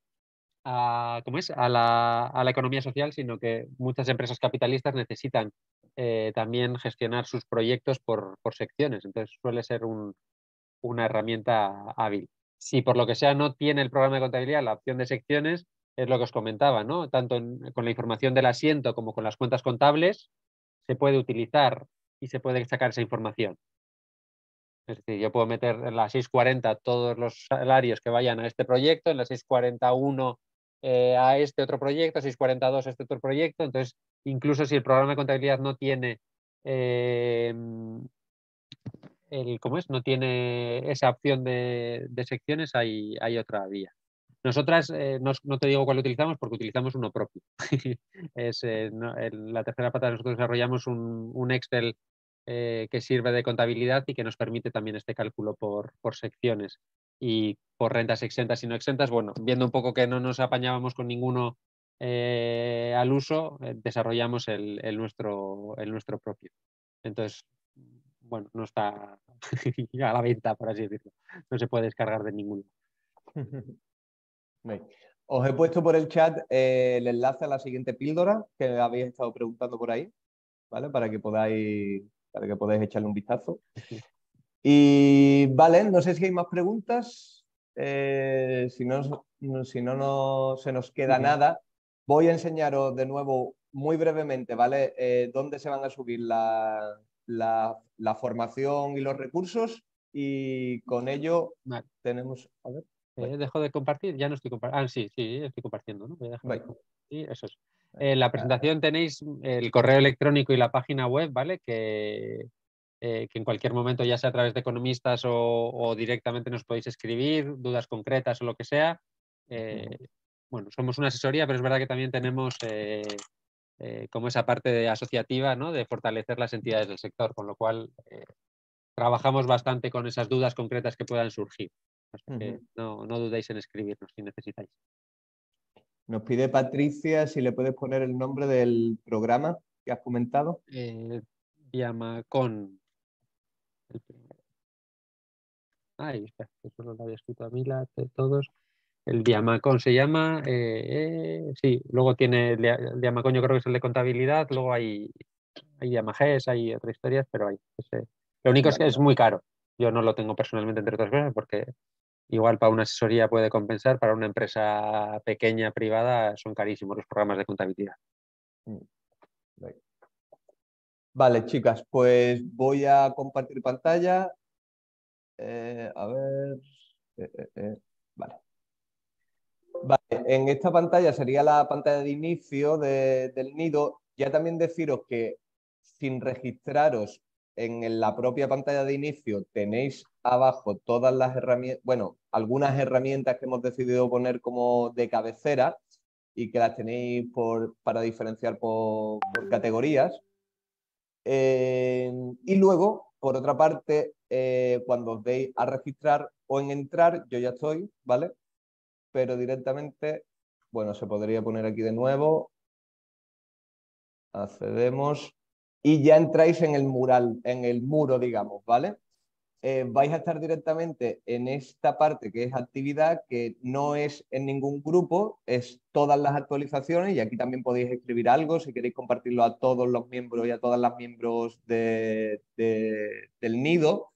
a, es? A, la, a, la, economía social, sino que muchas empresas capitalistas necesitan eh, también gestionar sus proyectos por, por secciones. Entonces, suele ser una herramienta hábil. Si por lo que sea no tiene el programa de contabilidad la opción de secciones, es lo que os comentaba, ¿no? Tanto con la información del asiento como con las cuentas contables, se puede utilizar y se puede sacar esa información. Es decir, yo puedo meter en la 640 todos los salarios que vayan a este proyecto, en la 641 eh, a este otro proyecto, 642 a este otro proyecto. Entonces, incluso si el programa de contabilidad no tiene em, el, ¿cómo es? No tiene esa opción de, secciones, hay, hay, otra vía. Nosotras, eh, no, te digo cuál utilizamos porque utilizamos uno propio. es, eh, la tercera pata nosotros desarrollamos un, un Excel eh, que sirve de contabilidad y que nos permite también este cálculo por, por secciones y por rentas exentas y no exentas. Bueno, viendo un poco que no nos apañábamos con ninguno al uso, desarrollamos el, el, nuestro, el nuestro propio. Entonces, bueno, no está a la venta, por así decirlo. No se puede descargar de ninguno. Os he puesto por el chat eh, el enlace a la siguiente píldora que habéis estado preguntando por ahí, ¿vale? Para que podáis, para que podáis echarle un vistazo. Y vale, no sé si hay más preguntas. Eh, si no, si no, no se nos queda nada, voy a enseñaros de nuevo muy brevemente, ¿vale? Eh, dónde se van a subir la, la, formación y los recursos. Y con ello tenemos. A ver. Eh, dejo de compartir, ya no estoy compartiendo. Ah, sí, sí, estoy compartiendo, ¿no? eso es. En la presentación tenéis el correo electrónico y la página web, ¿vale? Que, que en cualquier momento, ya sea a través de economistas o, directamente nos podéis escribir, dudas concretas o lo que sea. bueno, somos una asesoría, pero es verdad que también tenemos como esa parte asociativa ¿no? de fortalecer las entidades del sector, con lo cual trabajamos bastante con esas dudas concretas que puedan surgir. No, dudéis en escribirnos si necesitáis. Nos pide Patricia si le puedes poner el nombre del programa que has comentado. Eh, Diamacon. Ay, espera, que solo lo había escrito a mí la de todos. El Diamacon se llama. Eh, eh, sí, luego tiene el Diamacon, yo creo que es el de contabilidad. Luego hay, hay Diamages, hay otras historias, pero hay ese, lo único es que es muy caro. Yo no lo tengo personalmente, entre otras cosas, porque igual para una asesoría puede compensar, para una empresa pequeña, privada, son carísimos los programas de contabilidad. Mm. Vale, chicas, pues voy a compartir pantalla. Eh, a ver. Eh, eh, vale. Vale, en esta pantalla sería la pantalla de inicio del nido. Ya también deciros que sin registraros en la propia pantalla de inicio tenéis abajo todas las herramientas, bueno, algunas herramientas que hemos decidido poner como de cabecera y que las tenéis por, para diferenciar por, categorías. Eh, y luego, por otra parte, eh, cuando os veis a registrar o en entrar, yo ya estoy, ¿vale? Pero directamente, bueno, se podría poner aquí de nuevo. Accedemos y ya entráis en el mural, en el muro, digamos, ¿vale? Eh, vais a estar directamente en esta parte que es actividad, que no es en ningún grupo, es todas las actualizaciones y aquí también podéis escribir algo si queréis compartirlo a todos los miembros y a todas las miembros del nido,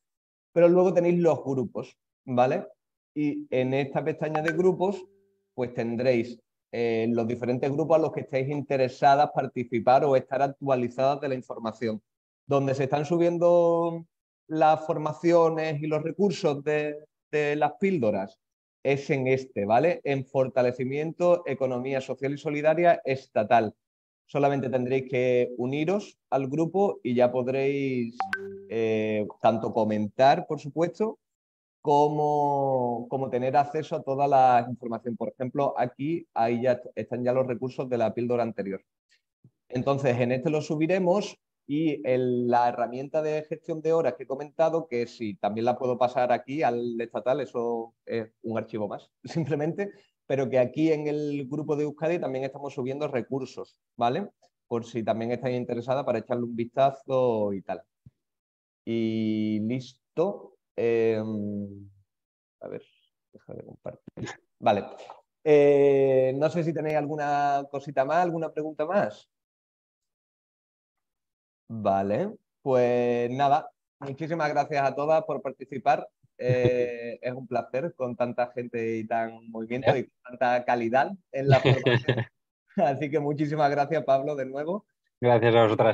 pero luego tenéis los grupos, ¿vale? Y en esta pestaña de grupos, pues tendréis en los diferentes grupos a los que estéis interesadas participar o estar actualizadas de la información. Donde se están subiendo las formaciones y los recursos de, las píldoras es en este, ¿vale? En fortalecimiento, economía social y solidaria estatal. Solamente tendréis que uniros al grupo y ya podréis eh, tanto comentar, por supuesto, como, tener acceso a toda la información. Por ejemplo, aquí ahí ya están ya los recursos de la píldora anterior. Entonces, en este lo subiremos y la herramienta de gestión de horas que he comentado, que si también la puedo pasar aquí al estatal, eso es un archivo más, simplemente, pero que aquí en el grupo de Euskadi también estamos subiendo recursos, ¿vale? Por si también estáis interesada para echarle un vistazo y tal. Y listo. Em, a ver, déjame compartir. Vale. Eh, no sé si tenéis alguna cosita más, alguna pregunta más. Vale, pues nada, muchísimas gracias a todas por participar. Eh, es un placer con tanta gente y tan movimiento y con tanta calidad en la formación. Así que muchísimas gracias, Pablo, de nuevo. Gracias a vosotras.